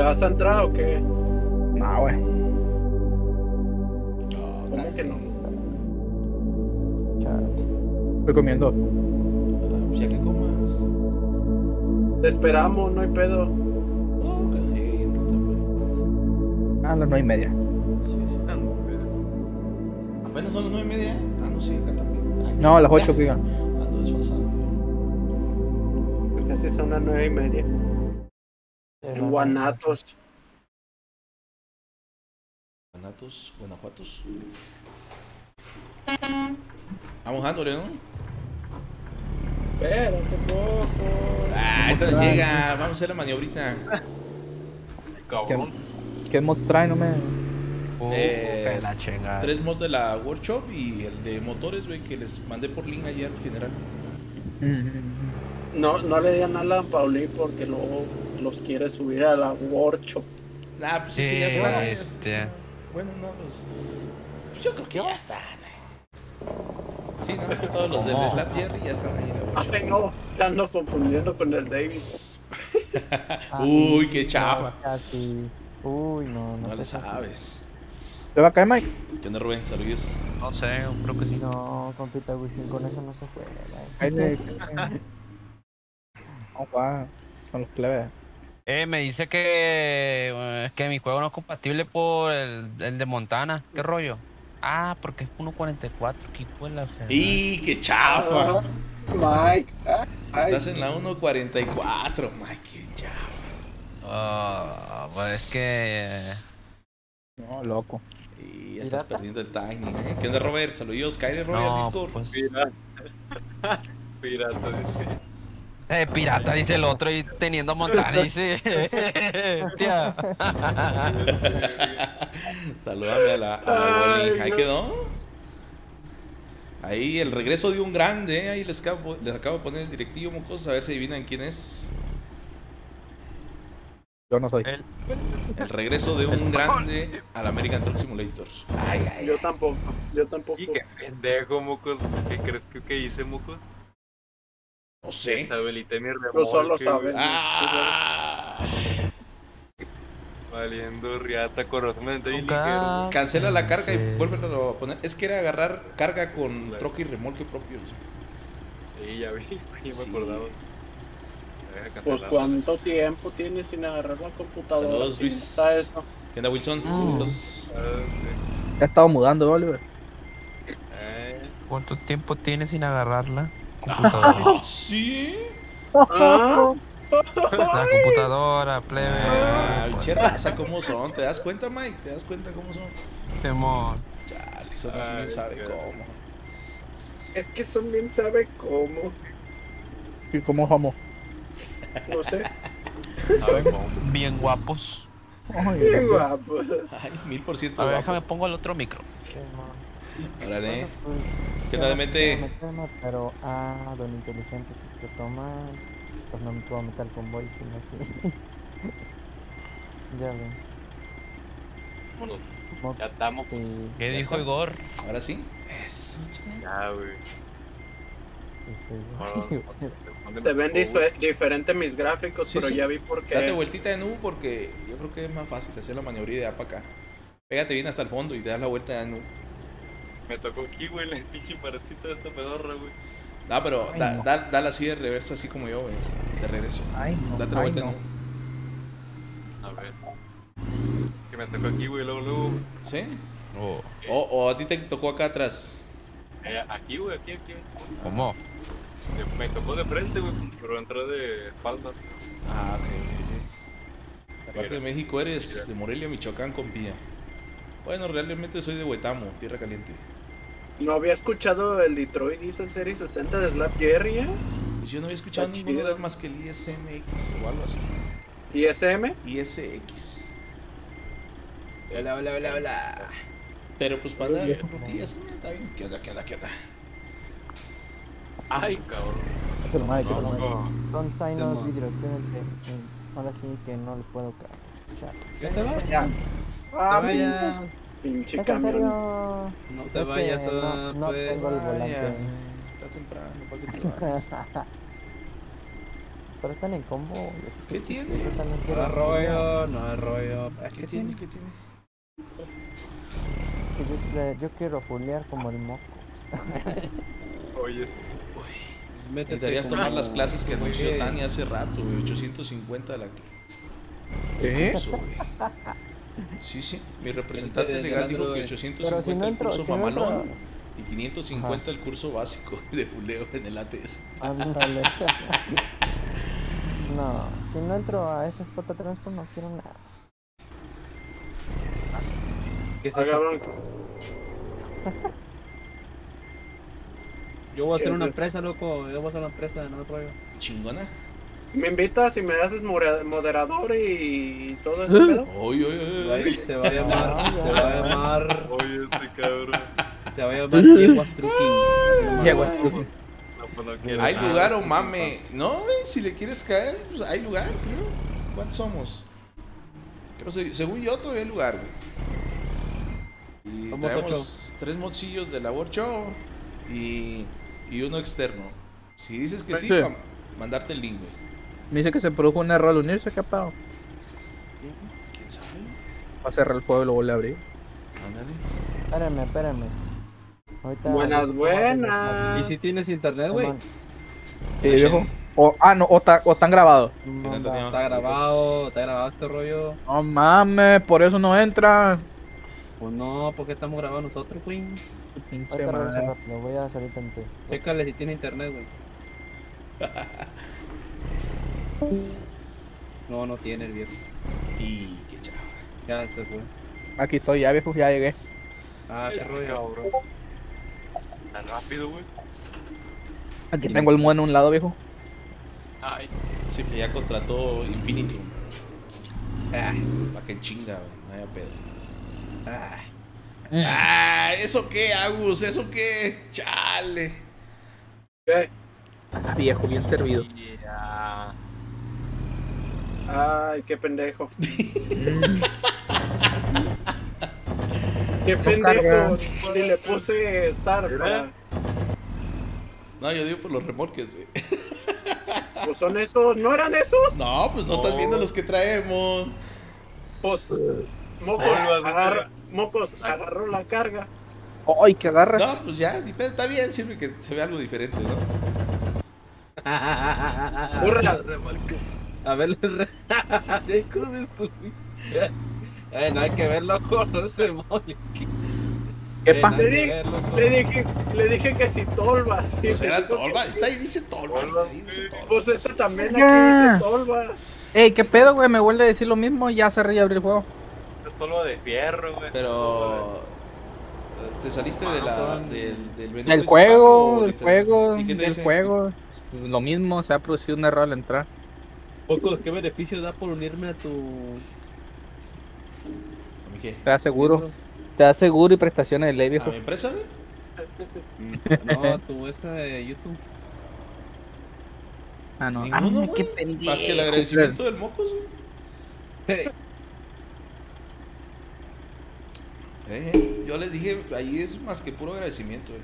¿Le vas a entrar o qué? No, güey. ¿Cómo que no? Estoy comiendo. Ah, pues ya que comas. Te esperamos, no hay pedo. No, eh, no te- A las nueve y media. Sí, sí. Apenas son las nueve y media. Ah, no, sí, acá también. Ay, No, a las ocho, ya. que diga. Ando desfasado. Casi son las nueve y media. En Guanatos. Guanatos, Guanajuatos. Vamos dándole, ¿no? Espérate poco. Ah, ahorita llega. Vamos a hacer la maniobrita. Cabrón. ¿Qué mod trae? No me. Uh, Eh, la chingada. Tres mods de la workshop y el de motores, güey, que les mandé por link ayer al general. No, no le digan nada a Paulín porque luego los quiere subir a la workshop. Ah, pues sí, Sí, ya está. ya este. Bueno, no, los. pues yo creo que ya están. eh. Sí, ¿no? Todos los del ¿Cómo? Slap Jerry ya están ahí en la workshop. Ay, no, te ando confundiendo con el David. Uy, qué chafa. Casi. Uy, no, no. No le sabes. ¿Te va a caer, Mike? ¿Qué onda, Rubén? Saludos. No sé, creo que sí. No, compita con eso no se juega. Ahí le- No, va. Son los plebes. Eh, me dice que, eh, que mi juego no es compatible por el, el de Montana. ¿Qué rollo? Ah, porque es 1.44. ¿Qué fue la? ¡Y qué chafa! Mike. ah, Estás en la 1.44, Mike, qué chafa. Ah, pues es que. eh, No, loco. Y ya estás perdiendo el timing, ¿eh? ¿Qué onda, Robert? Saludos, Kylie, Robert, No, Discord. pues. Pirata. Pirata, dice. Eh, pirata, dice el otro y teniendo Montana, dice. Tía. Saludame a la, a la Ay, Wally. Ahí no. quedó. Ahí el regreso de un grande, ¿eh? ahí les acabo, les acabo de poner el directivo, mocos, a ver si adivinan quién es. Yo no soy. El- El regreso de un grande al American Truck Simulator. Ay, ay, Yo tampoco, yo tampoco. Y qué pendejo, mocos. ¿Qué crees que, que hice, mocos? No sé. Yo solo saben. Ah, Valiendo riata, corazón cancela la carga Sí. y vuélvelo a poner. Es que era agarrar carga con Claro. troca y remolque propios. Sí, ya vi, ya Sí. me acordaba. Pues cuánto tiempo tienes sin agarrar la computadora. Saludos, ¿Cómo Luis. está eso? ¿Qué onda, Wilson? Mm. Saludos. Ah, He estado mudando, Oliver. Eh, ¿Cuánto tiempo tienes sin agarrarla? Computadora. Ah, sí. Ah, La computadora, plebe. Ah, pinche raza, ¿cómo son? ¿Te das cuenta, Mike? ¿Te das cuenta cómo son? Temor. Chale, eso no bien Ay, sabe qué- cómo. es que son bien sabe cómo. ¿Y cómo vamos? No sé. ¿cómo? Bien guapos. Ay, Bien guapo. Ay, mil por ciento A ver, guapo. déjame pongo el otro micro. Qué mal. Órale. ¿Qué mente? quiero meterme, Pero, ah, don inteligente, si te toma, pues no me puedo meter al convoy, sino así. ya ven. Ya estamos. Sí, ¿Qué Ya dijo. Igor? Ahora sí. Eso. Ya, güey. güey. Te ven dife- diferente mis gráficos, Sí, pero sí. ya vi por Date qué. vueltita de nubo porque yo creo que es más fácil hacer la maniobra de allá para acá. Pégate bien hasta el fondo y te das la vuelta de nubo. Me tocó aquí, güey, la pinche parecita de esta pedorra, güey. No, pero Ay, da- no. da- dale así de reversa, así como yo, güey. De regreso. Ay, no. Date la ay, vuelta no. nubo. A ver. Que me tocó aquí, güey, luego, luego. ¿Sí? Oh, O, o a ti te tocó acá atrás. Eh, aquí, güey, aquí, aquí. ¿Cómo? De- Me tocó de frente, güey, pero entré de espaldas. Ah, ok, ok, ok. Aparte de México eres de Morelia, Michoacán, compía. Bueno, realmente soy de Huetamo, Tierra Caliente. No había escuchado el Detroit Diesel Series 60 de Slap Jerry, ¿eh? Pues yo no había escuchado Está ninguno de chido. él más que el ISMX o algo así. ¿Y SM? ISX. Hola, hola, hola, hola. Pero pues para andar rutillas, está bien. ¿Qué onda, qué onda, qué onda? Ay, cabrón. Es el Mike. No, signos Demon. vidrios, quédense. mm, Ahora sí que no le puedo cachar. ¿Ya te vas? Ya. No Ah. Pinche ¿Es en camión. serio? No te vayas, no- ah, no pues. tengo el volante. está temprano, para que te vayas. pero están en combo. ¿Qué que- tiene? No rollo, no es rollo. Es ¿Qué que tiene? ¿Qué tiene? yo, quiero fulear como el moco. Oye, métete Necesitarías como- tomar las clases que anunció Tania hace rato, güey. 850 la ¿Qué? Sí, sí. Mi representante de legal dijo que Android. 850 Pero si no el curso si no mamalón entro- y 550 el curso básico de fuleo en el ATS. Ándale. no, si no entro a ese spot Transport no quiero nada. ¿Qué es Ah, eso? Yo voy a hacer ¿Qué una es empresa, loco. Yo voy a hacer una empresa, no es rollo. Chingona. Me invitas y me haces moderador y todo ese pedo. Oy, oy, oy, Se va, a- llamar, se va a llamar, oye, este cabrón. se va a llamar Yeguas nomás. Yeguas pues quiero. Hay nada. lugar o mame. No, güey, si le quieres caer, pues hay lugar, creo. ¿Cuántos somos? Creo, se- según yo, todavía hay lugar, güey. Y Somos traemos tres mocillos de la World Show y, y uno externo. Si dices que sí, Sí. pa- mandarte el link, güey. Me dice que se produjo un error al unirse, capaz. ¿Quién sabe? Va a cerrar el juego y lo vuelve a abrir. Ándale. Espérenme, espérenme. Ahorita Buenas, buenas. ¿Y si tienes internet, güey? Sí, viejo. O, ah, no, o, está- o están grabados. No Está grabado, está grabado este rollo. No mames, por eso no entran. Pues no, porque estamos grabando nosotros, güey. Pinche madre. rápido, voy a salir tantito. Chécale si tiene internet, güey. No, no tiene el viejo. Y qué chava. Ya se fue. Aquí estoy ya, viejo, ya llegué. Ah, Este rollo. cabrón. Tan rápido, güey. Aquí tengo el mono en un lado, viejo. Ay, Sí, que ya contrató Infinitum. Ah, Pa' que chinga, güey. No haya pedo. ah. Ah, ¿eso qué, Agus? ¿Eso qué? Chale. ¿Qué? Ah, viejo, bien servido. ya. Ay, qué pendejo. Mm. Qué pendejo. Y le puse Star para. No, yo digo por los remolques, güey. Pues son esos. ¿No eran esos? No, pues no estás viendo los que traemos. Pues. Mocos, Volvas, agarra, mocos, agarró la carga. Ay, que agarras. No, pues ya, ni está bien, sirve que se vea algo diferente, ¿no? Burra. A ver, re- hijo de su. Eh, no hay que verlo con los demonios. ¿Qué Eh, pa? no hay Le, dije, le dije que si tolvas. Pues era Tolva, está ahí, dice. Tolva. Pues este también Ya. aquí dice tolvas. Ey, ¿qué pedo, güey? Me vuelve a decir lo mismo. Ya cerré y abrí el juego. Es polvo de fierro, güey. Pero. eh, ¿Te saliste de la, del, del Del principal juego, del juego, ¿Y del juego. Lo mismo, se ha producido un error al entrar. Poco, ¿qué beneficio da por unirme a tu. ¿A mí qué? Te da seguro. Te da seguro y prestaciones de ley, ¿A viejo. mi empresa, güey? No, a tu esa de YouTube. Ah, no. Güey. qué pendejo. Más que el agradecimiento del mocos. Hey, Eh, yo les dije, ahí es más que puro agradecimiento, güey.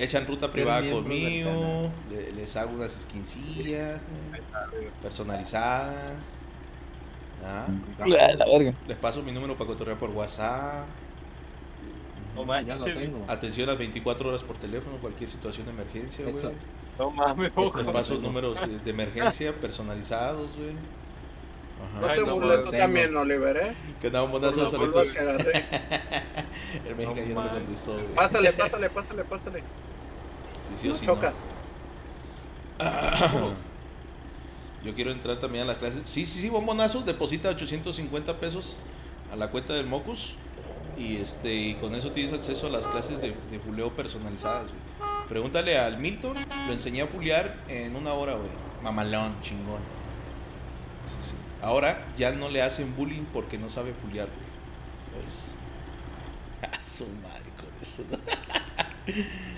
Echan ruta privada conmigo, le- les hago unas esquincillas personalizadas. ¿ah? La verga. Les paso mi número para cotorrear por WhatsApp. No ya manches, lo tengo. Atención a las 24 horas por teléfono, cualquier situación de emergencia, güey. No mames, Les paso números eh, de emergencia personalizados, güey. No Ajá. Te no, burles no tú también, Oliver, ¿eh? Que nada, un bonazo solitos. El mexicano ya no me contestó, güey. Pásale, pásale, pásale, pásale. Sí, sí o No sí, no. chocas. Yo quiero entrar también a las clases. Sí, sí, sí, bombonazo. Deposita 850 pesos a la cuenta del Mocus. Y este y con eso tienes acceso a las clases de, de fuleo personalizadas, güey. Pregúntale al Milton. Lo enseñé a fulear en una hora, güey. Mamalón, chingón. Sí, sí. Ahora ya no le hacen bullying porque no sabe fulear, güey. Pues. A su madre con eso.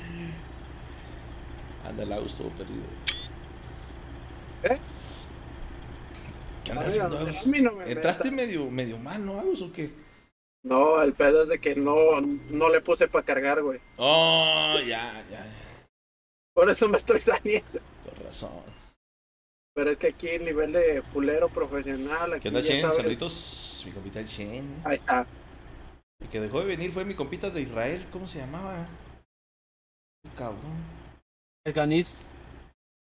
Anda el Agus todo perdido. ¿Eh? ¿Qué andas haciendo, Agus? mí no me ¿Entraste medio, medio mal, no, Agus, o qué? No, el pedo es de que no, no le puse para cargar, güey. Oh, ya, ya, ya. Por eso me estoy saliendo. Con razón. Pero es que aquí el nivel de fulero profesional, aquí ¿Qué onda, Shen? Saluditos. Mi compita el Shen. Ahí está. El que dejó de venir fue mi compita de Israel. ¿Cómo se llamaba? Cabrón. El Ganis.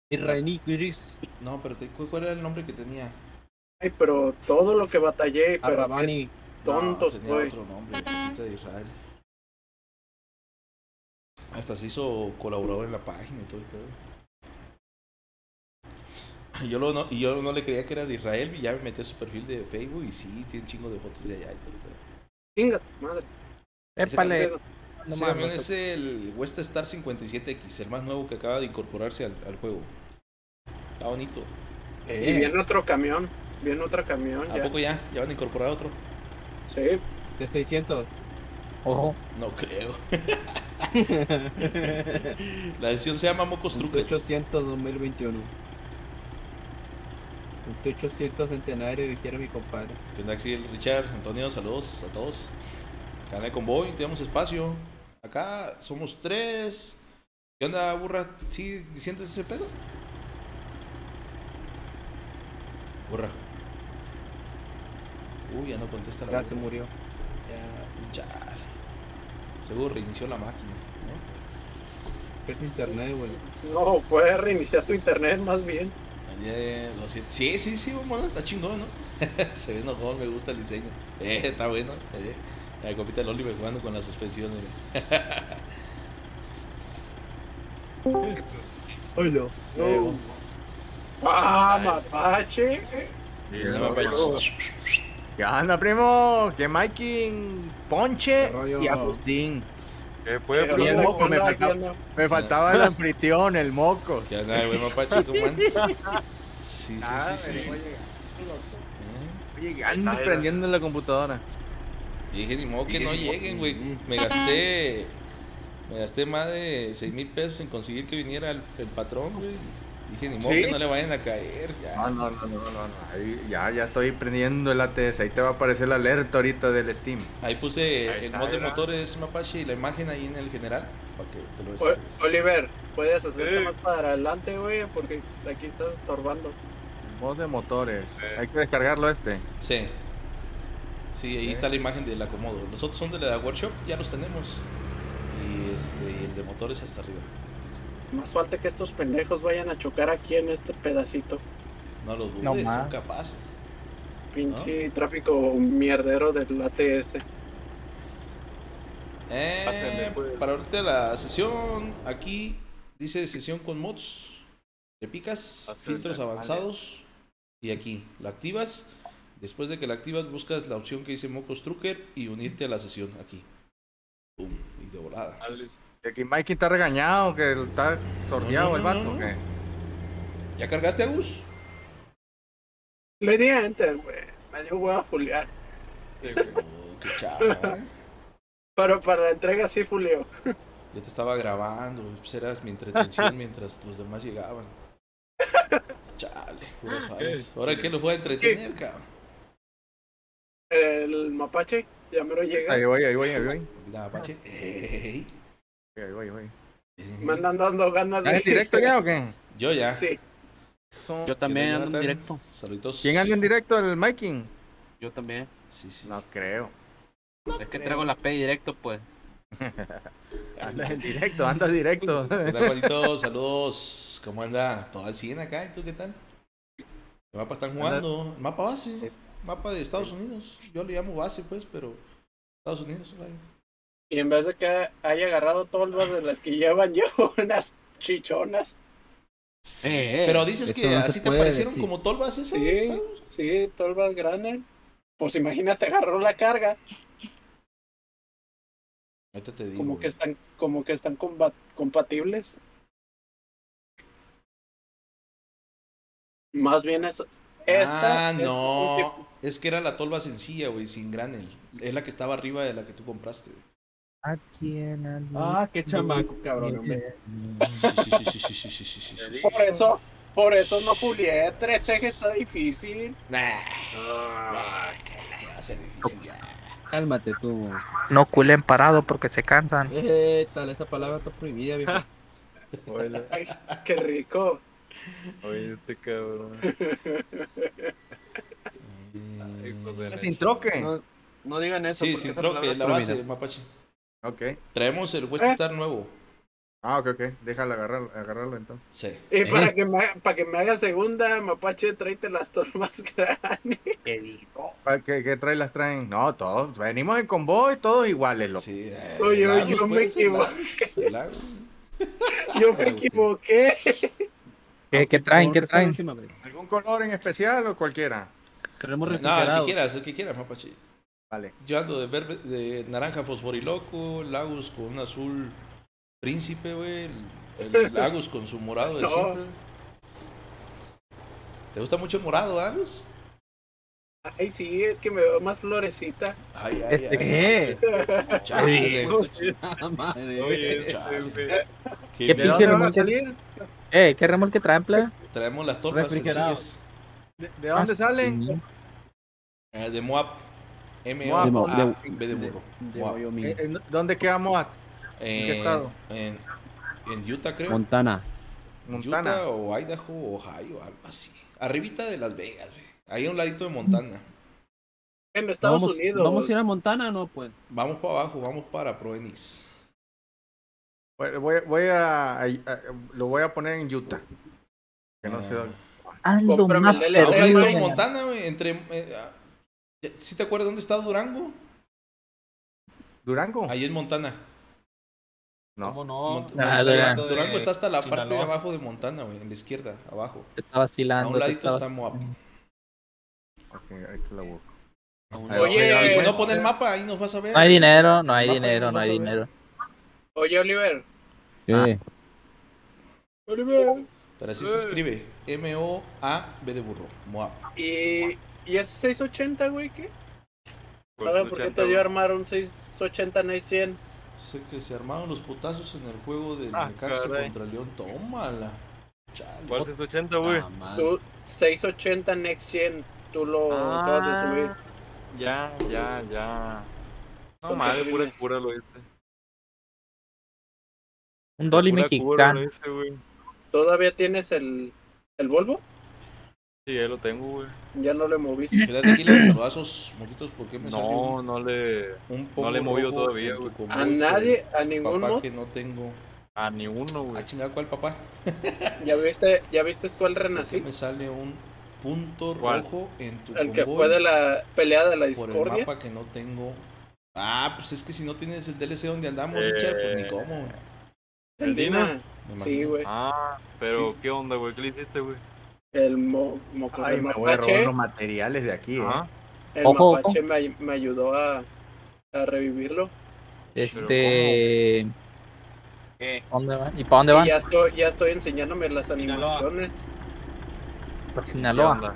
Israelí Gris. No, pero te- ¿cuál era el nombre que tenía? Ay, pero todo lo que batallé, pero Arrabani. tonto no, tenía otro nombre, de Israel. Hasta se hizo colaborador en la página y todo el pedo. Yo, lo no, y yo no le creía que era de Israel y ya me metí a su perfil de Facebook y sí, tiene un chingo de fotos de allá y todo el pedo. Chinga tu madre. Épale. No Ese mames, camión no es el West Star 57X, el más nuevo que acaba de incorporarse al, al juego. Está bonito. Y viene otro camión. Viene otro camión. ¿A Ya. poco ya? ¿Ya van a incorporar otro? Sí. De 600. Ojo. No creo. La edición se llama Mocos Un Truque. T800 2021. Un T800 centenario, dijera mi compadre. ¿Qué onda, Axel? Richard, Antonio, saludos a todos. Canal de Convoy, tenemos espacio. Acá somos tres. ¿Qué onda, burra? ¿Sí sientes ese pedo? Burra. Uy, ya no contesta la Ya burra. se murió. Ya se murió. Seguro reinició la máquina, ¿no? Es internet, güey. No, puede reiniciar su internet más bien. Sí, sí, sí, bueno, está chingón, ¿no? Se ve enojón, me gusta el diseño. Eh, está bueno. Eh. La copita del Oliver jugando con la suspensión. mira. Hola. No. Ah, mapache. No me vaya. ¿Qué onda, primo? Que Mikey, Ponche y Agustín. ¿Qué puede, el moco me faltaba. Me faltaba el anfitrión, el moco. ¿Qué onda, güey, mapache? ¿Cómo andas? Sí, sí, Ah, sí, sí. sí. oye, Eh, Oye, ando prendiendo la computadora. Dije, ni modo que no lleguen, güey. Me gasté. Me gasté más de 6 mil pesos en conseguir que viniera el, el patrón, güey. Dije, ni modo ¿Sí? que no le vayan a caer. Ya. No, no, no, no, no, no. Ahí, ya, ya estoy prendiendo el ATS. Ahí te va a aparecer la alerta ahorita del Steam. Ahí puse Ahí el mod de ¿verdad? motores Mapache y la imagen ahí en el general. Para que te lo O- descargues. Oliver, puedes hacerte Sí. más para adelante, güey, porque aquí estás estorbando. Voz de motores. Eh. Hay que descargarlo este. Sí. Sí, ahí está la imagen del acomodo. Los otros son de la workshop, ya los tenemos. Y este, y el de motores hasta arriba. Más falta que estos pendejos vayan a chocar aquí en este pedacito. No lo dudes, No son capaces. Pinche tráfico mierdero del ATS. Eh, para ahorita la sesión, aquí dice sesión con mods. Le picas, filtros avanzados. Y aquí, la activas. Después de que la activas, buscas la opción que dice Mocos Trucker y unirte a la sesión aquí. Pum, y de volada. Aquí Mikey está regañado, que está No, no, el vato. no, no. ¿qué? ¿Ya cargaste, Agus? Le di a enter, güey. Me dio huevo a fulear. Sí, güey. Oh, qué chafa, ¿eh? Pero para la entrega sí fuleo. Yo te estaba grabando, pues eras mi entretención mientras los demás llegaban. Chale, puras fallas. Ahora que los voy a entretener, cabrón. El mapache ya me lo llega. Ahí voy, ahí voy, ahí voy. Mira, Apache. Ey. Ahí voy, ahí voy. Me andan dando ganas ¿Estás en directo ya o qué? Yo ya. Sí. Son- Yo también ¿Qué ando en directo. Saluditos. ¿Quién anda en directo? ¿El Mikey? Yo también. Sí, sí. No creo. es que traigo la P directo, pues. Andas en directo, andas directo. ¿Qué tal, Juanito? Saludos. ¿Cómo anda? Todo al 100 acá. ¿Y tú qué tal? ¿Qué mapa están jugando? El mapa base. Mapa de Estados Unidos. Yo le llamo base, pues, pero Estados Unidos, vaya. Y en vez de que haya agarrado tolvas de las que llevan yo unas chichonas. Eh, eh. Pero dices que no así te parecieron decir. como tolvas esas. Sí, ¿sabes? sí, tolvas grandes. Pues imagínate, agarró la carga. Ahorita te digo. Como que güey. están, como que están compatibles. Más bien es esta. ah, es un no. Es que era la tolva sencilla, güey, sin granel. Es la que estaba arriba de la que tú compraste, güey. ¿A quién? Ah, qué chamaco, cabrón, hombre. Sí, sí, sí, sí, sí, Por eso, por eso no pulié. Tres ejes está difícil. Nah. Ah. difícil Cálmate tú. No culen parado porque se cansan. Eh, tal, esa palabra está prohibida, viejo. Ay, qué rico. Oye, este cabrón. Sin troque. No, no digan eso. Sí, sin troque, palabra la base, mapache. Ok. Traemos el West Eh. Star nuevo. Ah, ok, ok. Déjala agarrar, agarrarlo entonces. Sí. Y Eh. para, que me, haga- para que me haga segunda, Mapache, tráete las tormas grandes. ¿Para ¿Qué, qué trae las traen? No, todos. Venimos en convoy, todos iguales, loco. Sí, eh, Oye, Lagos, yo me pues, equivoqué. Lagos. Yo me equivoqué. ¿Qué, qué traen? ¿Qué traen? ¿Algún color en especial o cualquiera? Queremos No, el que quieras, el que quieras, mapache. Vale. Yo ando de, verde, de naranja fosforiloco, Lagos con un azul príncipe, güey. El, el Lagos con su morado de No. siempre. ¿Te gusta mucho el morado, Lagos? Ay, sí, es que me veo más florecita. Ay, ay, Este, ay. ¿Qué? Chale. Madre. Oye, Chale. este, güey. Qué ¿Qué ¿De bien. dónde pinche remolque? salir? Eh, ¿qué remolque traen, plebe? Traemos las sencillas. ¿De, de dónde Ah, salen? Eh, de Moab. M Moab, O A de- B de burro. De Moab. Wyoming. Eh, eh, ¿Dónde queda Moat? En qué estado? En, en Utah, creo. Montana. Montana. Utah o Idaho o Ohio, algo así. Arribita de Las Vegas, güey. Ahí a un ladito de Montana. En Estados vamos, Unidos. ¿Vamos a ir a Montana o no? Pues. Vamos para abajo, vamos para Proenix. Voy, voy, voy a, a- a- Lo voy a poner en Utah. Que no sé Ah. dónde. Ando Cómprame el DLC, Montana, güey. Entre. Eh, ¿Sí te acuerdas dónde está Durango? ¿Durango? Ahí en Montana. No. ¿Cómo no? Mont- Ah, Mont- Durango. Durango, Durango está hasta la parte de abajo de Montana, güey. En la izquierda, abajo. Te está A vacilando. un te ladito está está Moab. Ok, ahí te la busco. Oye, si no eh, pone el mapa, ahí nos vas a ver. No hay dinero, no hay dinero, no hay a dinero. Oye, Oliver. ¿Qué? Oliver. Pero así se escribe. M-O-A-B de burro. Moab. ¿Y, ¿y ese 680, güey? ¿Qué? Pues, ¿por qué 80, te dio a armar un 680 Next Gen? Sé que se armaron los putazos en el juego del Ah, Necaxa caray. contra León. Tómala. Chale. ¿Cuál es 80, güey? Ah. Tú, 680 Next Gen. Tú lo acabas de subir. Ah, Ya, ya, ya. No madre, pura cura lo hice. Un dolly mexicano. hice. ¿Todavía tienes el, el Volvo? Sí, ahí lo tengo, güey. Ya no le moviste. Quédate aquí, le saludazos, mojitos, porque me salió No, un, no le. un poco no le he movido todavía, güey. A nadie, a el ningún Papá que no tengo. A ni uno, güey. Ah, chingada, ¿cuál papá? ¿Ya viste, ya viste cuál renací? me sale un punto ¿Cuál? rojo en tu El que fue de la pelea de la por el discordia. mapa que no tengo. Ah, pues es que si no tienes el DLC donde andamos, Eh, Richard, pues ni cómo, güey. El ¿El Dina. Sí, güey. Ah, pero Sí. ¿qué onda, güey? ¿Qué le hiciste, güey? El mo, moco Ay, del me voy a robar mapache. los materiales de aquí, eh. Ah, El Ojo, mapache me, me ayudó a, a revivirlo. Este. ¿Qué? ¿Dónde van? ¿Y para dónde van? ya estoy, ya estoy enseñándome las animaciones. Para ¿qué Sinaloa.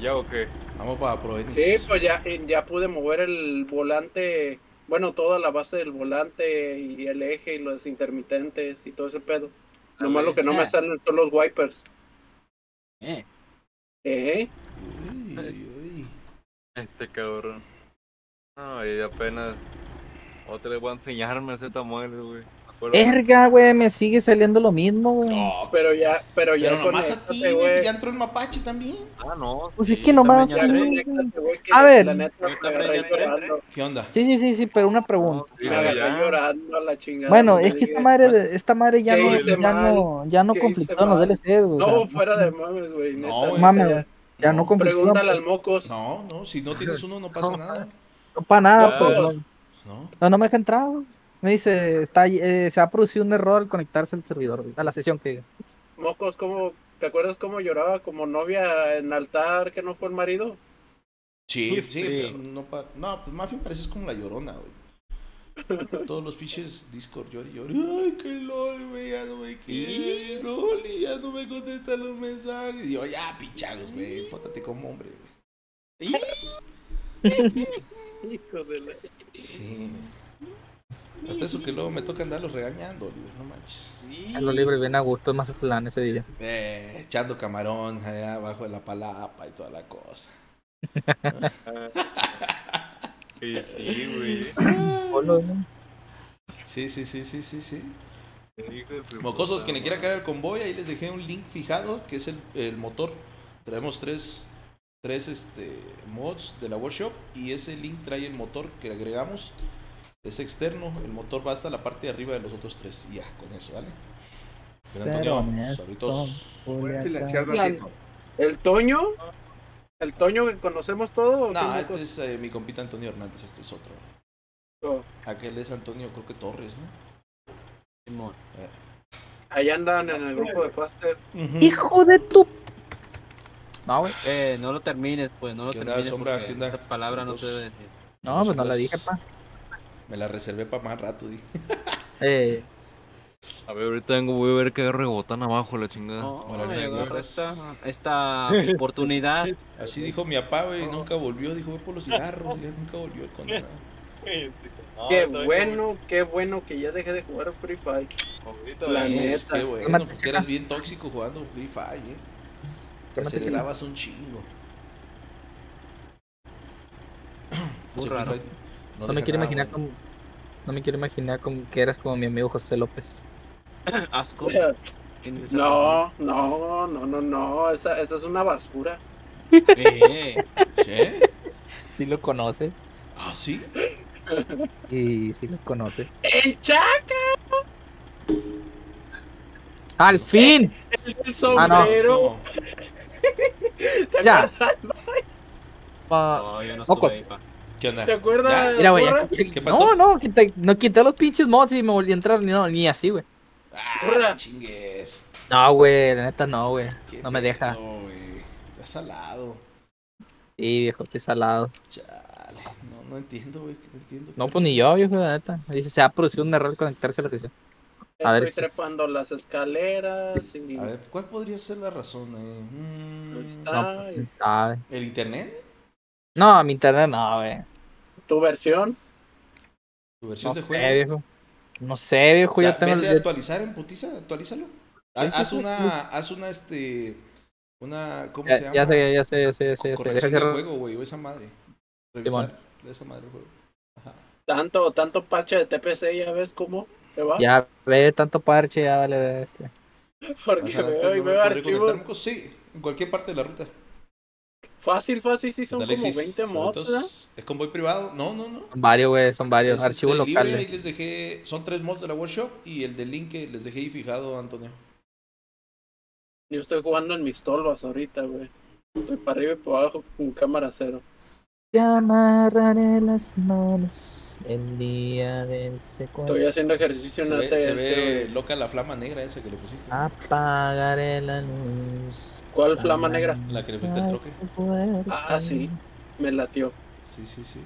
¿Ya o qué? Vamos para Proenix. Sí, pues ya, ya pude mover el volante, bueno, toda la base del volante y el eje y los intermitentes y todo ese pedo. Lo malo que no me salen son los wipers. ¿Eh? ¿Eh? Uy, uy. Este cabrón. No, y apenas. Otra le voy a enseñarme ese tamaño, güey. Erga, güey, me sigue saliendo lo mismo, güey. No, Pero ya, pero ya pero nomás a ti, güey. Ya entró el mapache también. Ah, no. Pues sí, es que nomás Ya güey, que A ver. La neta. ¿Qué onda? Sí, sí, sí, sí, pero una pregunta. No, llorando a la chingada. Bueno, es que esta madre, de- esta madre ya ¿Qué no, ya mal? no, ya no. DLCs, güey. No, fuera de mames, güey. No. Mames, ya- güey. Ya no completó. Pregúntale al mocos. No, no, si no tienes uno no pasa nada. No para nada, pues. todos. No, No. no, no me deja entrar, güey. Me dice, está, eh, se ha producido un error al conectarse al servidor, a la sesión que diga. Mocos, ¿cómo, ¿te acuerdas cómo lloraba como novia en altar que no fue el marido? Sí, sí, Sí. no, pa- no, pues Mafia pareces como la llorona, güey. Todos los pinches Discord llori y llori. Ay, qué loli, güey, ya no me quiere, Loli, ya no me contestan los mensajes. Y yo, ya, pichagos, güey, pótate como hombre, güey. Hijo de la... Sí. Hasta eso que luego me toca andarlos regañando, Oliver, no manches. A lo libre, bien a gusto, es Mazatlán ese día. Eh, echando camarón allá abajo de la palapa y toda la cosa. Sí, sí, güey. Sí, sí, sí, sí, sí, sí. Mocosos, quien le quiera caer al convoy, ahí les dejé un link fijado, que es el, el motor. Traemos tres, tres este, mods de la workshop y ese link trae el motor que le agregamos. Es externo, el motor va hasta la parte de arriba de los otros tres. Y ya, con eso, ¿vale? Pero Cero Antonio, silenciar ratito. ¿El Toño? ¿El Toño que conocemos todo? No, este es eh, mi compita Antonio Hernández, este es otro. Oh, Aquel es Antonio, creo que Torres, ¿no? Simón. Ahí andan en el grupo de Faster. Hijo de tu. No, güey. Eh, no lo termines, pues, no lo ¿Qué onda, termines. Sombra? porque ¿Qué onda? Esa palabra no se Saludos. debe decir. No, pues no la dije, pa. Me la reservé para más rato, dije. Eh, A ver, ahorita vengo, voy a ver que rebotan abajo la chingada. No, Órale, esta, esta oportunidad. Así dijo mi papá, güey, nunca volvió. Dijo, voy por los cigarros, y ya nunca volvió el condenado. Qué bueno, qué bueno que ya dejé de jugar Free Fire. La neta. Qué bueno, porque eras bien tóxico jugando Free Fire, eh. Te acelerabas un chingo. Muy Free raro. Fire no me quiero nada, imaginar como. No me quiero imaginar como que eras como mi amigo José López. Asco. ¿Quién es esa No, no, no, no, no. Esa, esa es una basura. Eh, ¿Qué? Sí lo conoce. Ah, sí. Y sí lo conoce. ¡El Chaca! ¡Al fin! El Ah, no. sombrero. ¿Te Ya. Pa- no, yo no Mocos. estuve ahí, pa. ¿Qué onda? ¿Te acuerdas? Mira, güey. No, no, quité, no quité los pinches mods y me volví a entrar. Ni, no, ni así, güey. Ah, chingues. No, güey, la neta no, güey. No me deja. pedo, güey. Está salado. Sí, viejo, qué salado. Chale. No, no entiendo, güey. No entiendo. No, pues ni yo, viejo, la neta. Dice, se ha producido un error al conectarse a la sesión. A ver Estoy si- trepando las escaleras y... A ver, ¿cuál podría ser la razón? eh? Mm, está. No, pues, quién sabe. ¿El internet? No, mi internet no, güey. ¿Tu versión? ¿Tu versión No de sé, juego? viejo. No sé, viejo, Ya, yo tengo vete a el... actualizar en putiza, actualízalo. Sí, sí, haz sí, una, haz una, este, una, ¿cómo se Ya, llama? ya sé, ya sé, ya sé, ya sé, ya sé. Deja Corrección de cerrar. juego, güey, esa madre. Revisar esa madre, güey. Ajá. Tanto, tanto parche de TPC, ya ves cómo te va. Ya ve tanto parche, ya vale de este. Porque veo y veo archivos. Sí, en cualquier parte de la ruta. Fácil, fácil, sí, son como Alexis, 20 mods. ¿verdad? ¿Es convoy privado? No, no, no. Son varios, güey, son varios. Es, Archivos este, libre, locales. ahí les dejé, son tres mods de la workshop y el del link que les dejé ahí fijado, Antonio. Yo estoy jugando en mis tolvas ahorita, güey. Estoy para arriba y para abajo con cámara cero. Te amarraré las manos el día del secuestro. Estoy haciendo ejercicio Se en ve, ATS. se ve loca la flama negra esa que le pusiste. Apagaré la luz. ¿Cuál flama negra? La que le pusiste el troque. Ah, sí. Me latió. Sí, sí, sí.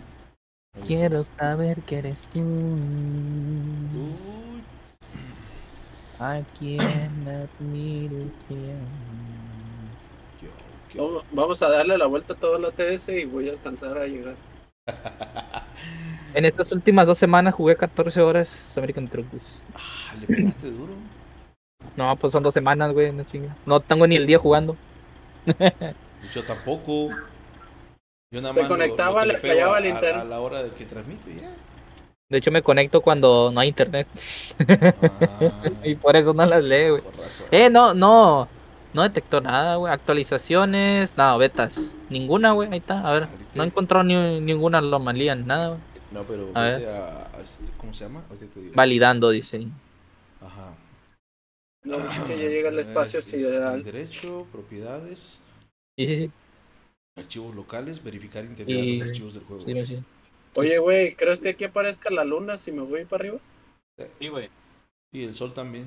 Quiero saber que eres tú. Uy, A quien admiro Vamos- a darle la vuelta a todo el ATS y voy a alcanzar a llegar. En estas últimas dos semanas jugué 14 horas American Truck Bus. Ah, le pegaste duro. No, pues son dos semanas, güey, no chinga. No tengo ni el día jugando. Yo tampoco. Yo nada Te más lo- conectaba, lo le tripeo fallaba el internet. A la hora de que transmito. De hecho, me conecto cuando no hay internet. Ah, y por eso no las leo, güey. Eh, no, no. No detectó nada, güey. Actualizaciones, nada, betas. Ninguna, güey. Ahí está. A ver, Ahorita- no encontró ni, ninguna anomalía, nada, güey. No, pero A vete a, a este- ¿cómo se llama? Ahorita te digo. Validando, dice. Ajá. No, es que ya llega el espacio Es- es sideral. Derecho, propiedades, Sí, sí, sí. archivos locales, verificar integridad Y- de los archivos del juego. sí, sí. Oye, güey, ¿crees que aquí aparezca la luna si me voy para arriba? Sí, güey. Y el sol también.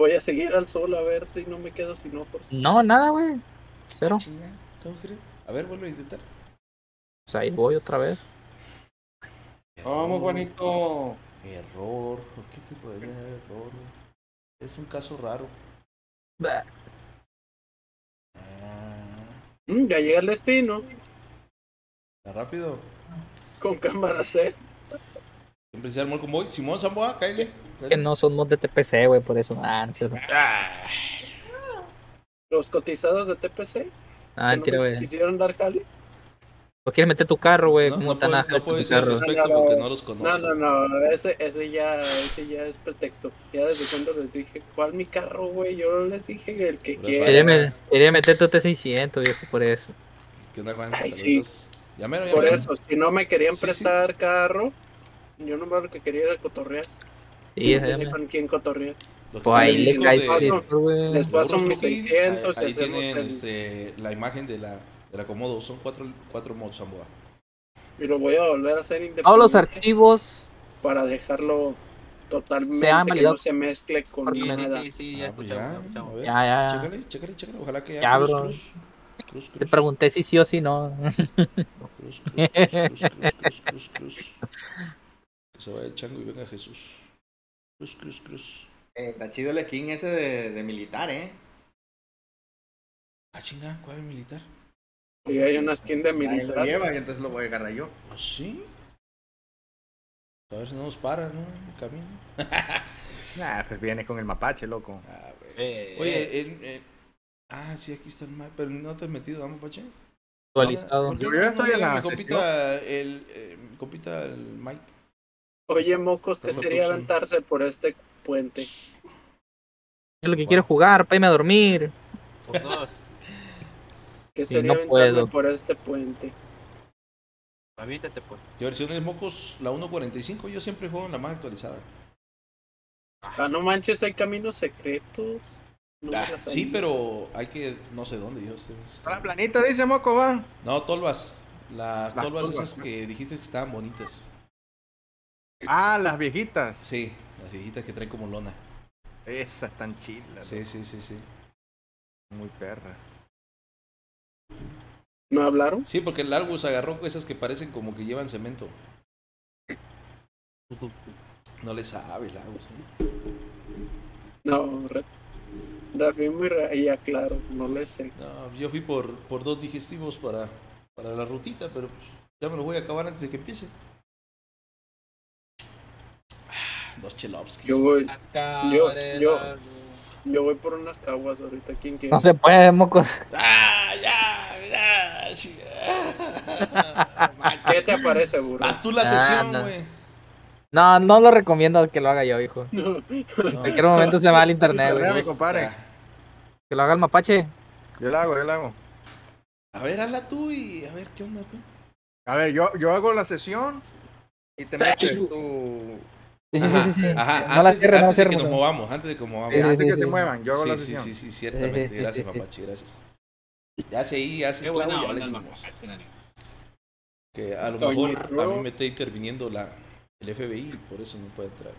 Voy a seguir al sol a ver si no me quedo sin ojos. No, nada, güey. Cero. Chinga, ¿Cómo crees? A ver, vuelve a intentar. Pues ahí voy otra vez. Oh, muy Error, bonito. Error. ¿Por qué tipo de error? Es un caso raro. Bah. Ah, Mm, ya llega el destino está rápido. con cámara C. Siempre se armó el convoy. Simón Zamboa, cáele. Que no son mods de TPC, güey, por eso. Ah, no es cierto. Los cotizados de TPC. Ah, no mentira, me güey. Quisieron dar jale. ¿O quieres meter tu carro, güey? No, ¿Cómo no tan ágil no carro? respecto porque no los No, conozco. no, no, ese, ese ya, ese ya es pretexto. Ya desde cuando les dije, ¿cuál mi carro, güey? Yo les dije el que quiera. Quería, me- quería meter tu T600, viejo, por eso. ¿Qué onda, Juan? Ay, Saludos. Ya mero, ya Por mero. eso, si no me querían Sí, sí. prestar carro, yo nomás lo que quería era cotorrear. Sí, tenía déjame. con quién cotorrear. Pues ahí le discos caes de- paso. Discord, güey. Les paso Logros mis Cookie, 600 Ahí, tienen el- este, la imagen de la, de la Comodo. Son cuatro, cuatro mods, Zamboa. Y lo voy a volver a hacer independiente Todos los archivos. para dejarlo totalmente Se han que no se mezcle con Sí, sí, nada. sí, sí, ya Ah, pues escuchamos, ya, ya a escuchamos. ver. Ya, ya, ya. Chécale, chécale, chécale. Ojalá que ya. Ya, cruz, bro. cruz. Cruz, Te cruz. pregunté si sí o si no. Cruz, cruz, cruz, cruz, cruz, cruz, cruz. Que se vaya el chango y venga Jesús. Cruz, cruz, cruz. Eh, está chido el skin ese de, de militar, ¿eh? Ah, chinga, ¿cuál es militar? Y hay una skin de Ahí lo militar. lleva y entonces lo voy a agarrar yo. ¿Oh, sí? A ver si no nos para, ¿no? El camino. Nah, pues viene con el mapache, loco. Ah, güey. Eh, Oye, en, en- Ah, sí, aquí está el mapa. Pero no te has metido, vamos, Pache. Actualizado. ¿Por qué Yo ya estoy en la mi compita, el, eh, mi compita, el Mike. Oye, mocos, que Estamos sería aventarse por este puente. Yo lo que quiero jugar, para irme a dormir. por dos. Que Sí, sería no aventarme puedo. por este puente. Avítate, pues. ¿Qué versión es Mocos? La 1.45. Yo siempre juego en la más actualizada. Ah, no manches, hay caminos secretos. No Ah, sí, pero hay que. No sé dónde. Yo, ustedes- La planita dice Moco, va. No, tolvas. Las, Las tolvas tolvas, esas ¿no? que dijiste que estaban bonitas. Ah, las viejitas. Sí, las viejitas que traen como lona. Esas están chilas. Sí, sí, sí, sí. Muy perra. ¿No hablaron? Sí, porque el Argus agarró esas que parecen como que llevan cemento. No le sabe el Argus, ¿eh? No, Ra- Rafi muy ra- ya claro, no le sé. No, yo fui por, por dos digestivos para, para la rutita, pero pues, ya me los voy a acabar antes de que empiece. Ah, Dos chelovskis. Yo voy, yo, yo, Yo, voy por unas caguas ahorita. ¿Quién quiere? No se puede, mocos. ¡Ah, ya! ¡Ya! chica. ¿Qué te aparece, burro? Haz tú la Ah, sesión, güey. No, no lo recomiendo que lo haga yo, hijo. No. En cualquier momento se va al internet, güey. compadre. Ah, Que lo haga el mapache. Yo la hago, yo la hago. A ver, hazla tú y a ver qué onda, pues. A ver, yo, yo hago la sesión y te metes tu. Sí, sí, sí, sí. sí. Ajá, no la antes, cierres, no la antes de que cierres. nos movamos, antes de que nos movamos. Sí, sí, Antes que sí. se muevan, yo hago la Sí, sí, sesión. sí, sí, ciertamente. Gracias, papachi, gracias. Ya sé, ahí, ya se Qué buena onda mapache. Que a lo mejor a mí me está interviniendo la, el FBI y por eso no puede entrar.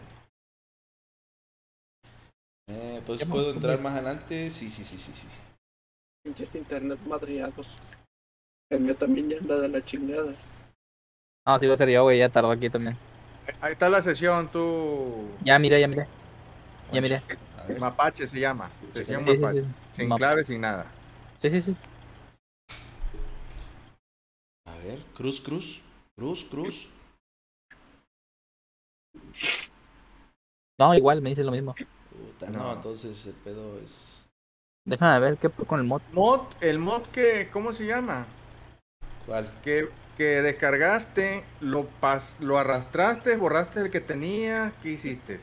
Eh, entonces puedo entrar más adelante. Sí, sí, sí, sí, sí. Pinches internet madriados. El mío también ya anda de la chingada. No, te iba a ser yo, güey. Ya tardó aquí también. Ahí está la sesión, tú. Ya miré, ya miré. Ya miré. A ver. Mapache se llama. Sesión Sí, sí, Mapache. sí. Sin Ma- clave, sin nada. Sí, sí, sí. A ver, cruz, cruz. Cruz, cruz. No, igual me dice lo mismo. Puta, no. No. entonces el pedo es. Déjame ver qué con el mod. Mod, el mod que, ¿cómo se llama? ¿Cuál? Que, que descargaste, lo pas, lo arrastraste, borraste el que tenía, ¿qué hiciste?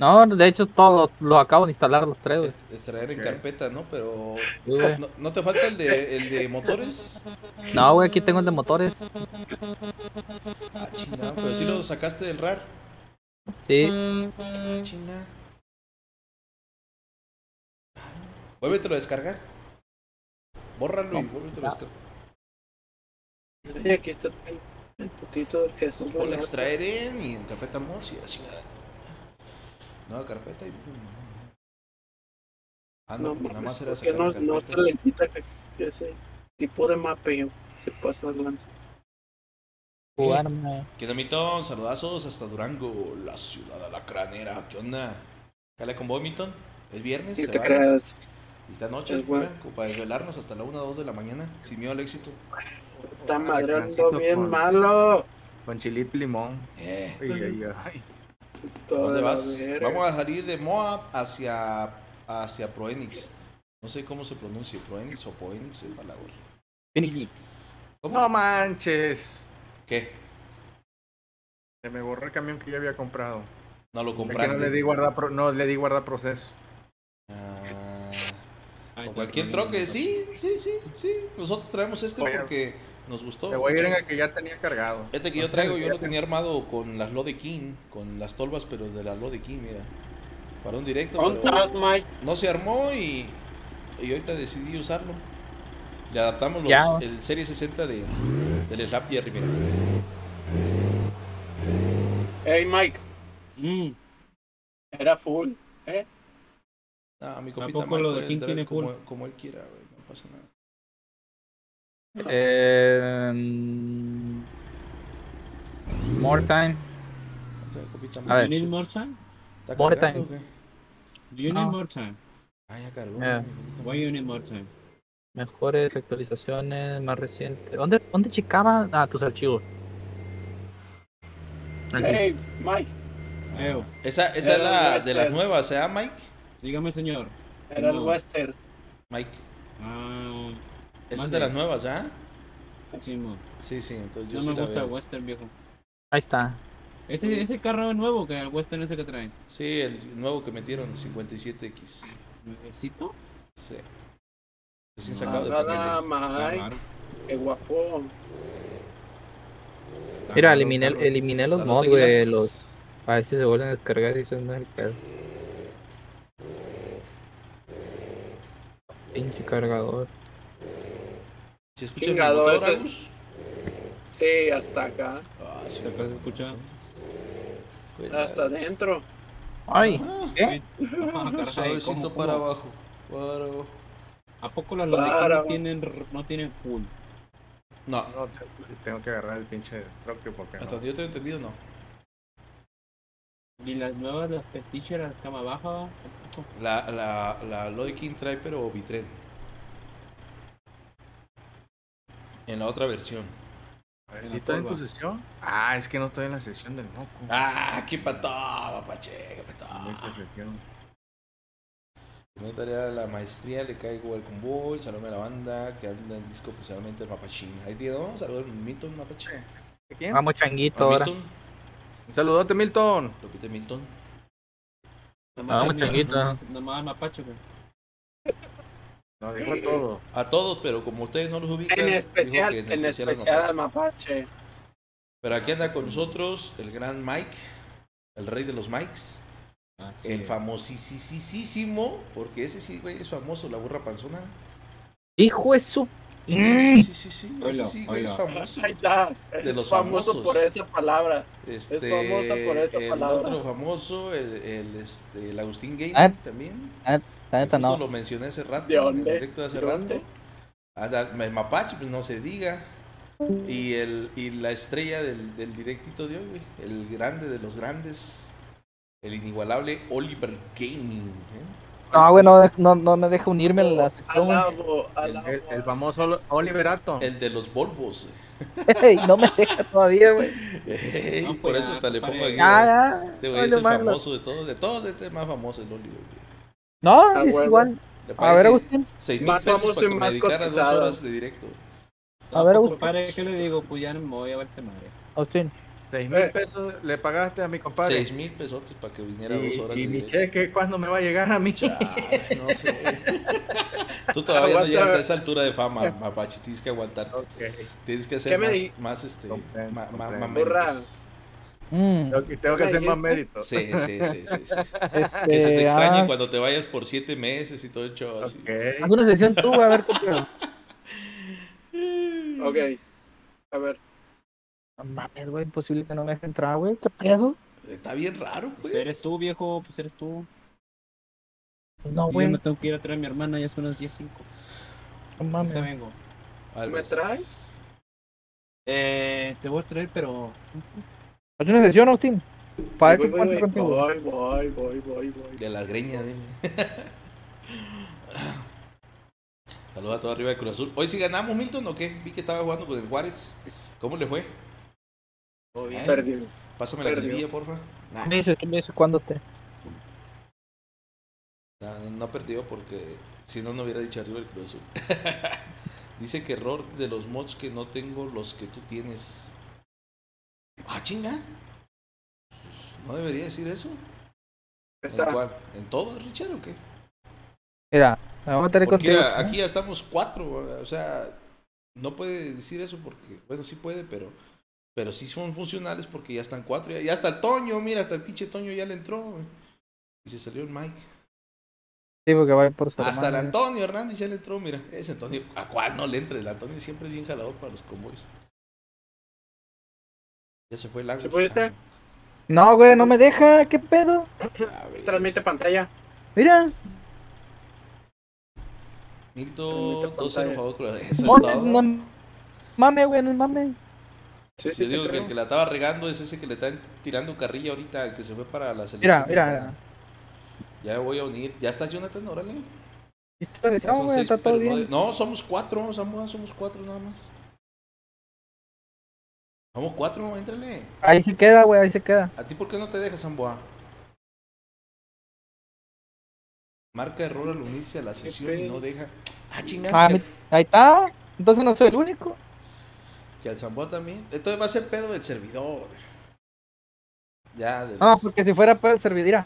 No, de hecho, todo lo acabo de instalar los tres, güey. Extraer en carpeta, ¿no? Pero. Sí. ¿No, no te falta el de, el de motores? No, güey, aquí tengo el de motores. Ah, chingado, pero sí lo sacaste del RAR. Sí. Ah, chinga. Vuélvetelo a descargar. Bórralo y vuélvetelo a descargar. Y aquí está el, el putito del Jesús. Ponle Vallarta. extraer en y en carpeta Morsi, la chingada. Nueva carpeta y. Ah, no, No, pues nada más era mames, ¿por qué sacar no, la no se le quita ese tipo de mapeo? Se pasa de lanza. Jugarme. ¿Qué onda, Milton? Saludazos hasta Durango, la ciudad alacranera. ¿Qué onda? ¿Cale con vos, Milton? ¿Es viernes? Y ¿Se te creas. Y esta noche, Es bueno. para desvelarnos hasta la 1 o 2 de la mañana, sin miedo al éxito. Está madreando bien con- malo. Con chilito y limón. Eh. Ay, ay, ay. ¿A Toda ¿Dónde vas? Vamos a salir de Moab hacia, hacia Proenix. No sé cómo se pronuncia, Proenix o Poenix, es palabra. Phoenix. No manches. ¿Qué? Se me borró el camión que yo había comprado. No lo compraste. no le di guarda pro- no le di guarda proceso. Ah, Ay, o te cualquier troque, sí, sí, sí, sí. Nosotros traemos este Oye, porque nos gustó. Me voy a ir en el que ya tenía cargado. Este que yo traigo, yo lo tenía armado con las Lode King, con las tolvas, pero de las Lode King, mira. Para un directo, pero no se armó y, y ahorita decidí usarlo. Le adaptamos los, Ya. el Serie 60 de, del Slap Jerry, mira. Hey, Mike, Mm, era full, ¿eh? Ah, mi compita poco Mike lo de King tiene como, full? como él quiera, güey, no. Eh, mm, more time. A ver. you need shit. more time? Do you need more time? Ah, ya cargó. Yeah. Why you need more time? Mejores actualizaciones, más recientes. ¿Dónde, dónde checaba? Ah, tus archivos. Aquí. Hey, Mike, Eo, Esa, esa es la de las nuevas, ¿eh, Mike? dígame señor. era el No. Western. Mike. Ah, Esa es de las nuevas, ¿ah? sí, mo. Sí, sí, entonces yo No sí me la gusta el western, viejo. Ahí está. Ese, ese carro es nuevo que el western ese que traen. Sí, el nuevo que metieron, el 57X. ¿Nuevecito? Sí. Recién sacado de paquete. Claro. qué guapo. Mira, Claro, eliminé, claro. eliminé los mods, güey. Los... A ver si se vuelven a descargar y eso no es el pedo. Pinche cargador. ¿Sí escuchas mi Chingado, motor, este Agus? Sí, hasta acá, Ah, sí, ¿Se puede escuchar? Juela. hasta adentro. Ay, Ah, caray, Suavecito ¿cómo, para abajo. Para abajo. ¿A poco las Lode Para. no tienen, r- no tienen full? No, No, te- tengo que agarrar el pinche troque porque hasta no. yo te he entendido, no. ¿Y las nuevas, las Petition, las cama baja? La, la, la Lode King trae, pero Bitren. En la otra versión. En ¿sí en tu sesión? Ah, es que no estoy en la sesión del moco. ¡Ah! ¡Qué pató, papache! ¡Qué pató! Me tarea la maestría, le caigo al convoy, saludame a la banda que anda en disco, especialmente el Mapachín. Ahí tiene, ¿no? Saludos al Milton Mapache. ¿De quién? vamos changuito ¿A ahora. Milton? Un saludote, Milton. Milton. Vamos changuito. Nomás, mapache, güey. Dijo a todo. A todos, pero como ustedes no los ubican, En especial, en al especial al Mapache. mapache. Pero aquí anda con nosotros el gran Mike, el rey de los Mikes, Así el es. famosísimo, porque ese sí, güey, es famoso, la burra panzona. Hijo de su. Sí, sí, sí, sí, sí, ese Oilo, sí, güey, es famoso. Ahí está. De es los famoso famosos. por esa palabra. Este, famosa por esa el palabra. otro famoso, el, el, este, el Agustín Gaming Ah, también. La neta no. lo mencioné hace rato, ¿De en el dónde? directo de hace ¿De rato. dónde? Anda, el Mapache, pues no se diga. Y, el, y la estrella del, del directito de hoy, güey. El grande de los grandes. El inigualable Oliver Gaming. ¿eh? No, güey, no, no, no me deja unirme a la sección, güey. Alabo, El, alabo. el- el famoso Oliverato. El de los Volvos. Ey, no me deja todavía, güey. Ey, No, por pues, eso hasta le pongo aquí. Ya. Este güey es el famoso de todos. De todos, este más famoso, el Oliver. güey. No, Ah, es huevo. igual. A ver, seis- Agustín. seis mil Más pesos para que me más dedicara dos horas de directo. A ver, Agustín. compadre, ¿qué le digo? Pues ya no me voy a verte madre. Agustín. Seis mil Eh. pesos le pagaste a mi compadre. Seis mil pesotes para que viniera dos horas y de mi directo. cheque, ¿cuándo me va a llegar a mí? Chale, no sé. Tú todavía no Aguanta. llegas a esa altura de fama, Mapache. Tienes que aguantarte. Ok. Tienes que ¿Qué hacer más, más, este, Comprendo, ma- ma- comprendo. más Burra. Mm, Tengo que, tengo que hacer más méritos. Sí, sí, sí, sí, sí, sí. este, Que se te extrañe ah, cuando te vayas por siete meses y todo el show así. Ok. Haz una sesión tú, güey, a ver qué pedo. Ok. A ver. No mames, güey, imposible que no me deje entrar, güey. ¿Qué pedo? Está bien raro, Pues pues. eres tú, viejo, pues eres tú. No, Y güey, yo no me tengo que ir a traer a mi hermana, ya son las 10.05. Te mames. vengo. Algo ¿Me traes? Eh, te voy a traer, pero. Haz una sesión, Agustín. Para eso cuento contigo. voy, voy, voy, voy, voy. De las greñas, dime. Saludos a todo arriba de Cruz Azul. Hoy sí ganamos, Milton, ¿o qué? Vi que estaba jugando con el Juárez. ¿Cómo le fue? Todo bien. Perdido. Pásame la cartilla, porfa. Nah, Me dice, tú me dices cuándo te. no, no perdió porque si no, no hubiera dicho arriba el Cruz Azul. Dice que error de los mods que no tengo los que tú tienes. Ah, chinga. ¿No debería decir eso? ¿En Está. cuál? ¿En todo, Richard, o qué? Mira, me voy a meter Porque contigo. aquí ya estamos cuatro, o sea, no puede decir eso porque, bueno, sí puede, pero, pero sí son funcionales porque ya están cuatro, ya, ya hasta el Toño, mira, hasta el pinche Toño ya le entró, güey. y se salió el Mike. Sí, porque va por su Hasta el hermano. Antonio Hernández ya le entró, mira, ese Antonio, ¿a cuál no le entra? El Antonio siempre es bien jalador para los convoys. Ya se fue el agua. ¿Se fue este? No, güey, no me deja. ¿Qué pedo? Transmite pantalla. Mira. Milton, Transmite dos pantalla. favor con la- No, mame, güey, no mame. Sí, Yo sí, digo que el que la estaba regando es ese que le están tirando carrilla ahorita, el que se fue para la selección. Mira, mira. Ya voy a unir. ¿Ya está Jonathan? Órale. ¿Viste Ya la decisión, son güey? seis, Está todo bien. no, somos cuatro, somos cuatro nada más. Somos cuatro, éntrale. Ahí se queda, güey, ahí se queda. ¿A ti por qué no te dejas, Samboa? Marca error al unirse a la sesión y pedo? no deja. Ah, chingada. Ah, que, ahí está. Entonces no soy el único. que al Samboa también. Entonces va a ser pedo del servidor. Ya, de No, los- porque si fuera pues, servidira.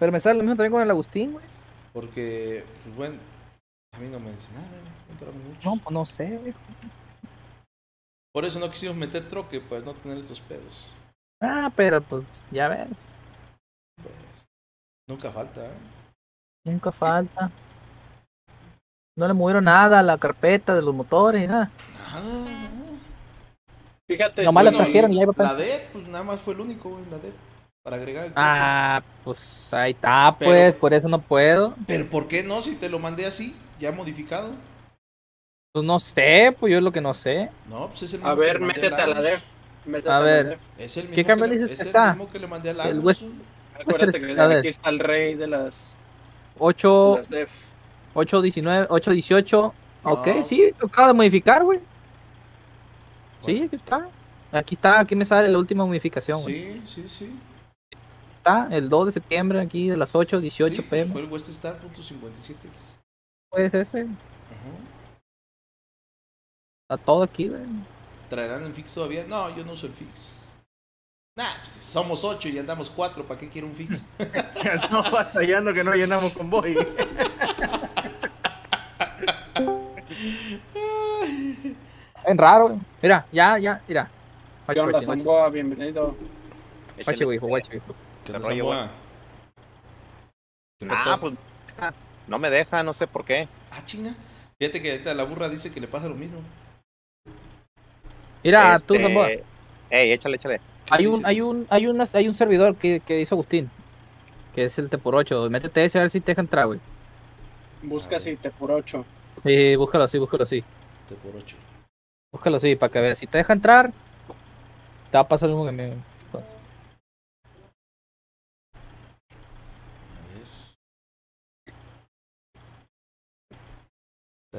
Pero me sale lo mismo también con el Agustín, güey. Porque, pues bueno, a mí no me dice nada, no mucho. No, pues no sé, güey. Por eso no quisimos meter troque, para no tener estos pedos. Ah, pero pues ya ves. Pues, nunca falta, ¿eh? Nunca falta. No le movieron nada a la carpeta de los motores nada. Nada, nada. Fíjate. Nomás la sí, trajeron y ahí va La D, pues nada más fue el único, güey, la D. Para agregar el troque. Ah, pues ahí está, Pero- pues, por eso no puedo. Pero ¿por qué no? Si te lo mandé así, ya modificado. Pues no sé, pues yo es lo que no sé. No, pues es el A mismo que ver, métete a la def. Métete A la ver. def. Es el mismo ¿Qué cambio que le- dices es que el está? mismo que le mandé a El. West- Acuérdate que a ver. aquí está el rey de las, de 8, las def. 8, 19, 8, 18. Ok, No. sí, acabo de modificar, güey. Sí, aquí está. Aquí está, aquí me sale la última modificación, güey. Sí, sí, sí. Está el 2 de septiembre, aquí de las 8, 18 Sí, pm. Fue el West Star punto 57X. Pues ese. Está todo aquí, güey. ¿Traerán el fix todavía? No, yo no uso el fix. Nah, pues, somos ocho y andamos cuatro, ¿para qué quiero un fix? no batallando que no llenamos convoy. Es raro, güey. Mira, ya, ya, mira. ¿Qué onda, Guache, guache, Zamboa? Bienvenido. guache, güey, guache, güey. ¿Qué rollo? ¿Qué Ah, pues no me deja, no sé por qué. Ah, chinga. Fíjate que ahorita la burra dice que le pasa lo mismo. Mira, tú, Este, Zamboa. Ey, échale, échale. ¿Qué Hay un, hay un, hay unas, hay un servidor que, que hizo Agustín. Que es el T por 8. Métete ese a ver si te deja entrar, güey. Busca si te por 8. Sí, búscalo así, búscalo así. Este por ocho. Búscalo así para que veas. Si te deja entrar, te va a pasar lo mismo que me. A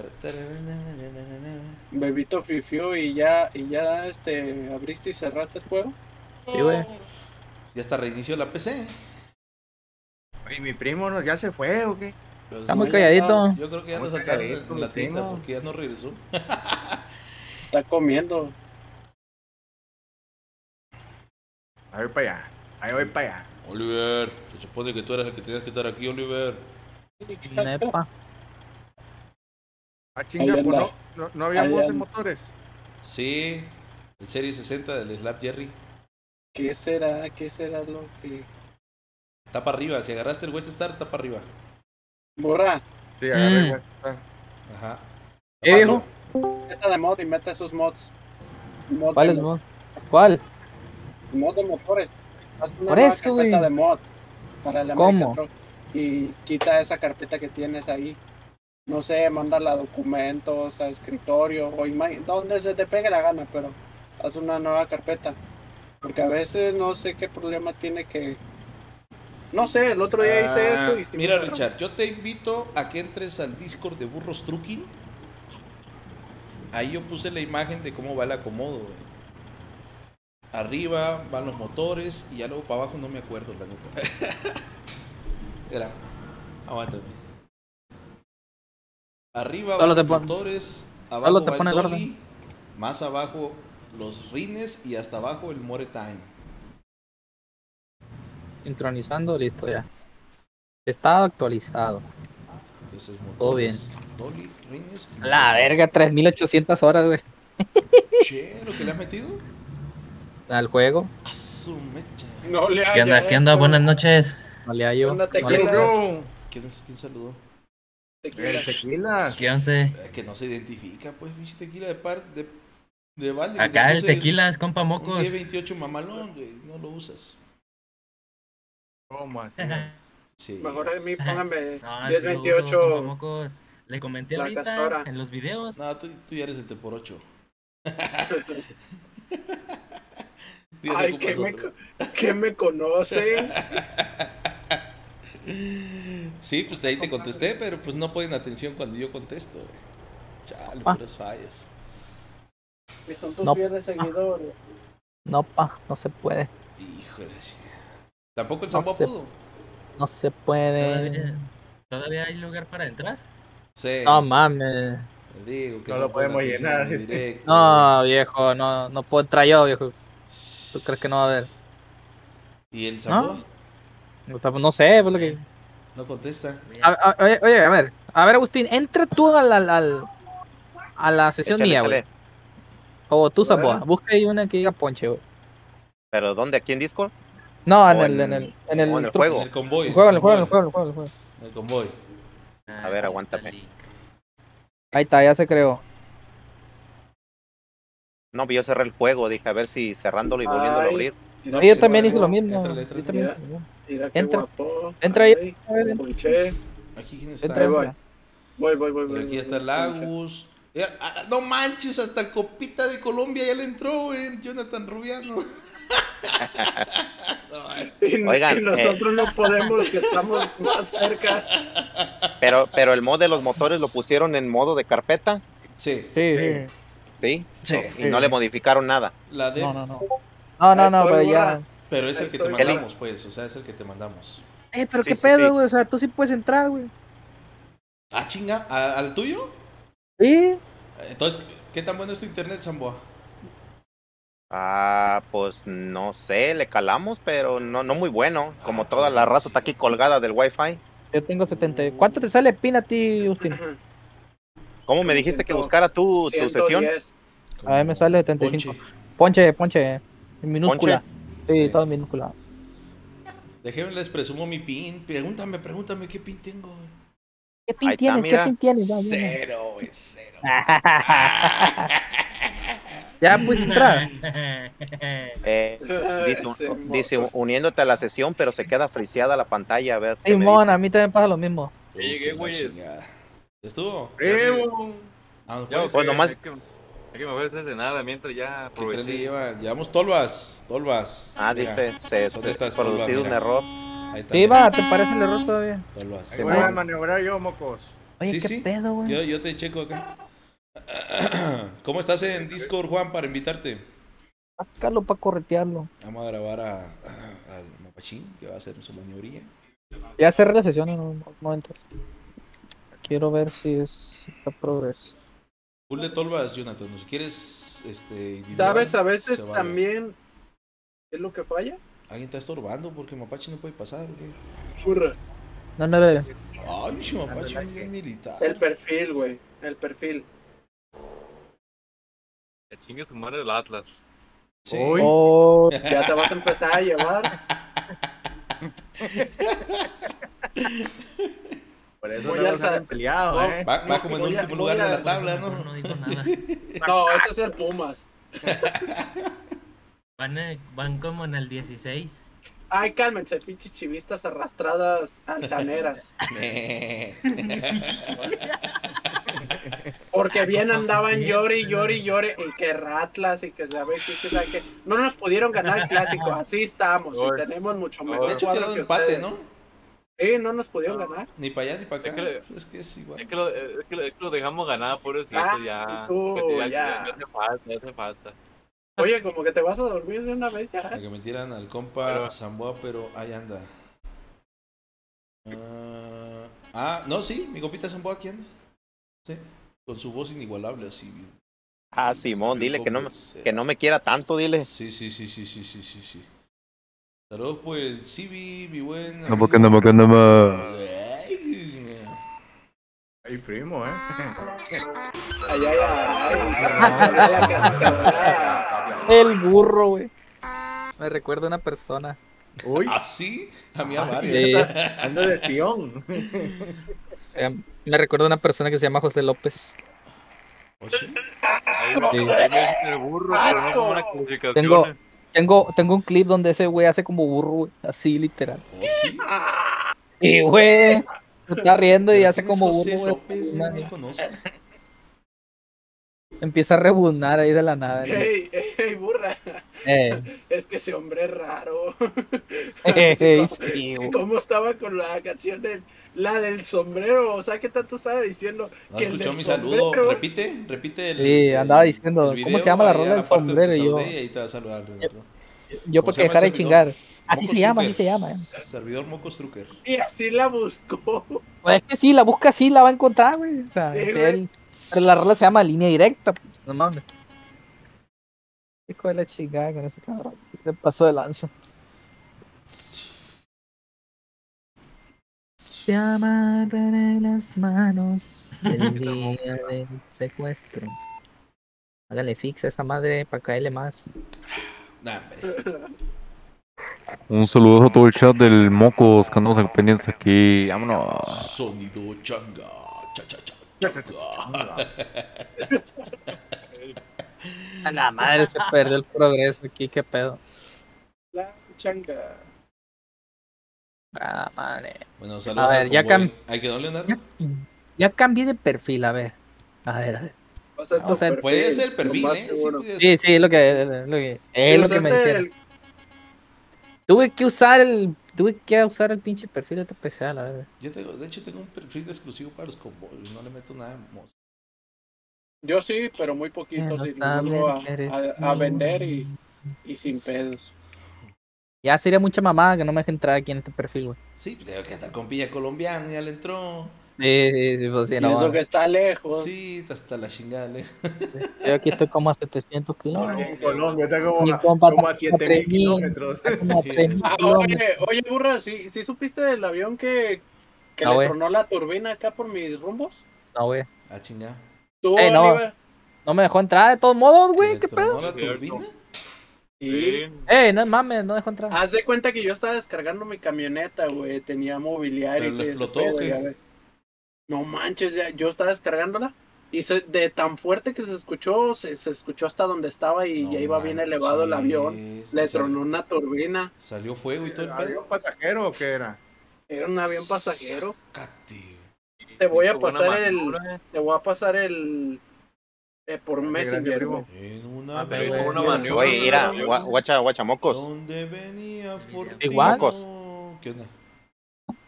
ver. Bebito frifió y ya, y ya este, abriste y cerraste el juego. Sí, güey. Ya está reinició la PC. ¿Y mi primo no, ya se fue o qué? Pero Está muy calladito. Yo creo que ya lo sacaron la tienda primo. porque ya no regresó. Está comiendo. A ver para allá. Ahí voy para allá. Oliver, se supone que tú eres el que tenías que estar aquí, Oliver. Nepa. Ah, chinga, pues no, no, no había Ahí mod de motores. Sí, el Serie 60 del Slap Jerry. ¿Qué será? ¿Qué será lo que...? Está para arriba, si agarraste el West Star, está para arriba. Borra, Sí, agarré Mm. el West Star. Ajá. ¿Qué viejo? meta de mod y mete esos mods. Mod ¿Cuál de es mo- no? ¿Cuál? mod de motores. Haz una Por eso, carpeta güey. de mod para el ¿Cómo? Y quita esa carpeta que tienes ahí. No sé, mándala a documentos, a escritorio o donde se te pegue la gana, pero haz una nueva carpeta. Porque a veces no sé qué problema tiene que... No sé, el otro día hice Ah, eso y... Mira, me- Richard, yo te invito a que entres al Discord de Burros Trucking. Ahí yo puse la imagen de cómo va el acomodo. güey. Arriba van los motores y ya luego para abajo no me acuerdo, la neta. Era, aguántame. Arriba Solo te motores, abajo te va el dolly, más abajo los rines y hasta abajo el more time. Sincronizando, listo ya. Estado actualizado. Entonces, Todo bien. motores, Dolly, rines. La verga, 3800 horas, güey. Che, lo que le has metido. Al juego. A su mecha. No le ¿Qué onda? ¿Qué onda? Buenas noches. No le hallo. Onda, te no le- quiero. ¿Quién, es- quién saludó? El tequila. ¿Qué once? Que no se identifica, pues, pinche tequila de par de, de balde. Acá el tequila es compa mocos. 1028 mamalón, güey, no lo usas. ¿Cómo así? Sí. Mejor a mí póngame No, sí lo uso, 1028. mocos. Le comenté La ahorita castora. en los videos. No, tú, tú ya eres el te por 8. Tú ya te Ay, que me, que me conocen. Sí, pues de ahí te contesté, pero pues no ponen atención cuando yo contesto, güey. Chale, Ah. puras fallas. Y son tus No. fieles seguidores. No, pa, no se puede. Híjole. Tampoco el No Sambo sé. pudo. No se puede. ¿Todavía, todavía hay lugar para entrar? Sí. No mames. digo que No lo ponen podemos llenar, en directo, No, viejo, no, no puedo entrar yo, viejo. ¿Tú crees que no va a haber? ¿Y el Sambo? No, no sé, pues lo que. No contesta. A- a- oye, oye, a ver, a ver, Agustín, entra tú al, al, al- a la sesión Échale, mía, güey. O tú, Saboa. Busca ahí una que diga ponche, güey. ¿Pero dónde? ¿Aquí en Discord? No, en el, en- el, en el, en el juego. En el convoy. El juego, en el juego, en el convoy, juego, en el juego, en el juego. en el convoy. A ver, aguántame. Ahí está, ya se creó. No, yo cerré el juego, dije a ver si cerrándolo y volviéndolo a abrir. Mira yo qué también hice lo mismo. Yo también hice lo mismo. Mira qué Entra. guapo. Entra ahí. Aquí quién está. Entra, Ahí voy. Voy, voy, voy. Por voy, aquí voy, está Lagus. Eh, ah, no manches, hasta el copita de Colombia ya le entró, güey. Jonathan Rubiano. No. Y, Oigan, y nosotros no podemos, que estamos más cerca. Pero, pero el mod de los motores lo pusieron en modo de carpeta, sí, Sí, sí. ¿sí? sí. Y no le modificaron nada. La de. No, no, no. No, no, no, pero ya. Pero es el que te mandamos, pues. O sea, es el que te mandamos. Eh, pero Sí, qué sí, pedo, sí. güey. O sea, tú sí puedes entrar, güey. Ah, chinga. ¿a- ¿Al tuyo? Sí. Entonces, ¿qué tan bueno es tu internet, Samboa? Ah, pues no sé, le calamos, pero no, no muy bueno. Como toda la raza está aquí colgada del wifi. Yo tengo 70. ¿Cuánto te sale pin a ti, Justin? ¿Cómo me dijiste que buscara tu, tu sesión? 110. A ver, me sale 75. Ponche. Ponche, ponche. En minúscula. Sí, Sí. todo minúscula. Déjenme les presumo mi pin. Pregúntame, pregúntame qué pin tengo. güey. ¿Qué pin Ahí está, tienes? ¿Qué pin tienes? Cero, güey, cero. Ya puedes entrar. Eh, dice, dice uniéndote a la sesión, pero se queda friseada la pantalla. A ver. Simón, dice. a mí también pasa lo mismo. Ya llegué, güey. ¿Estuvo? Primo. Ah. Pues nomás- Que me voy a nada mientras ya ¿Qué tren le aproveché. lleva? Llevamos tolvas, tolvas. Ah, Mira, dice, se, netas producido un error. Ahí está, Sí, va, ¿te parece el error todavía? Tolvas. Ahí voy a maniobrar yo, mocos. Oye, Sí, qué sí. pedo, güey. Yo, yo te checo acá. ¿Cómo estás en Discord, Juan, para invitarte? Sacarlo para corretearlo. Vamos a grabar a, a- al Mapachín, que va a hacer su maniobría. Ya cerré la sesión en un momento. Quiero ver si es está progreso. Full de tolvas, Jonathan. Si quieres, este. individual, ¿Sabes? A veces vale. también. ¿Qué es lo que falla? Alguien está estorbando porque Mapache no puede pasar, ¿o qué? Burra. No, no, no. Ay, mi Mapache es bien militar. El perfil, güey. El perfil. Que chingue su madre el Atlas. Sí. Oh, Ya te vas a empezar a llevar. Por eso Voy no a No. eh. Va, va como en a- último lugar a- de la tabla, No, ¿no? no digo nada. No, ese es el Pumas. Van, eh, van como en el 16. Ay, cálmense, pinches chivistas arrastradas altaneras. Porque bien andaban llori, llori, llori, y que ratlas y que sabe qué, que sabe qué. No nos pudieron ganar el clásico, así estamos, y tenemos mucho mejor De hecho, quedó que empate, ustedes. ¿no? Sí, no nos pudieron ganar. Ni para allá ni para acá. Es que le- Es que es igual. Es que lo, es que lo, es que lo dejamos ganar, pobrecito, Ah, ya. tú, ya. ya, ya. hace falta, ya hace falta. Oye, como que te vas a dormir de una vez ya. Para que metieran al compa Pero- Zamboa, pero ahí anda. Ah, ah, no, sí, mi compita Zamboa aquí anda. Sí. Con su voz inigualable, así. bien- Ah, Simón, dile que no, me- que no me quiera tanto, dile. Sí, sí, sí, sí, sí, sí, sí, sí. Saludos por el CB, mi buen. No, porque no, porque no me- Ay, primo, ¿eh? Ay, ay, ay. la cascada. El burro, güey. Me recuerda a una persona. Uy, ¿Ah, sí? A mí a ah, varios. Anda de. Eh, Me recuerda a una persona que se llama José López. ¿Oh, sí? Sí. el burro, pero no como clasificaciones. Tengo, tengo, tengo un clip donde ese güey hace como burro, güey. Así, literal. ¿Oh, sí? Y, güey. Se está riendo y ¿Pero hace como burro, güey. López? No conozco. Empieza a rebuznar ahí de la nada. güey. Ey, ey, burra. Eh, Es que ese hombre es raro. eh, sí, güey. ¿Cómo estaba con la canción de la del sombrero? O sea, ¿qué tanto estaba diciendo? No que el escuchó del mi saludo. sombrero- Repite, repite el. Sí, el- andaba diciendo, el ¿cómo se llama la rola del sombrero? Yo- Y te va a saludar, Leonardo. Yo ¿Cómo porque se llama de el chingar. Así se llama, así se llama. eh. Servidor Mocos Trucker. Y así la buscó. Pues es que sí, la busca así, la va a encontrar, güey. O sea, Sí, pero la rola se llama línea directa, pues, no mames. Hijo de la chingada con ese cabrón. Se pasó de lanza. Te amarraré las manos el día del secuestro. Hágale fix a esa madre para caerle más. Nah. Un saludo a todo el chat del Mocos que andamos pendientes aquí. Vámonos. Sonido changa. Cha, cha, cha, changa. A la madre se perdió el progreso aquí, qué pedo. La changa. Ah, madre. Bueno, saludos. A ver, ya convoy. cam- ¿Ahí quedó Leonardo? Ya, ya cambié de perfil, a ver. A ver, a ver. O sea, Vamos a ver. Puede ser el perfil, ¿eh? Sí, sí, es lo que, lo que, es lo que me dijeron. el- Tuve que usar el, tuve que usar el pinche perfil de TPC, a la verdad. Yo tengo, de hecho, tengo un perfil exclusivo para los convoyos. No le meto nada de mos- Yo sí, pero muy poquito. Saber pongo a, a- a vender y, y sin pedos. Ya sería mucha mamada que no me deje entrar aquí en este perfil, güey. Sí, pues, tengo que estar con Pilla Colombiano, ya le entró. Sí, sí, sí, pues sí, y no. eso que está lejos. Sí, hasta la chingada. le- Yo aquí estoy como a 700 kilómetros. En Colombia está como, a- compa como a está 7000 3000. kilómetros. Como a 3000 Ah, kilómetros. oye, oye, burra, ¿sí, sí supiste del avión que, que No, le tronó la turbina acá por mis rumbos? No, güey. Ah, chingada. ¿Tú, Eh, no. Oliver? No me dejó entrar de todos modos, ¿Que güey. ¿Qué tronó pedo? la turbina? Sí. Eh, no mames, no dejó entrar. Haz de cuenta que yo estaba descargando mi camioneta, güey. Tenía mobiliario ¿Pero y todo No manches, ya, yo estaba descargándola. Y se- de tan fuerte que se escuchó, se, se escuchó hasta donde estaba y No ya iba bien elevado el avión. Le tronó una turbina. ¿Salió fuego y todo el ¿Avión pedo? pasajero o qué era? Era un avión pasajero. Cácate. Te voy a pasar el. Te voy a pasar el. eh, por Messenger. En una A ver, vez Hizo una maniobra. Oye, mira, del gua- avión. guacha, guachamocos. Donde venía Igual. Fortino. ¿Qué onda?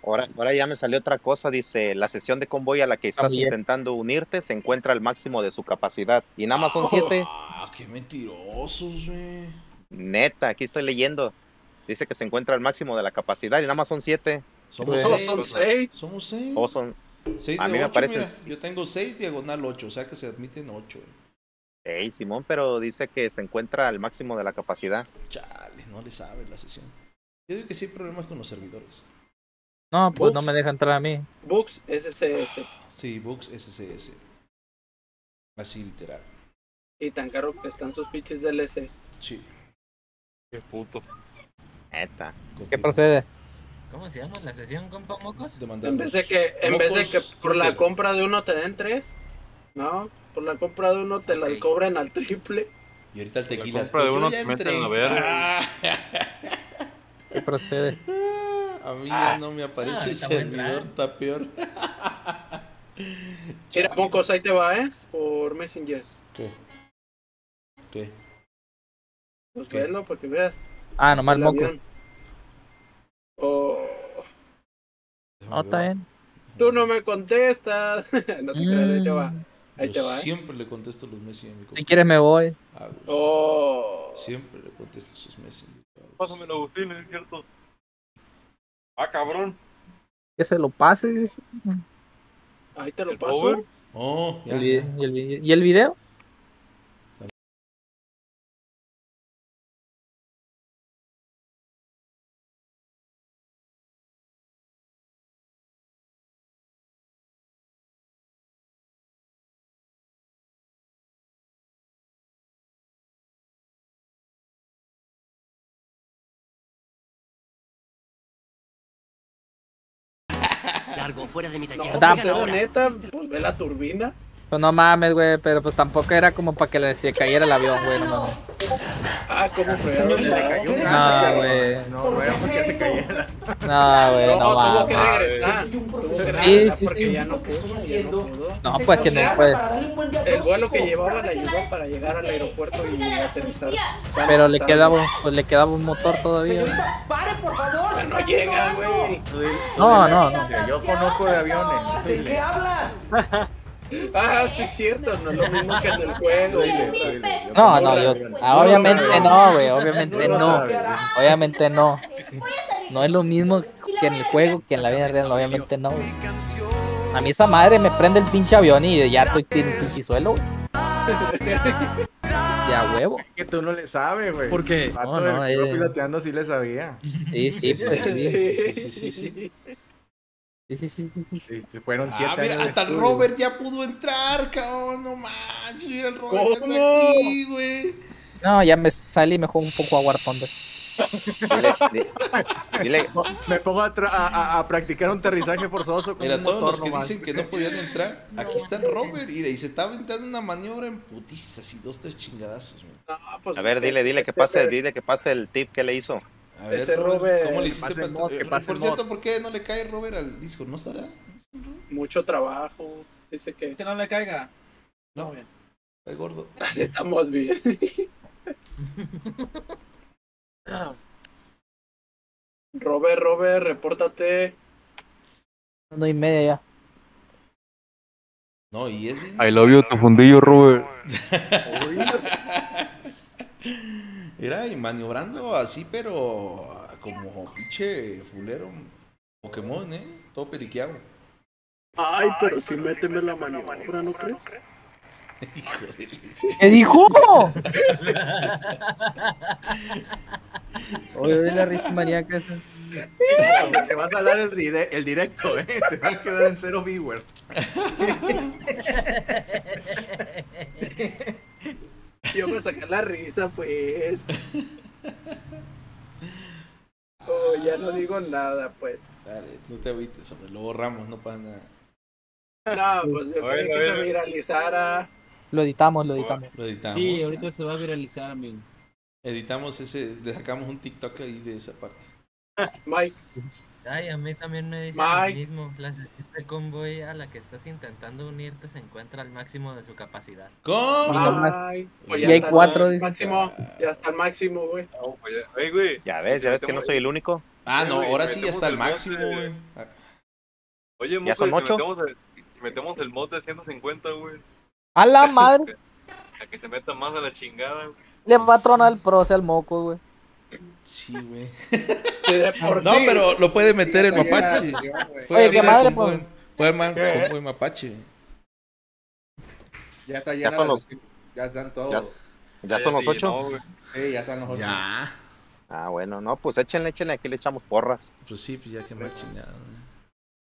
Ahora, ahora ya me salió otra cosa, dice, la sesión de convoy a la que estás También. intentando unirte se encuentra al máximo de su capacidad. Y nada más son siete. Ah, qué mentirosos, güey. Neta, aquí estoy leyendo. Dice que se encuentra al máximo de la capacidad y nada más son siete. Somos Pues, seis. son seis. Somos seis. O son, Seis a mí me parece- mira. Yo tengo seis diagonal ocho, o sea que se admiten ocho. güey. Ey, Simón, pero dice que se encuentra al máximo de la capacidad. Chale, no le sabe la sesión. Yo digo que sí hay problemas con los servidores. No, pues no me deja entrar a mí. Books SCS. Sí, Books SCS. Así literal. Y tan caro que están sus pinches DLC. Sí. Qué puto. Neta. ¿Qué procede? ¿Cómo se llama la sesión, compa Mocos? En vez de que, en vez de que Mocos por la compra de uno te den tres, ¿no? Por la compra de uno te la Ok. cobren al triple. Y ahorita el Por la tequila. compra de uno te meten a verga. Ah, ¿Qué procede? a mí ya no me aparece Ah, el servidor, está peor. Mira, Mocos, ahí te va, ¿eh? Por Messenger. ¿Qué? ¿Qué? Pues ¿Qué? velo para que veas. Ah, nomás el moco. Oh, No, está bien. tú no me contestas. no te creas, ahí te va. Mm, Ahí Yo te va, ¿eh? siempre le contesto los Messi a mi compa. Si quieres me voy. Ah. Oh. Siempre le contesto sus Messi. Pásame el Agustín, es cierto. Ah, cabrón. Que se lo pase. dice. Ahí te lo ¿El paso. Oh, ya, El vi- ya. ¿Y, el, ¿Y el video? Largo, fuera de mi taller. No, neta, pues ve la turbina. Pues no mames, güey, pero pues tampoco era como para que le se cayera el avión, güey, no mames. Ah, ¿cómo fue? Le cayó un No, gas, güey. No, era porque se cayera. No, güey, No, no tuvo que mames. regresar. Tuvo que Sí, regresar sí, porque sí. ya no pudo, ya no pudo. No, pues que no, pues. El vuelo que llevaba le ayudó para llegar al aeropuerto y aterrizar. Pero le quedaba, pues le quedaba un motor todavía. güey. Pero no llega, güey. No, no, no. Yo conozco de aviones. ¿De qué hablas? Ah, sí es cierto, no es lo mismo que en el juego. güey. No, no, yo, ah, obviamente no, güey, obviamente No. Obviamente no. No es lo mismo que en el juego que en la vida real, obviamente no. güey. A mí esa madre me prende el pinche avión y ya estoy en el pinche suelo, güey. Ya huevo. Es que tú no le sabes, güey. ¿Por qué? El vato No, no, eh. piloteando sí le sabía. Sí, sí, pues sí. Sí, sí, sí, sí. Sí, sí, sí, sí, sí. Este, fueron siete Ah, mira, años de hasta el estudio. Robert ya pudo entrar, cabrón. No manches, mira el Robert ¿Cómo? aquí, güey. No, ya me salí y me juego un poco a War Thunder. Dile, di- dile, Me pongo a, tra- a, a- practicar un aterrizaje forzoso con Mira, un todos motor los que nomás. dicen que no podían entrar, aquí está el Robert. Y, y se está aventando una maniobra en putizas y dos, tres chingadazos, güey. No, pues, a ver, dile, dile que pase, dile que pase el tip que le hizo. A ver, Ese Robert, Robert, ¿cómo le hiciste para mod, eh, pase Por cierto, mod. ¿por qué no le cae Robert al disco? ¿No estará? Mucho trabajo. Dice que Que no le caiga. No, cae gordo. así estamos bien. Robert, Robert, repórtate. No y media ya. No, y es bien. I love you, tu fundillo, Robert. Era y maniobrando así, pero como pinche fulero Pokémon, ¿eh? Todo periqueado. Ay, pero si méteme la maniobra, ¿no crees? Hijo de... ¿Qué dijo? Oye, oye la risa maníaca esa. Te vas a dar el directo, eh. Te vas a quedar en cero viewer. Yo me saqué la risa, pues. Oh, ya no digo nada, pues. Dale, no te agüites, hombre. Lo borramos, no pasa nada. No, pues yo quería que se viralizara. Lo editamos, lo editamos. Lo editamos. Sí, ahorita se va a viralizar, amigo. Editamos ese, le sacamos un TikTok ahí de esa parte. Mike, Ay, a mí también me dicen Mike. lo mismo. La de convoy a la que estás intentando unirte se encuentra al máximo de su capacidad. ¿Cómo? Y. Pues y hay está el cuatro, dice. Máximo, ya está el máximo, güey. Pues ya- güey. Ya ves, ya ves que no soy el único. Ah, no, ahora sí ya está el máximo, güey. Oye, ¿Ya son si ocho? metemos el, si metemos el mod de 150, güey. A la madre, A que se meta más a la chingada, güey. le va a tronar el proce al moco, güey. Sí, güey. Sí, No, sí. pero lo puede meter en Ya llega la Mapache. Oye, qué madre, pues. en- Puede armar combo en Mapache. Ya está Ya llena son la los-. Ya están todos. Ya- ¿Ya son los ocho? no. Sí, ya están los ocho. Ya. Ah, bueno, no, pues échenle, échenle, aquí le echamos porras. Pues sí, pues ya que más chingado.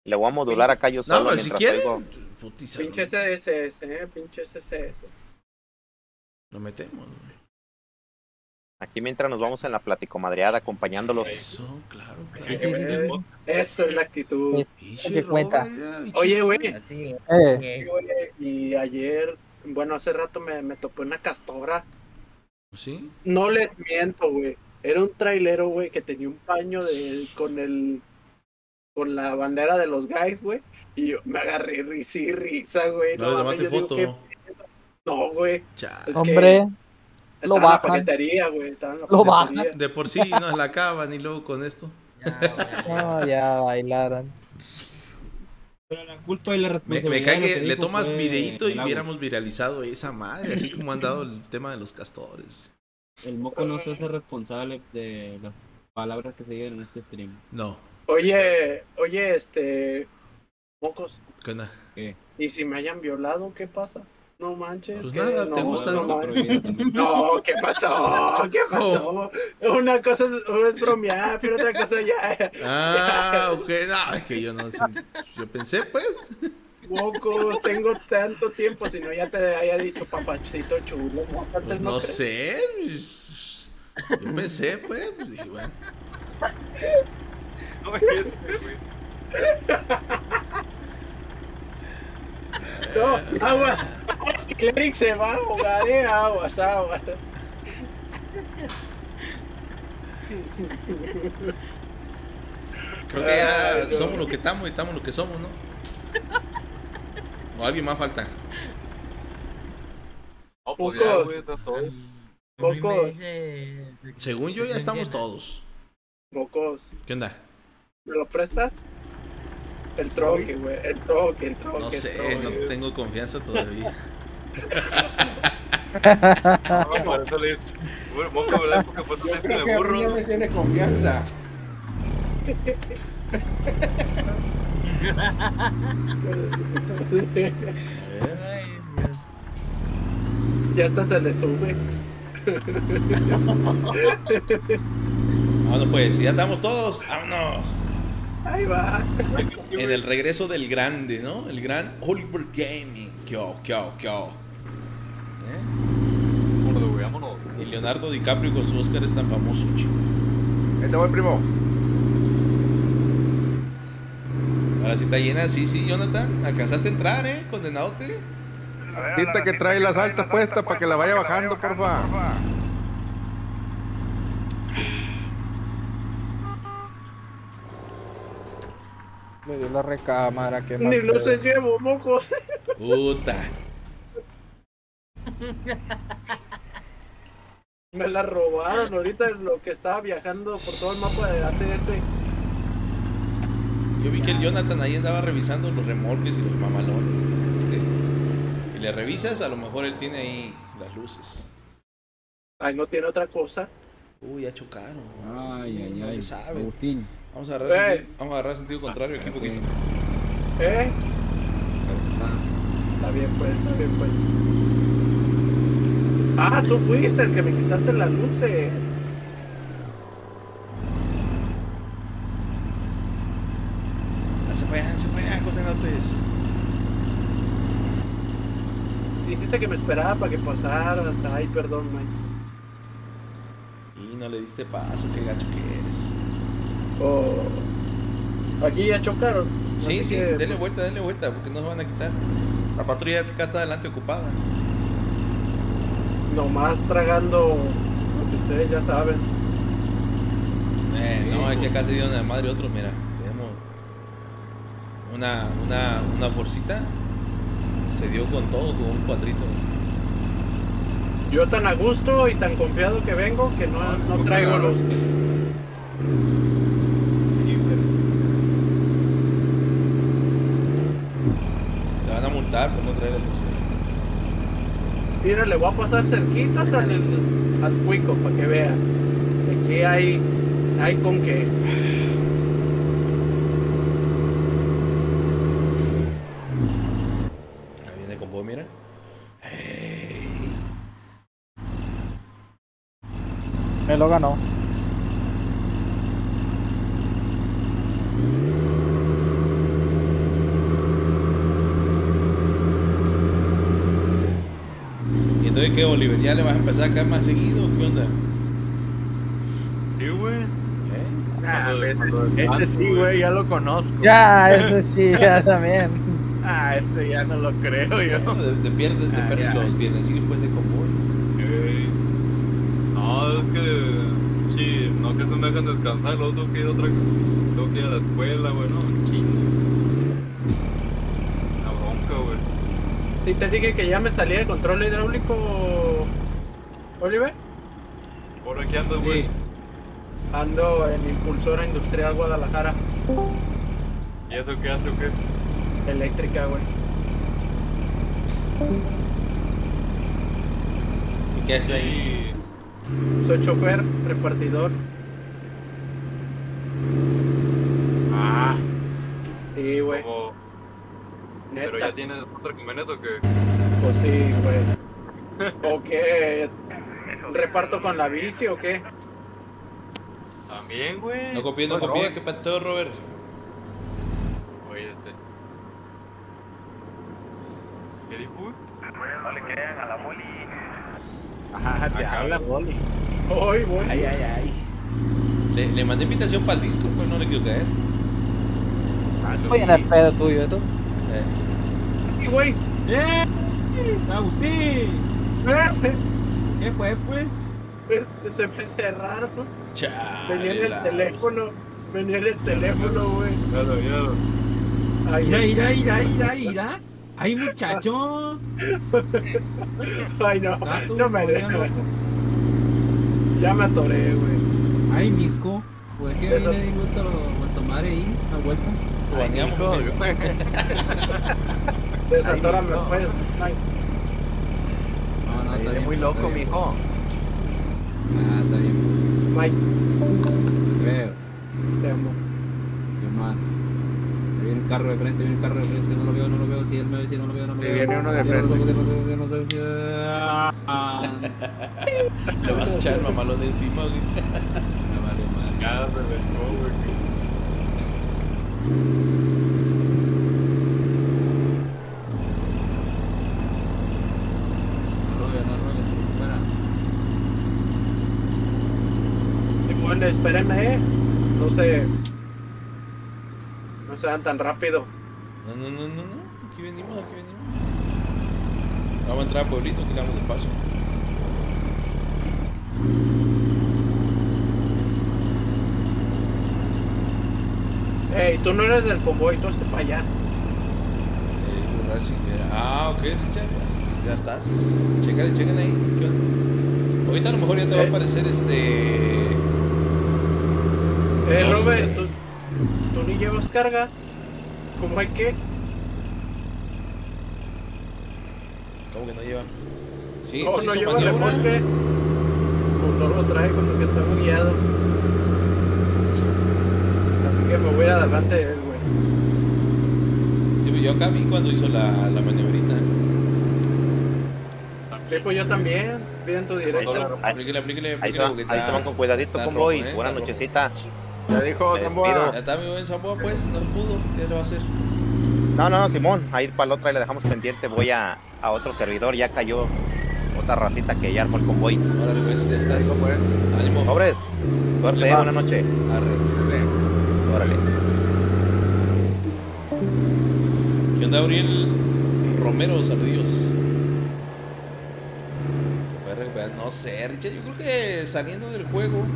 Le voy a modular acá yo No, solo pero si quieren, oigo. putiza, Pinche SSS, eh, pinche SSS. lo metemos. Aquí mientras nos vamos en la platicomadreada acompañándolos. Eso, claro, claro. Sí, sí, sí. Esa es la actitud. ¿Qué cuenta? Oye, güey. Eh, y ayer, bueno, hace rato me, me topé una castora. ¿Sí? No les miento, güey. Era un trailero, güey, que tenía un paño de con el con la bandera de los guys, güey. Y yo me agarré risa y risa, güey. No le mames, tomaste yo digo, foto. No, güey. Es que hombre, lo en la bajan. paquetería, güey. estaba en la Lo paquetería. De por sí nos la acaban y luego con esto. Ya. No, ya bailaron. Pero la culpa y la Me, responsabilidad. me cae lo que le tomas fue videíto y hubiéramos viralizado esa madre, así como han dado el tema de los castores. El moco no se hace responsable de las palabras que se digan en este stream. No. Oye, oye, este. Pocos. ¿Qué onda? ¿Y si me hayan violado, qué pasa? No manches. Pues que nada, ¿te no, gusta, no, no? No, ¿qué pasó? ¿Qué pasó? Una cosa es, es bromear, pero otra cosa ya. Ah, ok. No, es que yo no sé. Yo pensé, pues. Pocos, tengo tanto tiempo, si no ya te haya dicho papachito chulo. No, antes Pues no sé. Yo pensé, pues. pues dije, bueno. No, aguas, aguas, que el Eric se va a ahogar, eh, aguas, aguas. Creo que ya Ay, no. somos lo que estamos y estamos lo que somos, ¿no? O alguien más falta. No, pues ya, Pocos. güey, está todo. Según yo, ya estamos todos. Pocos. ¿Qué onda? ¿Me lo prestas? El troque, güey, el troque, el troque. No el sé, troque. no tengo confianza todavía. No, por eso le Moco, ¿verdad? Porque de que a mí burro. ya me tiene confianza. Ay, Dios. Ya hasta se le sube. Bueno, pues, ya estamos todos. Vámonos. Ahí va. En el regreso del grande, ¿no? El gran Oliver Gaming. Kyo, kyo. ¿Eh? Vámonos, güey, vámonos. Y Leonardo DiCaprio con su Oscar es tan famoso, chico. Ahí te voy, primo. Ahora sí está llena, sí, sí, Jonathan. Alcanzaste a entrar, ¿eh? Condenadote. Ahorita que trae las altas puestas para que la vaya bajando, porfa. Me dio la recámara, que Ni lo se llevo, mocos. Puta. Me la robaron ahorita en lo que estaba viajando por todo el mapa de ATS. Yo vi que el Jonathan ahí andaba revisando los remolques y los mamalones. Y le revisas, a lo mejor él tiene ahí las luces. Ay, no tiene otra cosa. Uy, ya chocaron. Ay, ay, No ay. le saben. Agustín. Vamos a agarrar, Eh. sentido, vamos a agarrar sentido contrario aquí poquito. ¿Eh? Está bien, pues, está bien, pues. Ah, tú fuiste el que me quitaste las luces. Allá, condenadotes. Dijiste que me esperaba para que pasaras. Ay, perdón, Mike. Y no le diste paso, qué gacho que eres. Oh. Aquí ya chocaron. Sí, Así sí, que, denle vuelta, denle vuelta, porque no se van a quitar. La patrulla acá está adelante ocupada. Nomás tragando lo que ustedes ya saben. Eh, no, es que acá se dieron a la madre otro, mira. Tenemos una, una, una bolsita. Se dio con todo, con un cuatrito. Yo tan a gusto y tan confiado que vengo que no, no traigo los. Multar por no traer la luz. Mira, le voy a pasar cerquitas al, al cuico para que veas. Aquí hay, hay con qué. Ahí viene con vos, mira. Me lo ganó. ¿Y qué, Oliver? ¿Ya le vas a empezar a caer más seguido? ¿Qué onda? Sí, güey. ¿Eh? Ah, Cuando- este, este sí, güey. ya lo conozco. Ya, ese sí, ya también. Ah, ese ya no lo creo yo. No, de, de pierdes, de Ah, pierdes ya. los viernes después de convoy. No, es que. Sí, no que se me dejan descansar, luego tengo que ir a otra. Tengo que ir a la escuela, güey, no, chingo. Una bronca, güey. Sí, te dije que ya me salí del control hidráulico. Oliver, ¿Por aquí andas, güey? ando en Impulsora Industrial Guadalajara. ¿Y eso qué hace o qué? Eléctrica, güey. ¿Y qué haces ahí? Soy chofer, repartidor. Ah, Sí, güey. como. Tienes otra camioneta o qué? Pues sí, güey. ¿O qué? ¿Reparto con la bici o qué? También, güey. No copié, no Bueno, copié. ¿Qué pateo, Robert? Oye, este. ¿Qué dijo? No le crean a la boli. Ajá, te habla. Boli. Hoy, güey. Ay, ay, ay. Le, le mandé invitación para el disco, pero no le quiero caer. Ah, sí. Oye, en el pedo tuyo, eso. Eh, Sí, güey. ¡Eh! ¡Agustín! ¿Qué fue, pues? Pues, se me cerraron. chale, Venía en el teléfono. Venía en el teléfono, güey. Míralo, míralo. Ay, ay, mira, mira, mira, mira. ¡Ay, muchacho! ay, no. No me dejes. Ya me atoré, güey. ¡Ay, mijo! Pues que vine y gusto a tomar ahí, a vuelta. Baneamos, Hijo, güey. Desatórame, no. pues. Ay, No, no, está bien, muy loco, bien. mijo. Ah, está bien. Mike, Creo. te amo. ¿Qué más? Ahí viene el carro de frente, viene el carro de frente, no lo veo, no lo veo, si él me ve, si no lo veo, no lo veo. viene uno de frente. Ah, Le vas a echar el mamalón de encima, güey. me madre. Ya se echó, güey. No lo veo, no lo veo, se recupera. Bueno, espérenme, eh. No se. No sean tan rápido. No, no, no, no, no. Aquí venimos, aquí venimos. Vamos a entrar a Pueblito, que le damos de paso. Ey, tú no eres del convoy, tú estás para allá. Eh, ah, ok, Richard, ya, ya estás. Chécale, chécale ahí. Ahorita a lo mejor ya te va a Eh. aparecer este. Eh, No Robert. ¿tú, tú ni llevas carga. ¿Cómo hay que? ¿Cómo que no lleva? Sí, no, sí no lleva maniobra. remolque. Pues no lo trae como que está muy guiado. Así que me voy adelante de él, güey. Yo, yo acá vi cuando hizo la, la maniobrita. Sí, pues yo también. Vi en tu directo. Aplíquele, aplíquele, Ahí se, aplíquele, van, porque ahí está- se van con cuidadito, está convoy. rojo, ¿eh? Ya dijo Zamboa. Ya está mi buen Zamboa, pues, no pudo. ¿Qué le va a hacer? No, no, no, Simón. A ir para la otra y le dejamos pendiente. Voy a, a otro servidor. Ya cayó otra racita que ya armó el convoy. Órale, pues, ya estás. Pues. Ánimo. Sobres. Suerte, Va. buena noche. Arre. Órale. ¿Qué onda, Auriel Romero? Saludillos. ¿Se puede recuperar? No sé, Richard. Yo creo que saliendo del juego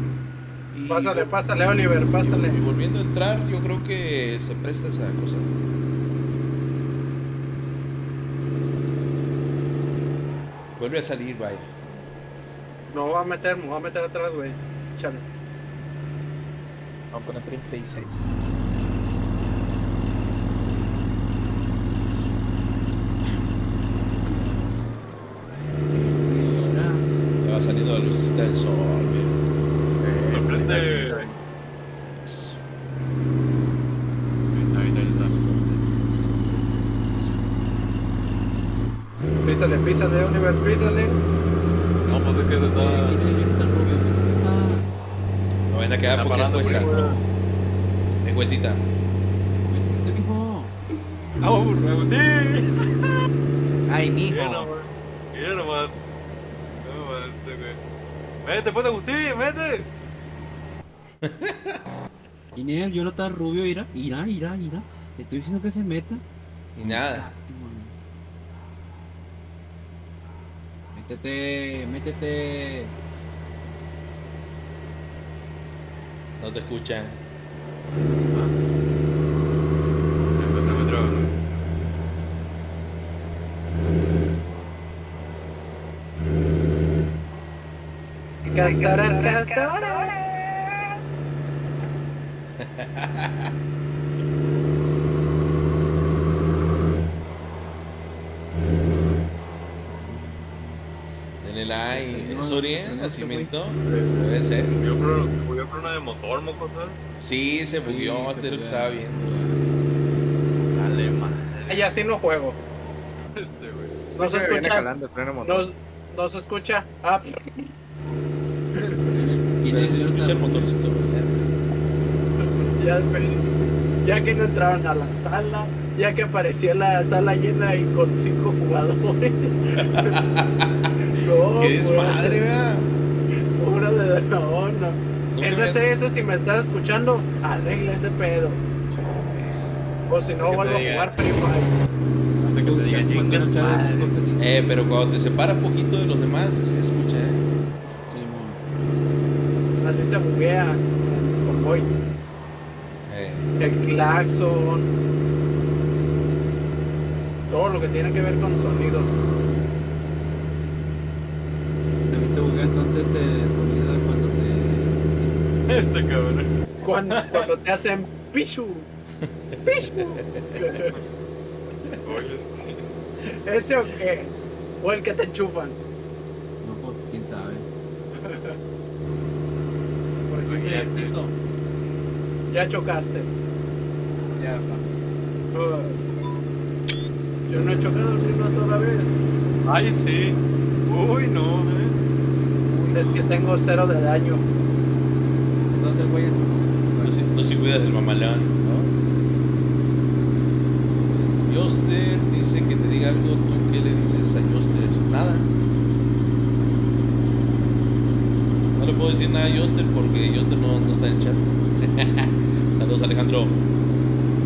y, Pásale, pásale, Oliver, pásale. y volviendo a entrar, yo creo que se presta esa cosa. Vuelve a salir, vaya. No voy a meter, me voy a meter atrás, güey. Chale. Vamos a poner 36. Ya va saliendo la lucecita del sol. mira. Al frente. Ahí está, ahí está, ahí está. Písale, písale, Oliver, písale. No, pues es que se está. No vayan a quedar porque parando, cuesta. güey. Es cuentita. Vete, mijo. ¡Ah, Agustín! Ay, mijo. Mira nomás. No nomás, este. Vete, pues, Agustín, vete. Inés, yo no está rubio, irá, irá, irá, irá. Le estoy diciendo que se meta. Y nada. Métete, métete. No te escuchan. Encuéntrame otro. No, no, no, ¿Nacimiento? Debe ser. Yo creo creo una de motor, moco, ¿sabes? Sí, se bugueó. Este es lo que estaba viendo. Dale, madre. Oye, así no juego. Este, güey. No se escucha. No, no se escucha. Ah, Y ahí se escucha el motorcito. ya, ya que no entraban a la sala, ya que aparecía la sala llena y con cinco jugadores. Qué desmadre, vea. Pura de no, no. Ese, ese, si me estás escuchando, arregla ese pedo. O si no, vuelvo a jugar Free Fire. Eh, pero cuando te separa poquito de los demás, se escucha, ¿eh? Así se buguea el convoy. Eh, El claxon. Todo lo que tiene que ver con sonidos. A mí se buguea entonces el sonido cuando te. Este cabrón. Cuando, cuando te hacen pichu. Pichu. Este. ¿Ese o qué? O el que te enchufan. No, pues quién sabe. Por ejemplo, Oye, ya chocaste. Ya, Uh, Yo no he chocado ni una sola vez. Ay, sí. Uy, no, eh. Es que tengo cero de daño. Entonces, güey, es. tú, sí, tú sí cuidas del mamalán, ¿no? Yoster dice que te diga algo, ¿tú qué le dices a Yoster? Nada. No le puedo decir nada a Yoster porque Yoster no, no está en el chat. Saludos Alejandro.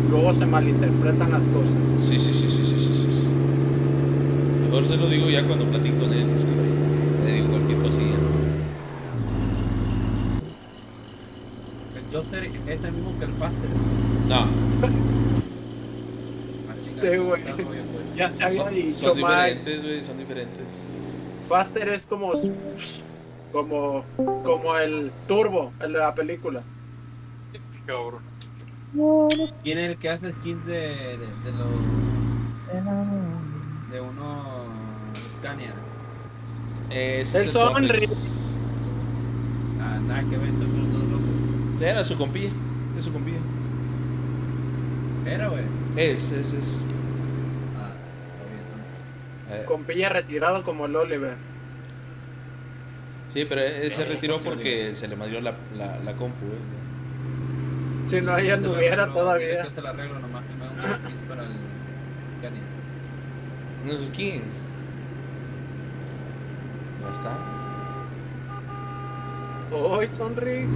Luego se malinterpretan las cosas. Sí, sí, sí, sí, sí, sí, sí. Mejor se lo digo ya cuando platico con él. Es que le digo cualquier cosilla. El Joster es el mismo que el Faster. No, Ah, Este, güey. Ya te había son, dicho, son diferentes, güey, son diferentes. Faster es como. Como. Como el turbo, el de la película. Este cabrón. ¿Quién es el que hace skins de, de, de los. de uno. Scania? Ese El es Sonrix. Ah, nada que ver, los dos locos. Era su compilla, es su compilla. Era, güey. Es, es, es. Ah, está bien, entonces. Eh, Con pilla retirado como el Oliver. sí, pero él se retiró porque se le madrió la, la, la compu, güey. Si no, ella anduviera todavía. Yo se la arreglo nomás que me hago unos skins para el Scania. Unos skins. Ya está. Hoy Sonrix,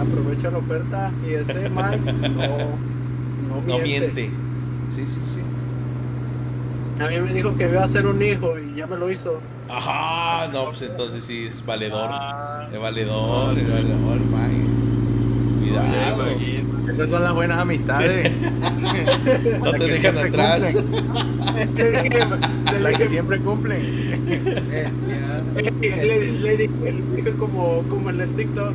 aprovecha la oferta y ese Mike no, no No miente. miente. Sí, sí, sí. A mí me dijo que iba a ser un hijo y ya me lo hizo. Ajá, no, pues entonces sí es valedor. Ah, Es valedor, es valedor, man. Cuidado. Esas son las buenas amistades. No te dejan atrás. Las que siempre cumplen. Le, le dije, le dije como, como en el TikTok,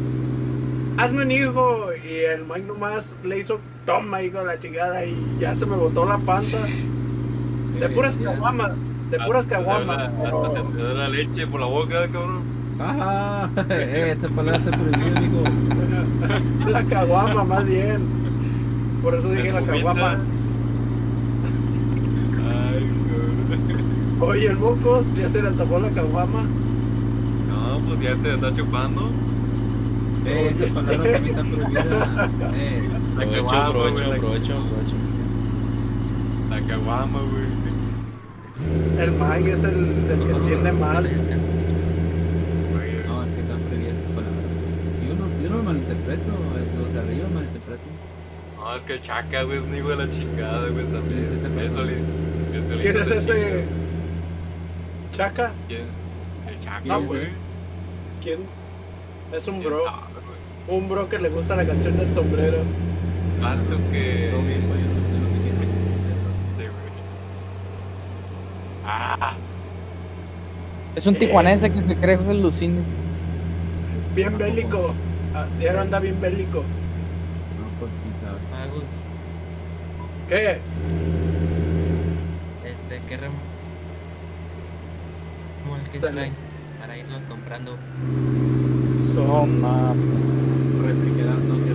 hazme un hijo. Y el Mike nomás le hizo, toma hijo la chingada y ya se me botó la panza. De puras caguamas, de puras caguamas. pero- Hasta te da la leche por la boca, cabrón. Ajá, eh, esta palabra está prohibida, amigo. La caguama, más bien. Por eso dije la caguama. Ay, cabrón. Oye, el mocos, ya se le tapó la caguama. No, pues ya te está chupando. Eh, esa palabra también está prohibida. Eh, La Provecho, provecho, provecho, provecho. La caguama, güey. El Mike es el, el que entiende mal. No, es que están prohibidas esas palabras. Yo no, yo no malinterpreto, eh, los de arriba malinterpretan. No, es que chaca, güey, es un hijo de la chingada, güey, también. ¿Quién es ese, ¿Quién es ese? ¿Chaca? ¿Quién? El chaca, No, güey. ¿Quién? Es un ¿Quién bro. sabe? Un bro que le gusta la canción del sombrero. Tanto que. Todo bien, güey, no, no. Ah, Es un tijuanense que se cree José Lucini. Bien bélico. Ah, Diario anda bien bélico. No, por quién sabe. Agus, ¿Qué? este, ¿qué remo? Como el que Sale. traen para irnos comprando. Son. Refrigerar, no sé.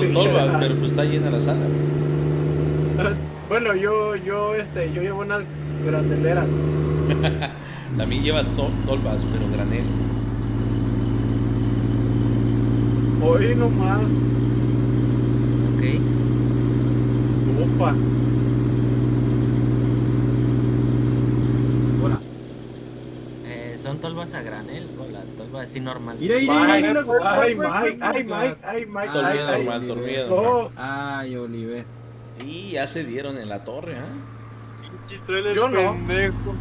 Son tolvas, pero pues está llena la sala. Bueno, yo, yo, este, yo llevo unas graneleras. También llevas to- tolvas, pero granel. Hoy nomás. Ok. Ufa. Hola. Eh, ¿Son tolvas a granel o la tolva así normal? Mira, mira, Ay, mira, mira, ay, Mike, ay. Mike, ay, Mike, ay. normal, No, normal. Ay, Oliver. Y ya se dieron en la torre, ¿ah? Pinche trailer Yo no. pendejo.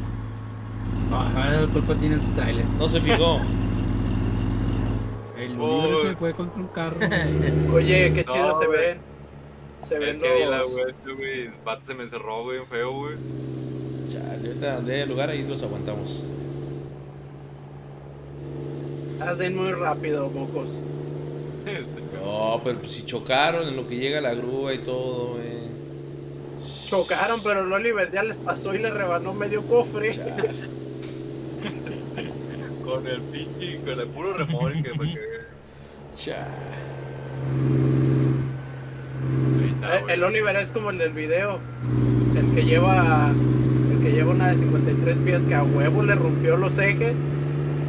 Ah, el culpa tiene el trailer. No se fijó. El Oh. Oliver se fue contra un carro. Oye, qué No, chido se ven. Se Es ven que vi la los... güey, el vato se me encerró, güey, feo, güey. Chale, ahorita haya lugar ahí los aguantamos. Hacen muy rápido, mocos. No, pero pues, si chocaron en lo que llega la grúa y todo, güey. Chocaron, pero el Oliver ya les pasó y le rebanó medio cofre. Con el pinche, con el puro remolque, porque. Está, Eh. El Oliver es como el del video. El que lleva. El que lleva una de 53 pies que a huevo le rompió los ejes.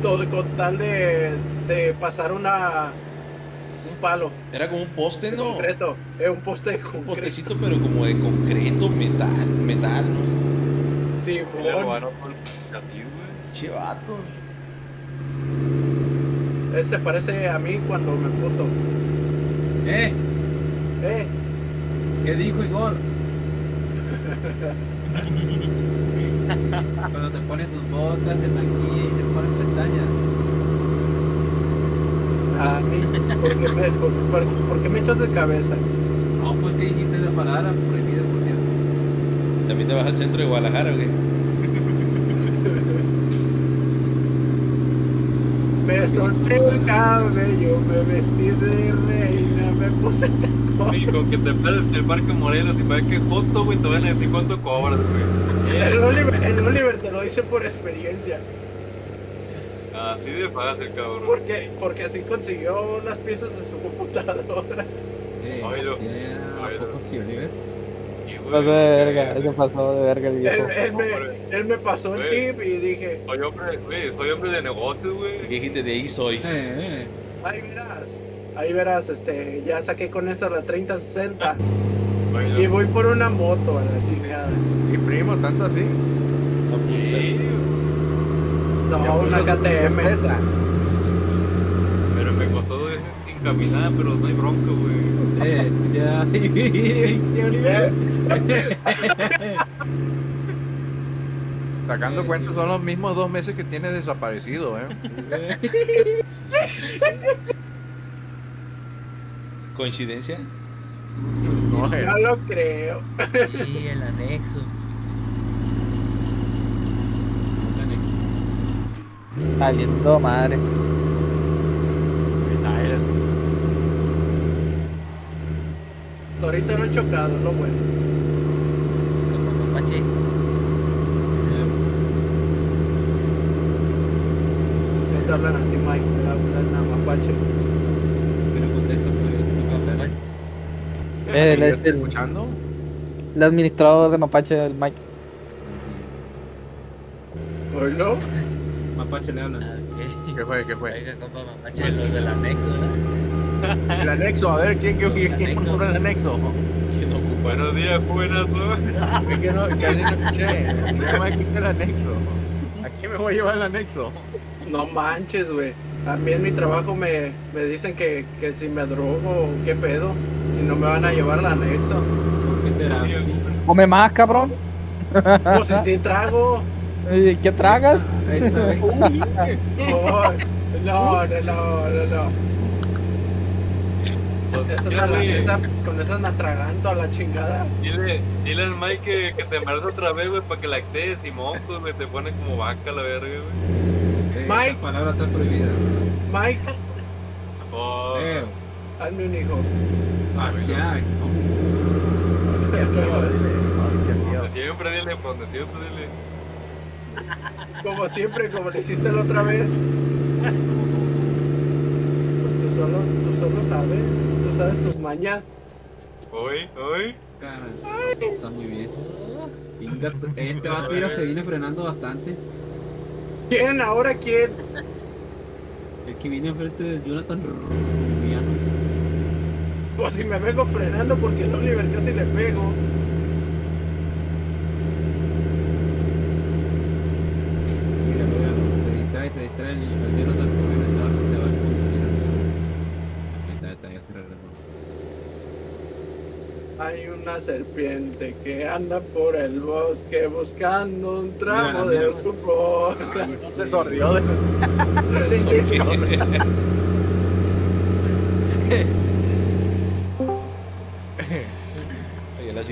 Todo con tal de, de pasar una. Un palo. Era como un poste, De ¿no? concreto. Es un poste de Un concreto. postecito, pero como de concreto, metal, metal, ¿no? Sí, le robaron todo el vato. Ese parece a mí cuando me puto. ¿Eh? Eh, ¿Qué dijo Igor? Cuando se pone sus botas, se maquilla y se pone pestañas. a mí. ¿Por qué me, por, por- por qué me echas de cabeza? No, pues que dijiste esa palabra prohibida, por cierto. También te vas al centro de Guadalajara, güey. Me solté el cabello, me vestí de reina, me puse tacón. Y con que te pares en el Parque Morelos y parece que justo, güey, te van a decir cuánto cobras, güey. El Oliver, el Oliver te lo dice por experiencia. Así de fácil, cabrón. Porque, porque así consiguió las piezas de su computadora. Eh, Oílo. hostia, ¿A Oílo. poco sí, Oliver? Pasó de verga, se pasó de verga el Él, viejo. él me, él me pasó el tip y dije, Soy hombre, güey, soy hombre de negocios, ¿Y güey. qué dijiste de ahí soy? Eh, eh. ahí verás, ahí verás, este, ya saqué con esa la 3060 Y voy por una moto a la chingada. Y primo, tanto así. No, Sí, No, una KTM. Esa. pero me costó encaminar, pero no hay bronca, güey. Eh, ya. Sacando cuentas son los mismos dos meses que tienes desaparecido, ¿eh? ¿Coincidencia? No, eh. No lo creo. Y el anexo. Saliendo madre. Ahorita no he chocado, lo bueno. Mapache. Me hablan a ti, Mike, me hablan a Mapache. Pero contesta, pues, Mapache. Él ¿Ya es está el, escuchando? el administrador de Mapache, el Mike. ¿Oílo? Mapache le habla. Ah. ¿Qué fue? ¿Qué fue? Oiga, compa Mapache, los del anexo, ¿verdad? El anexo, a ver, ¿quién, quién, quién, quién Anexo. compró el anexo? ¿Quién ocupa? Buenos días, buenas, ¿no? Es que no, que no escuché. No me quité el anexo. ¿A quién me voy a llevar el anexo? No manches, güey. A mí en mi trabajo me, me dicen que, que si me drogo qué pedo, no me van a llevar al anexo. ¿Por qué será? Come más, cabrón. O si sí trago. ¿Y ¿Qué tragas? Ahí está. Oh, no, no, no, no, no. Esa es la- esa- con esas me atraganto a la chingada. dile, dile al Mike que, que te embaraza otra vez, güey, para que la accedes y mocos, güey, te pone como vaca la verga, güey. Mike. Esa palabra está prohibida. Mike, Oh, Eh, hazme un hijo. hostia. siempre dile, por donde siempre dile. Como siempre, como lo hiciste la otra vez. Pues tú solo, tú solo sabes, tú sabes tus mañas. Hoy, hoy. Está muy bien. Este vato se viene frenando bastante. ¿Quién? ¿Ahora quién? El que viene enfrente de Jonathan Pues si me vengo frenando porque el Oliver casi le pego. Mira, mira, se distrae, se distrae el, el Jonathan Rubiano. Se va, se va. Ahí está, está, ya se regresó. Hay una serpiente que anda por el bosque buscando un tramo de mírala. su cola. Ay, Se sí. sorrió de.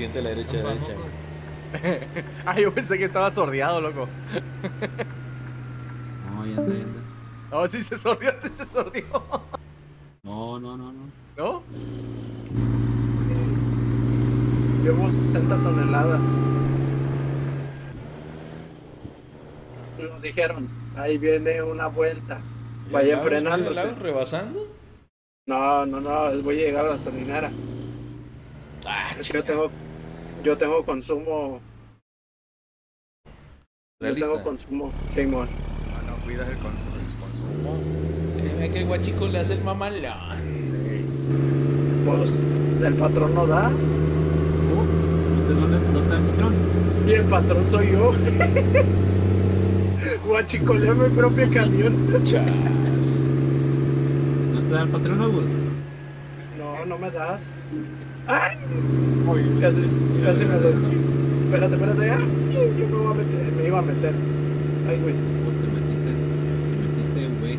A la derecha, derecha. ah, yo pensé que estaba sordeado, loco. No, ya anda, ya anda. No, sí se sordió, sí se sordió. No, no, no, no. ¿No? Llevo 60 toneladas. Nos dijeron, ahí viene una vuelta. Frenándose. Lagos, rebasando. No, no, no, voy a llegar a la gasolinera. Es que yo tengo, yo tengo consumo. Yo Realista. tengo consumo, Simón. No, no cuidas el consumo. el consumo. Créeme que el guachico le hace el mamalón. Pues del patrón no da. ¿Usted no, no está el patrón? Y el patrón soy yo. Guachicoleo mi propio camión. ¿No te da el patrón, Augusto? No, no me das. ¡Ay! Casi, casi me. Espérate, espérate. ¡Ay! Yo me, voy a meter, me iba a meter. Ay, güey. Te metiste, te metiste, güey.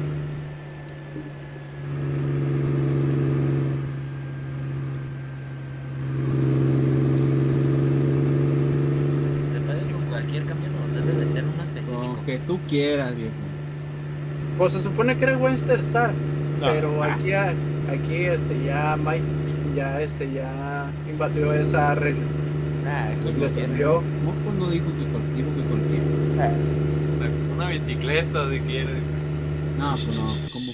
Depende con cualquier camión, o debe de ser uno específico. Lo que tú quieras, viejo. Pues se supone que era Western Star. No. Pero aquí, aquí este, ya Mike ya, este, ya invadió esa regla. Nah. Moco no dijo que cualquier, dijo que cualquier. Una bicicleta si quieres. No, pues no, ¿cómo?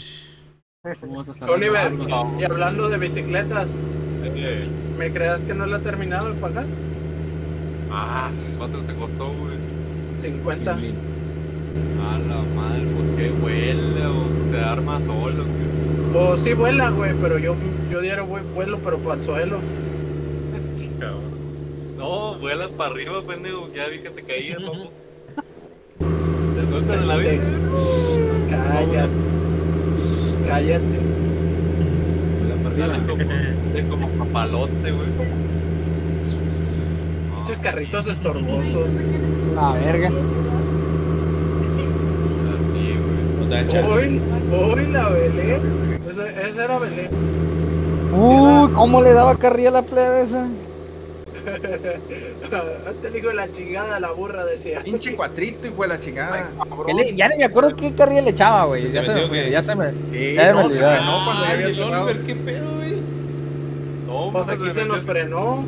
¿Cómo vas a saber? Oliver, No, y hablando de bicicletas, Eh, ¿me creas que no la he terminado de pagar? ah, ¿cuánto te costó, güey? 50. sí, A la madre, ¿por qué huele o se arma solo? güey? O sí vuela, güey, pero yo, yo diario voy- vuelo, pero para el suelo. Cabrón. No, vuelas para arriba, pendejo. Ya vi que te caías, papu. Te sueltas de la vida. Cállate. Cállate. Sale como, es como papalote, güey. Esos carritos estorbosos. La verga. Hoy, hoy la Belén. Esa, esa era Belén. Uy, ¿cómo le daba carrilla a la plebe esa? Te digo la chingada, la burra decía. Pinche cuatrito, hijo de la chingada. Que le- ya ni me acuerdo qué carrilla le echaba, güey. Se Ya se me fue, que- ya se me. Sí, Ya me no, se olvidó. frenó cuando Ay, había el. Oliver, qué pedo, güey. No, Pues hombre, aquí se nos metió- frenó.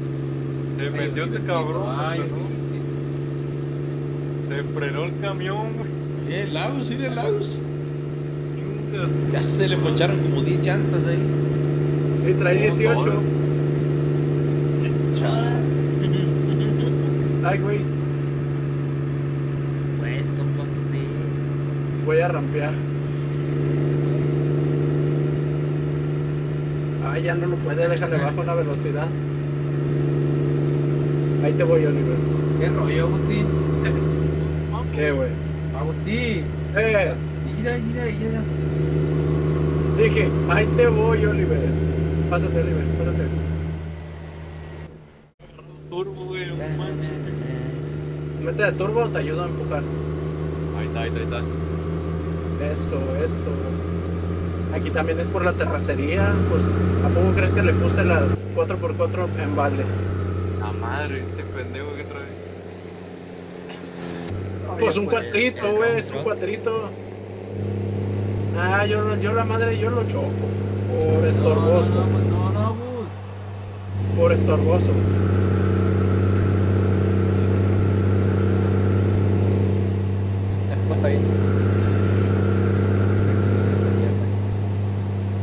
Se metió ese cabrón. Ay, Se frenó el camión, güey. Eh, Lagos, sí, el Lagos. Chingas. Ya se le poncharon como 10 llantas ahí. Y trae No, 18. no. Ay, güey, Pues, compa, usted. voy a rampear. Ay, ya no lo puede, déjale bajo la velocidad. Ahí te voy, Oliver. ¿Qué rollo, Agustín? ¿Qué, güey? Agustín. Eh, Mira, mira, mira. dije, ahí te voy, Oliver. Pásate, Oliver, pásate. Turbo, güey. no manches. Mete de turbo o te ayudo a empujar. Ahí está, ahí está, ahí está. Eso, eso. Aquí también es por la terracería. Pues, ¿a poco crees que le puse las 4x4 en balde? La madre, este pendejo que trae. Pues un cuatrito, güey, es un cuatrito. Ah, yo, yo la madre, yo lo choco. Por estorboso. No. Por estorboso. Está bien.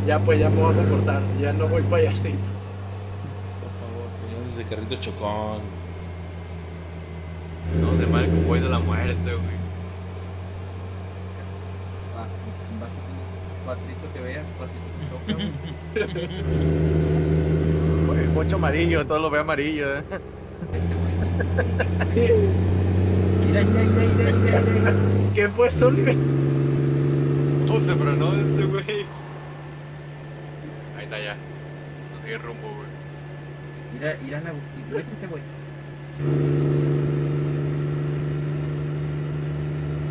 Ya pues ya me voy a comportar. Ya no voy payasito. Por favor, señores de carrito chocón. No, llama el convoy de la muerte, güey. Ah, un vato con cuatrito que vea, cuatrito que choca, güey. El bocho amarillo, todo lo ve amarillo. ¿eh? Mira, mira, mira, mira, mira, mira. ¿Qué fue eso, Oliver? Oh, se frenó este güey. Ahí está ya. No sigue rumbo, güey. Mira, mira la métete, güey.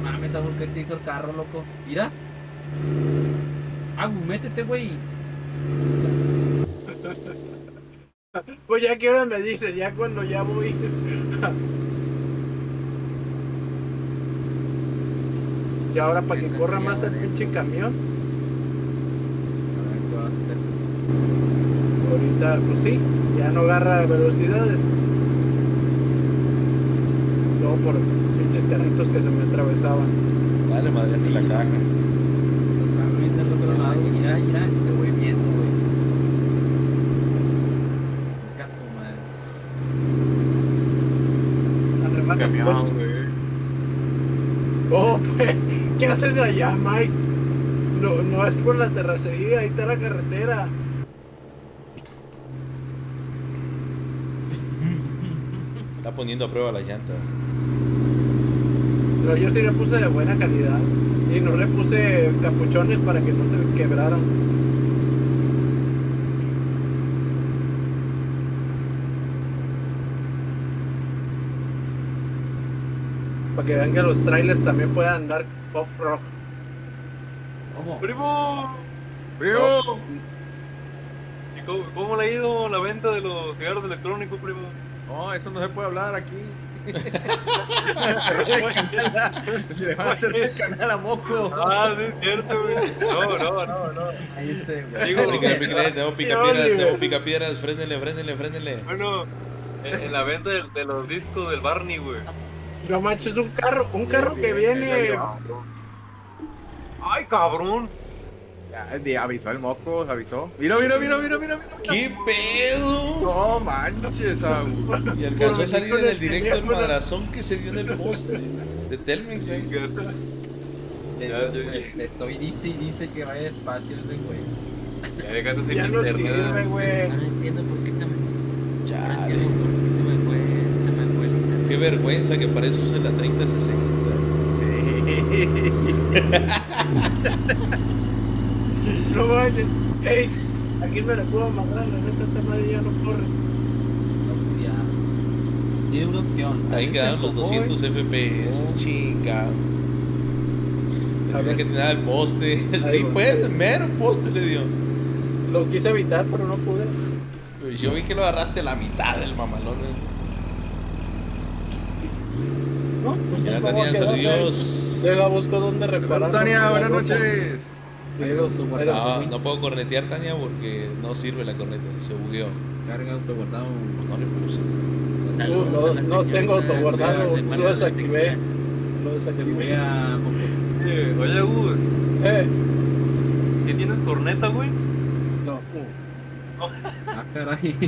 Mames, algo que te hizo el carro, loco. Mira. Agu, métete, güey. Pues ya que hora me dices, ya cuando ya voy. y ahora para que corra más el pinche camión. A ver, ¿qué vas a hacer? Ahorita, pues sí, ya no agarra velocidades. Todo por pinches carritos que se me atravesaban. Vale, madre, hasta la caja. Totalmente al otro lado. Mira, mira, te voy viendo, güey. Gato, madre. Además, Camión, pues, güey. Oh, pues, ¿qué haces allá, Mike? No, no es por la terracería, ahí está la carretera. Está poniendo a prueba las llantas. Pero yo sí le puse de buena calidad. Y no le puse capuchones para que no se quebraran. Que vean que los trailers también puedan andar off-road. ¿Cómo? ¡Primo! ¡Primo! ¿Y cómo, cómo le ha ido la venta de los cigarros electrónicos, primo? No, eso no se puede hablar aquí. Le van a hacer el canal a moco. Ah, sí, es cierto, güey. No, no, no, no. Ahí se, güey. Digo, tengo picapiedras, tengo picapiedras, frénele, frénele, frénele. bueno, en, en la venta de, de los discos del Barney, güey. No manches, un carro, un carro que viene. ¡Ay, cabrón! Ya, avisó el moco, avisó. Mira, mira, mira, mira, mira. mira. ¿Qué pedo? No manches. Y alcanzó a salir en el directo el madrazón que se dio en el poste de Telmex. ¿eh? Le, estoy dice y dice que vaya despacio ese güey. Ya no sirve, güey. No entiendo por qué se me, Chale. entiendo por qué se me fue, se me fue el internet. Qué vergüenza que para eso use la 3060. No manches. Ey, aquí me la puedo amarrar, la neta esta madre ya no corre. No, ya. Tiene una opción. Ahí quedaron los convoy. 200 FPS, chinga. A Había que tener el poste. Ahí Sí, va. pues, mero poste le dio. Lo quise evitar, pero no pude. Pues Yo vi que lo agarraste a la mitad del mamalón. ¿eh? No, pues Ya Tania, saludos. Deja, busco dónde reparar. Tania, buenas ropa. noches. No, madres. no puedo cornetear, Tania, porque no sirve la corneta. Se bugueó. Carga autoguardado. Pues no le puse. Saludos no, no señorita tengo autoguardado, lo de desactivé. Lo desactivé. a Mocos. Oye, Gus, Eh, ¿qué tienes corneta, güey? no. Ah, caray.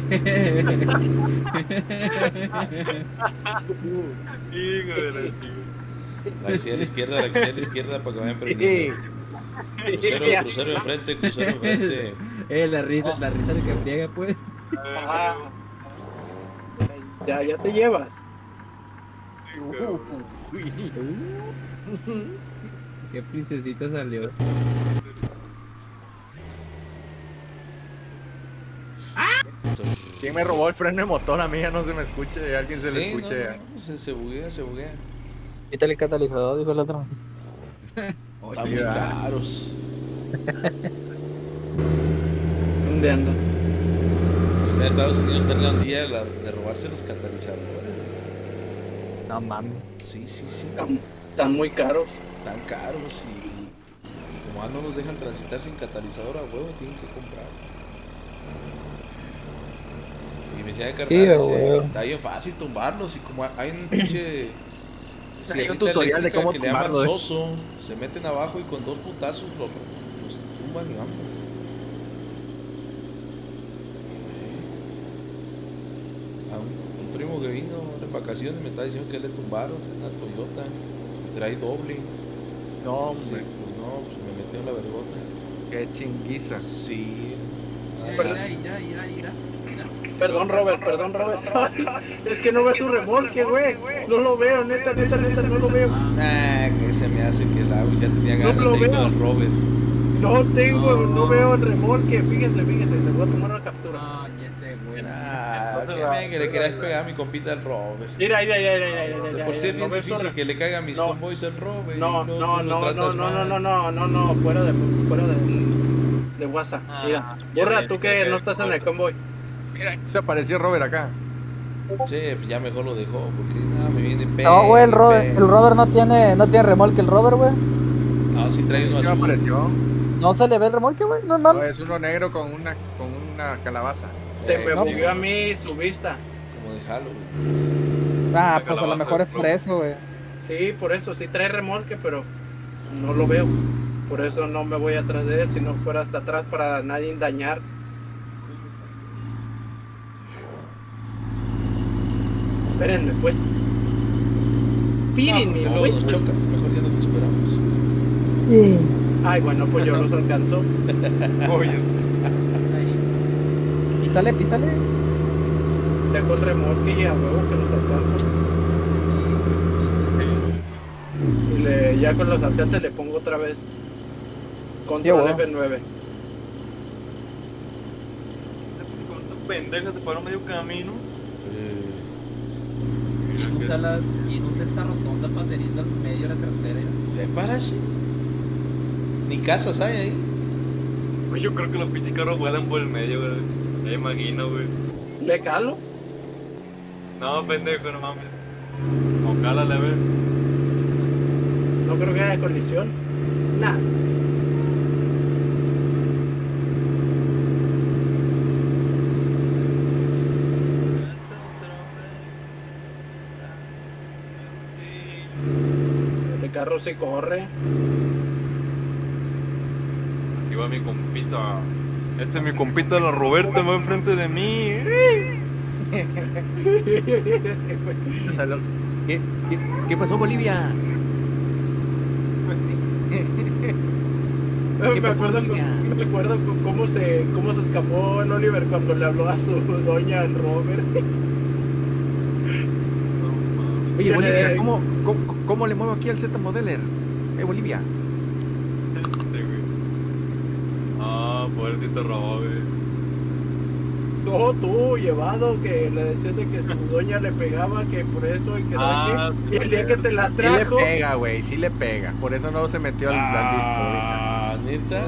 Hijo de la chica. La que sea a la izquierda, la izquierda para que vayan prendiendo. Crucero, crucero enfrente, crucero enfrente. eh, la risa, la risa de que friega, pues. Ah. Ya, ya te llevas. Qué princesita salió. ¿Quién me robó el freno de motor? A mí ya no se me escuche. Alguien se le Sí, escuche. no, se, se buguea, se buguea. Quítale el catalizador, dijo el otro. Están muy caros. ¿Dónde anda? En Estados Unidos está la día de, la- de robarse los catalizadores. No mames. Sí, sí, sí. Están, están muy caros. Tan caros y, como no los dejan transitar sin catalizador a huevo, tienen que comprar. Y me decía de carnal, Sí, dice, está bien fácil tumbarlos y como hay un pinche... Hay un tutorial de cómo que le llaman tumbarlo, eh. soso, se meten abajo y con dos putazos los, los tumban y vamos. un, un primo que vino de vacaciones me está diciendo que le tumbaron una Toyota. Trae doble. No, Sí, pues no, pues me metió en la vergota. Qué chinguiza. Sí. Mira, mira, mira, mira. Perdón, Robert, perdón, Robert. Ay, es que no veo su remolque, güey. No lo veo, neta, neta, neta, no lo veo. Ah, que se me hace que el agua ya tenía No ganas lo de ir veo. con Robert. No tengo, no veo el remolque. Fíjense, fíjense, le voy a tomar una captura. No, ya ese güey. Ah, que ven, que le querías pegar a mi compita el Robert. Mira, ya, ya, De ya, por sí es no difícil que le caiga a mis No. convoys el Robert. No, no, no, no, no, no, no, no, no, no, fuera de, fuera de, de WhatsApp. Mira, ya borra tú que no estás en el convoy. Mira, se apareció Robert acá. Sí, pues ya mejor lo dejó, porque nada, me viene pe. No, güey, el Robert, el Robert no tiene, no tiene remolque el Robert, güey. No, sí trae uno ¿Qué azul. apareció? No se le ve el remolque, güey, no No, mames. es uno negro con una, con una calabaza. Se Eh, me no, bugueó a mí su vista. Como de Halloween. Ah, pues a lo mejor es por eso, güey. Sí, por eso, sí trae remolque, pero no lo veo. Por eso no me voy atrás de él, si no fuera hasta atrás para nadie dañar. Espérenme, pues. No, Pírenme, luego pues. nos chocas, mejor ya no te esperamos. Ay, bueno, pues yo los alcanzo. Písale, písale. Dejo el remolque y a huevo que los alcanzo. Y le, ya con los alcances le pongo otra vez. Control huevo. F9. Pendeja, se paró medio camino. Eh, ¿Quién usa, las, ¿Quién usa esta rotonda para salir del medio de la carretera? ¿Se paras? Ni casas hay ahí. Pues yo creo que los pinches carros vuelan por el medio, güey. Me imagino, güey. ¿Le calo? No, pendejo, no mames. O cálale, ver. No creo que haya colisión. Nah. Este carro se corre. Aquí va mi compita. Ese es mi compita, la Roberta, va enfrente de mí. ¿Qué, qué, qué pasó, Bolivia? Me pasó, acuerdo, Bolivia? me acuerdo con cómo se, cómo se escapó el Oliver cuando le habló a su doña Robert. Oye, Ya Bolivia, le- ¿cómo, cómo, cómo le muevo aquí al Z Modeler? Eh, Bolivia. Sí, güey. Ah, pobrecito robó, güey. No, tú, llevado, que le decías de que su doña le pegaba, que por eso y que Ah, qué. Y el día que te la Sí le trajo, pega, güey, sí le pega. Por eso no se metió al, al disco. Ah, neta.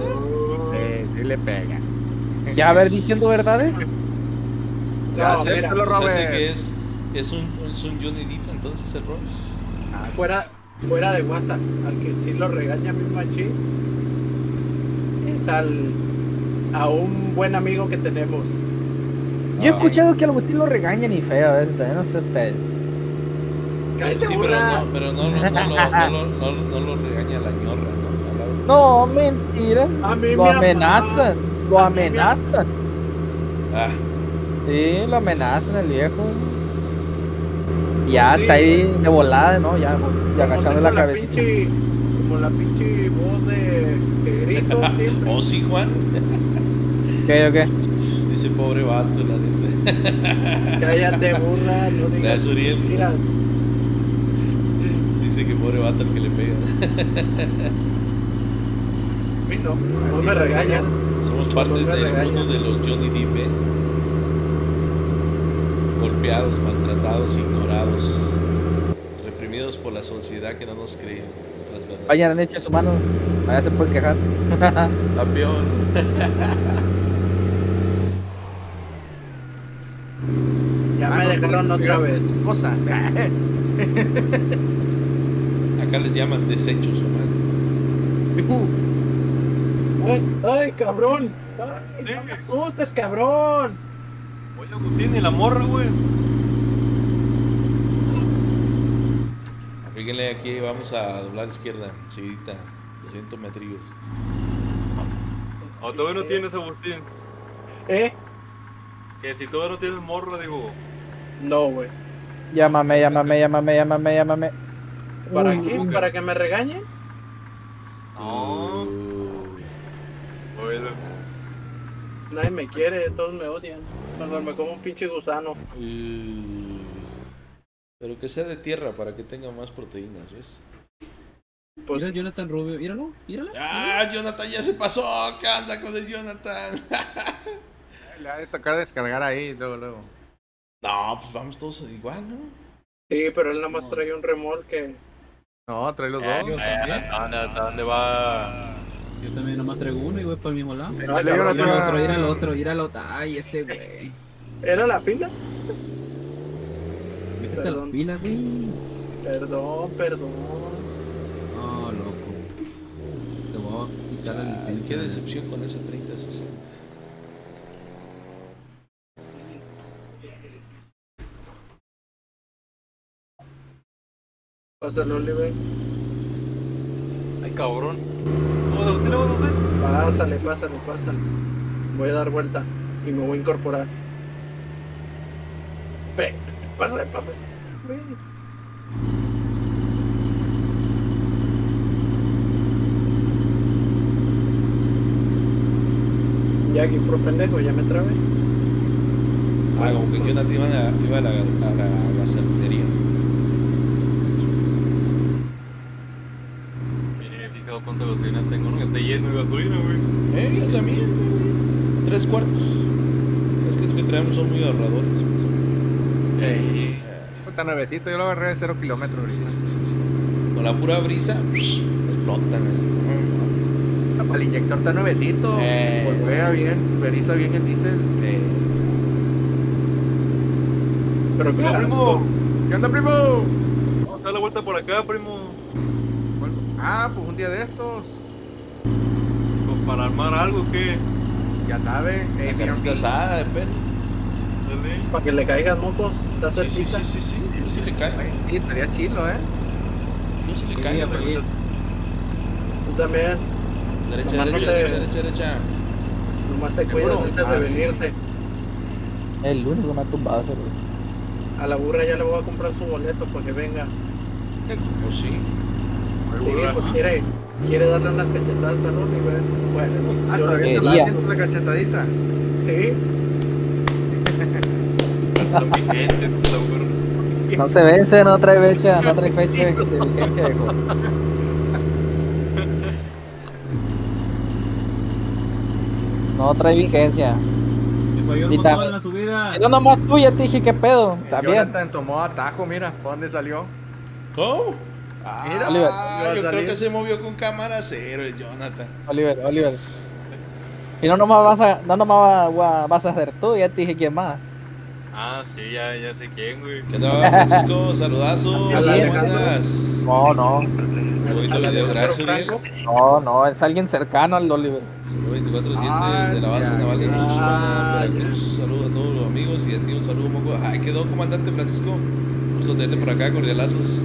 Sí, sí le pega. Ya, a ver, diciendo verdades. no, mira, Acéptalo, Pues que es, es, un, es un Johnny Depp entonces el Robert. Ah, sí. fuera, fuera de WhatsApp, al que sí lo regaña mi machín, es al, a un buen amigo que tenemos. Yo he escuchado que al Agustín lo regañan y feo a veces, también no sé ustedes. Cállate, sí, pero no, pero no, no, no, lo- no, lo- no, no lo regaña la ñorra, ¿no? No, mentira. A mí Lo amenazan, lo amenazan. Ah, Sí, lo amenazan el viejo. Y ya sí, está ahí de volada, ¿no? Ya, ya agachando tengo la cabecita. pinche- como la pinche voz de grito siempre. ¿O sí, Juan? ¿Qué, o qué? Dice pobre vato, la neta. Cállate, burra, no digas Gracias, Uriel. mentiras. Dice que pobre vato el que le pega. No, no me regañan. Somos parte No del regañan. mundo de los Johnny Depp. ¿eh? Golpeados, maltratados, reprimidos por la sociedad que no nos cree. Vayan, eche su mano. Allá se pueden quejar. Campeón. Ya Ah, me no, dejaron no, otra vez. Cosa. Acá les llaman desechos humanos. Ay, ay, cabrón. Ay, no me asustes, cabrón. Oye, Agustín, y la morra, güey. Fíjense aquí, vamos a doblar a la izquierda, seguidita, 200 metrillos. O todavía no tienes, Agustín. ¿Eh? Que si todavía no tienes morra, digo. No, güey. Llámame, llámame, llámame, llámame, llámame. ¿Para Uy, qué? ¿Para que me regañen? No. Oílo. Nadie me quiere, todos me odian. Mejor me como un pinche gusano. Uh, Pero que sea de tierra para que tenga más proteínas, ¿ves? Pues Mira Jonathan Rubio, míralo, míralo. Ah, Jonathan ya se pasó. ¿Qué anda con el Jonathan? Le va a tocar descargar ahí, luego, luego. no, pues vamos todos igual, ¿no? sí, pero él nada más trae un remolque. No, trae los Eh, dos. eh, ¿hasta dónde, hasta dónde va? Yo también nomás traigo uno y voy para el mismo lado. Échale, Ir al otro, ir al otro, ir al otro. Ay, ese güey. ¿Era la fila? Métete a la Perdón. fila, güey. Perdón, perdón. No, loco. Te voy a quitar la licencia. Qué decepción con ese 3060. Pásalo, Oliver. Ay, cabrón. ¿Cómo de usted? Pásale, pásale, pásale. Voy a dar vuelta y me voy a incorporar. Ve, pásale. Ve. Ya aquí por pendejo, ya me trabé. Ah, como que Jonathan iba a la, iba a la, a la gasolinería. Mire, he fijado cuánta gasolina tengo, ¿no? Que está lleno de gasolina, güey. Eh, yo también. güey. Tres cuartos. Es que los que traemos son muy ahorradores. Puta nuevecito, yo lo agarré de cero kilómetros. Sí, sí, sí, sí. Con la pura brisa, explotan. El inyector está nuevecito. Eh. Volvea bien, veriza bien el diésel. Eh, Pero qué ¡Oh, asco. primo! ¿Qué onda, primo? Vamos a dar la vuelta por acá, primo. Ah, pues un día de estos. Pues para armar algo, ¿qué? Ya sabe. la Eh, carnita asada de perro. Para que le caigan mocos, está Sí, sí, cerquita. sí, sí, sí. Yo sí le caigo. Sí, estaría chilo, ¿eh? Yo sí le ¿Qué caigo. Tú también, Derecha, Nomás no derecha, te- derecha, derecha, derecha. nomás te cuidas antes Ah, de sí. venirte. El único que me ha tumbado ese güey. A la burra ya le voy a comprar su boleto para que venga. Pues sí. Sí, pues quiere, quiere darle unas cachetadas a Oliver. Bueno, Ah, todavía te la haciendo la cachetadita. Sí, Vigentes. No se vence, no trae fecha, no trae fecha de inteligencia, viejo. No trae vigencia. Me falló el Y también- en la subida. Yo nomás tú ya te dije qué pedo. También. Jonathan tomó atajo, mira, ¿por dónde salió? ¿Cómo? Ah, Mira, Oliver. yo creo que se movió con cámara cero el Jonathan. Oliver, Oliver. Y no nomás vas a, no nomás va- va- vas a hacer tú, ya te dije quién más. Ah, sí, ya, ya sé quién, güey. ¿Qué tal, Francisco? Saludazos. Hola, ¿Cómo Alejandro. andas? No, no, bonito video. de Gracias, no, no, es alguien cercano al Oliver. 24-7 de la base Ay, naval de. Veracruz. Saludos a todos los amigos y a ti un saludo, Moco. Ay, quedó, comandante Francisco. Gusto tenerte por acá, cordialazos.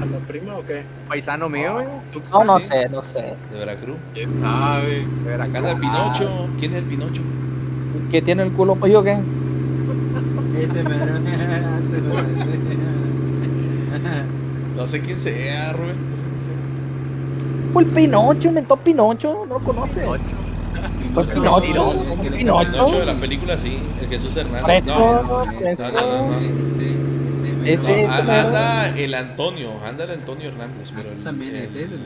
¿A la prima o qué? Paisano mío, ¿eh? No, no Sí, sé, no sé. De Veracruz. ¿Quién sabe? Acá anda el Pinocho. ¿Quién es el Pinocho? ¿Qué tiene el culo pollo qué? Ese me ese me- No sé quién sea, Rubén. No sé quién sea. Pues Pinocho, inventó Pinocho, no lo conoce. Pues Pinocho. ¿cómo Que le Pinocho Pinocho. de la película, sí. El Jesús Hernández. No, fresco. no, no, no. Ese, ese, Ese No, es- a- mero. anda el Antonio, anda el Antonio Hernández, pero el, También el ese, los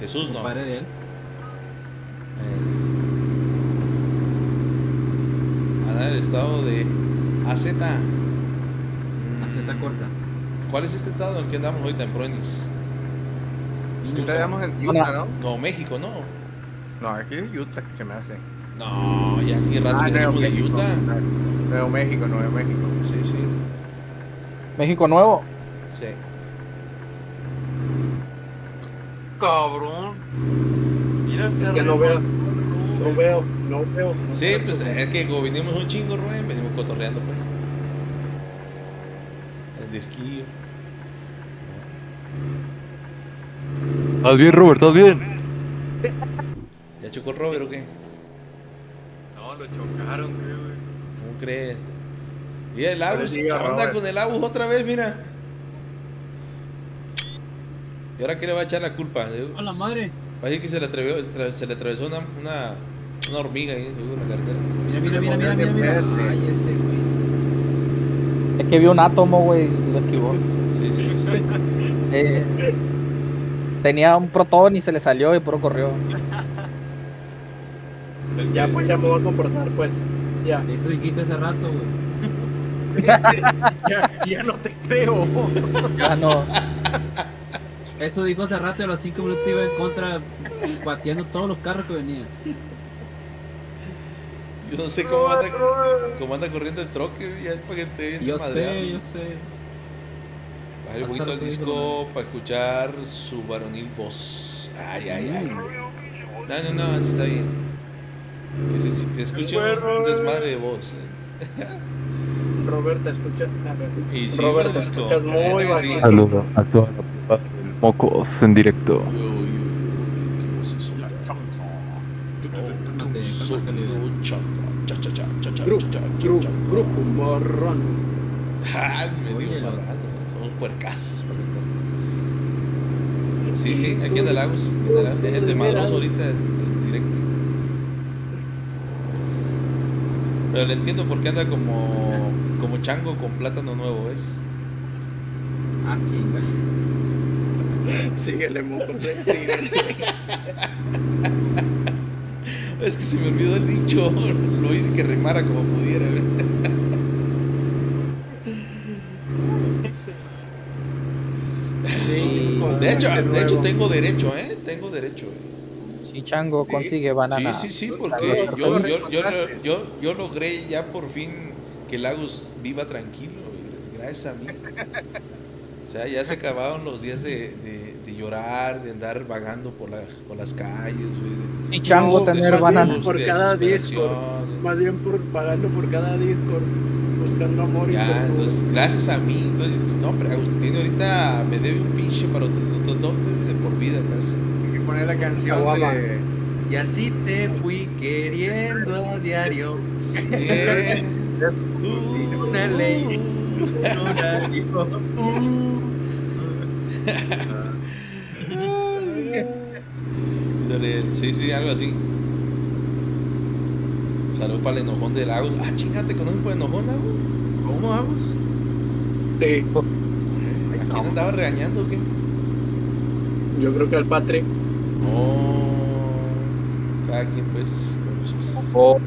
Jesús no. compadres de él. Eh, anda en el estado de AZ. A Z Corsa. ¿Cuál es este estado en el que andamos ahorita en Proenix? Ahorita digamos en Utah, ¿no? No, México, no. No, aquí es Utah que se me hace. No, ya aquí rato Ah, venimos de México. Utah. Nuevo México, Nuevo México. Sí, sí, México Nuevo. sí. Cabrón. Mira Es que no veo, no veo, no veo. no Sí, veo. pues es que como vinimos un chingo, Rubén, venimos cotorreando, pues. El disquillo. ¿Estás bien, Robert? ¿Estás bien? ¿Ya chocó Robert o qué? No, lo chocaron, creo, güey. ¿Cómo crees? Y el Agus, ¿qué onda Robert. con el Agus otra vez? Mira. ¿Y ahora qué le va a echar la culpa? A la madre. Parece que se le, atrevió, se le atravesó una, una, una hormiga ahí, seguro, en la carretera. Mira, mira, mira, mira, mira, mira. Ay, ese güey. Es que vio un átomo, güey, y lo esquivó. Sí, sí, sí. Eh, tenía un protón y se le salió y puro corrió. Ya, pues ya me voy a comportar, pues. Ya. Eso dijiste hace rato, güey. Ya, ya no te creo. Ya no. Eso dijo hace rato a los 5 minutos iba en contra, bateando todos los carros que venían. Yo no sé cómo anda, cómo anda corriendo el troque, ya es para que esté bien Yo madreado. sé, yo sé. Bajar un poquito que disco para escuchar su varonil voz. Ay, ay, ay. No, no, no, está bien. Que, se, que escuche un desmadre de voz. eh. Robert, te escucha. Y sí, Robert, te Francisco, escuchas muy neta que sí. bajito. Saludo a toda la del Mocos en directo. Uy, uy, uy, qué voz es una. Cálmate, Solo cálmate, cha, cha, cha, cha, cha, cha, Grupo, grupo, grupo, morrón. Ah, me digo marrano, somos puercazos para. Sí, sí, aquí en el Lagos. Es el de Madroso ahorita en, directo. Pero le entiendo por qué anda como, como chango con plátano nuevo, ¿ves? Ah, chinga. Síguele, mocos, eh, síguele. Es que se me olvidó el dicho, lo hice que remara como pudiera. De hecho, de hecho tengo derecho, ¿eh? Tengo derecho. Si Chango consigue banana. Sí, sí, sí, porque yo, yo, yo, yo, yo logré ya por fin que Lagos viva tranquilo, gracias a mí. O sea, ya se acabaron los días de llorar, de andar vagando por, la, por las calles, güey. de- Y Chango tener banana. Por cada. Discord. Más bien por pagando por cada Discord. Buscando amor y todo. entonces, gracias a mí, entonces, no, pero Agustín ahorita me debe un pinche para otro, otro- otro- de por vida casi. Hay que poner la canción de... Y así te fui queriendo a diario. Eh, Sin una ley, sin un horario. Dale, Sí, sí, algo así. Saludos para el enojón de Lagos. Ah, chingate, ¿conoces por el enojón, Lagos? ¿Cómo vamos? Sí, ¿A quién andaba regañando o qué? yo creo que al Patrick. No. Cada quien, pues. Oh,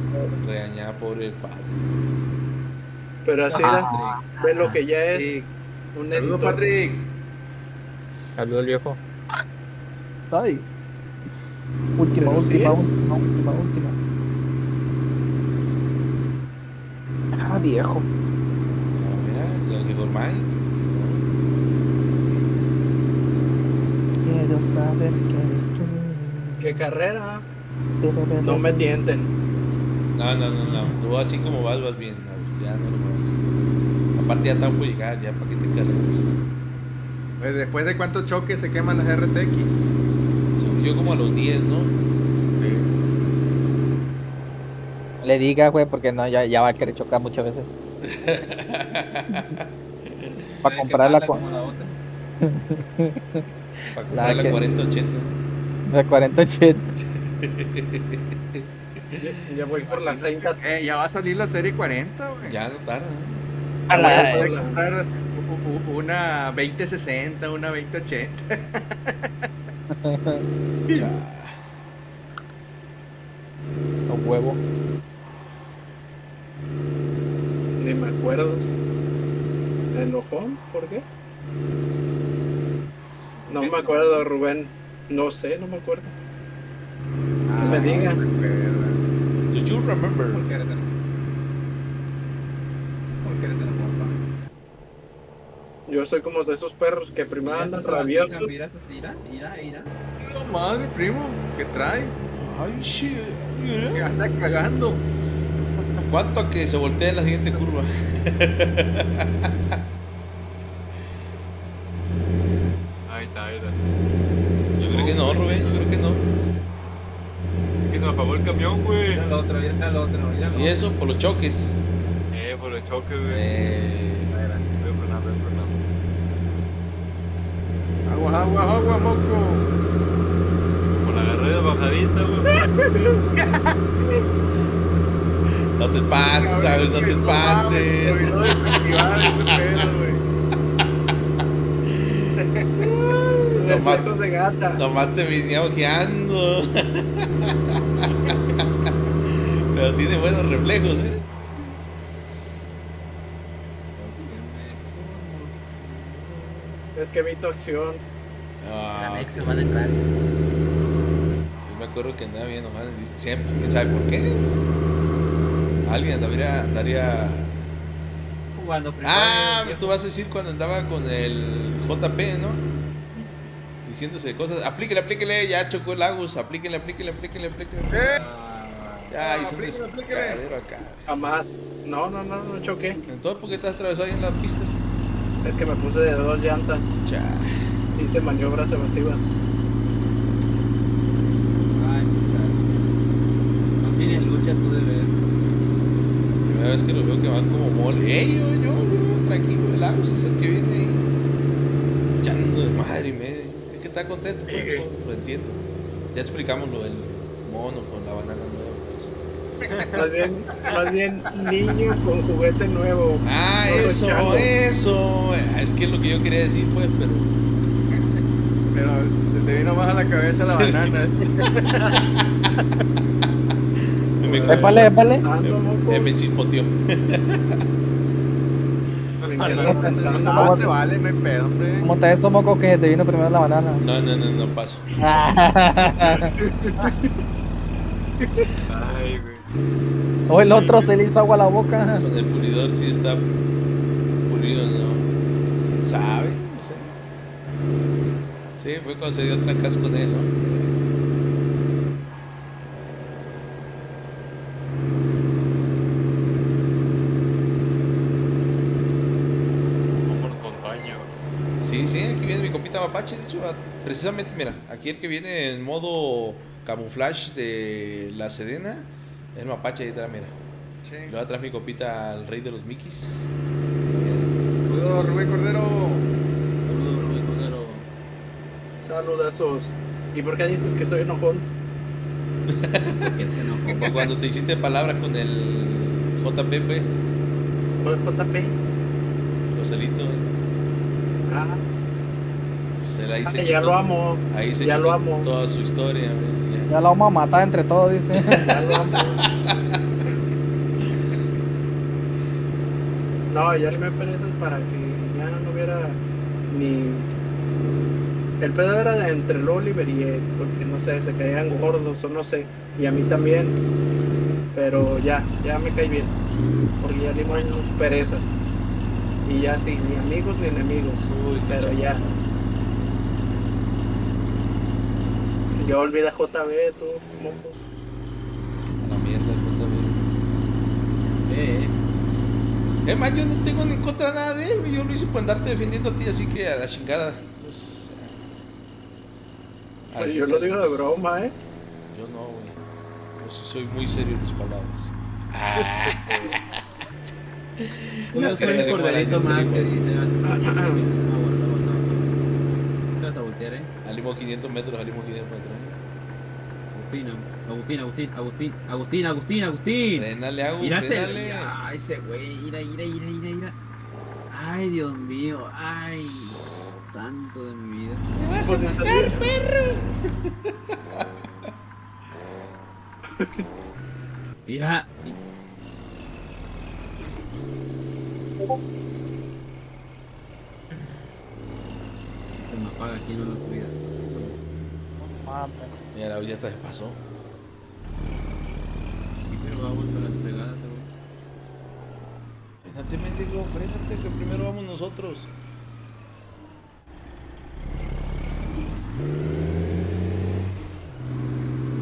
Regañada por el padre. Pero así era. Ve lo que ya es Sí. un Saludos. Patrick. Saludos al viejo. Ay. Última, Pero sí última, es. última, última, última. Ah, viejo. No, mira, Mike. Quiero saber quién eres tú. ¿Qué carrera? No me tienten. No, no, no, no. Tú así como vas, vas bien. Ya no lo muevas. Aparte, ya estamos por llegar, ya para que te cargas. Pues, Después de cuántos choques se queman las RTX. Yo, como a los 10, ¿no? Le diga, güey, porque no, ya, ya va a querer chocar muchas veces. Para comprar la, como la otra. Para La comprar la que- 4080. la 4080. Ya, ya voy por la 30. Eh, ya va a salir la serie 40, güey. Ya no tarda. ¿no? A Voy a la- poder comprar una 2060, una 2080. Ya. A huevo. Ni me acuerdo. ¿Enojón? ¿Por qué? No me acuerdo, Rubén. No sé, no me acuerdo. Que me diga. Do you remember? ¿Por qué eres tan- ¿Por qué eres tan guapa? Yo soy como de esos perros que primero Mira andan rabiosos. Mira esa ira, ira, ira. No madre, primo, ¿qué trae? Ay, shit. Que Mira. anda cagando. ¿Cuánto a que se voltee en la siguiente curva? Ahí está, ahí está. Yo creo que no, Rubén. Yo creo que no. Que nos apagó el camión, güey. Mira la otra, mira la otra, mira la Y eso por los choques. Eh, ahí por el choque, güey. Eh, Voy frenando, voy frenando. Agua, agua, agua, moco. Por la agarré de bajadita, güey. no te espantes, ¿sabes? No te espantes. No desactivar ese pedo, güey. Nomás, de gata. nomás te venía ojeando. Pero tiene buenos reflejos, ¿eh? Que vi tu acción. Ah. Yo me acuerdo que andaba bien enojado. Siempre, quién sabe por qué. Alguien andaría, andaría Jugando Ah, tú vas a decir cuando andaba con el JP, ¿no? Diciéndose cosas. Aplíquele, aplíquele, ya chocó el Agus. Aplíquele, aplíquele, aplíquele, aplíquele. Ya hizo un aplíquele, aplíquele. descadero acá. Jamás. No, no, no, no choqué. Entonces, ¿por qué te has atravesado ahí en la pista? Es que me puse de dos llantas. Cha. Hice maniobras evasivas. Ay. No tienes lucha tú de ver. Primera vez que lo veo que van como mole. ¡Ey, yo, yo, yo! Tranquilo, el Agus es el que viene ahí. Echando de madre y media. Es que está contento, pues, lo, lo entiendo. Ya explicamos lo del mono con la banana nueva. Más bien, más bien niño con juguete nuevo. Ah, No eso, eso. Es que es lo que yo quería decir, pues, pero. Pero se te vino más a la cabeza la Sí. banana. Épale, épale. Me quedo cantando. No, se vale, no hay pedo, hombre. ¿Cómo te eso, moco, que te vino primero la banana? No, no, no, no paso. Ay, güey. O el otro se le hizo agua a la boca. Con el pulidor sí está pulido, ¿no? ¿Quién sabe? No sé. Sí, fue cuando se dio trancas con él, ¿no? Vámonos con baño. Sí, sí, aquí viene mi compita mapache, de hecho, a- precisamente, mira, aquí el que viene en modo camuflaje de la Sedena, el mapache ahí atrás, mira. Sí. Luego atrás mi compita al rey de los Mickeys. Saludos, Rubén Cordero. Saludos, Rubén Cordero. Saludazos. ¿Y por qué dices que soy enojón? Que se enojó. Como cuando te hiciste palabras con el JP, pues, JP. Joselito, Ah, pues él ahí ah, se ya lo todo- amo. Ahí se ya lo to- amo. toda su historia, ya. La vamos a matar entre todos, dice. Ya lo amo. No, ya le me perezas para que ya no hubiera ni. El pedo era de entre el Oliver y él, porque no sé, se caían gordos o no sé, y a mí también. Pero ya, ya me cae bien, porque ya le unos perezas. Y ya sí, ni amigos ni enemigos, Uy, pero ya. Ya olvida JB, tú, mocos. A la mierda, el JP. Eh, Es más, yo no tengo ni en contra nada de él, güey. Yo lo hice por andarte defendiendo a ti, así que a la chingada. Entonces, a Pues yo lo digo de broma, ¿eh? Yo no, güey. Yo sí soy muy serio en mis palabras. Ah, Yo No, soy un corderito más que dice. Ah, bueno, no, no. Te vas a voltear, eh. Salimos 500 metros, salimos 500 metros. Agustín, Agustín, Agustín, Agustín, Agustín, Agustín, Agustín. Frénale, Agus, ese, frénale. ah, ese güey, mira, mira, mira, mira, mira. Ay, Dios mío, ay, tanto de mi vida. Pues entonces- Mira. Se me apaga aquí en la subida. Mira, ya te pasó. Sí, pero vamos a las pegadas, güey. Frénate, mendigo, frénate, que primero vamos nosotros.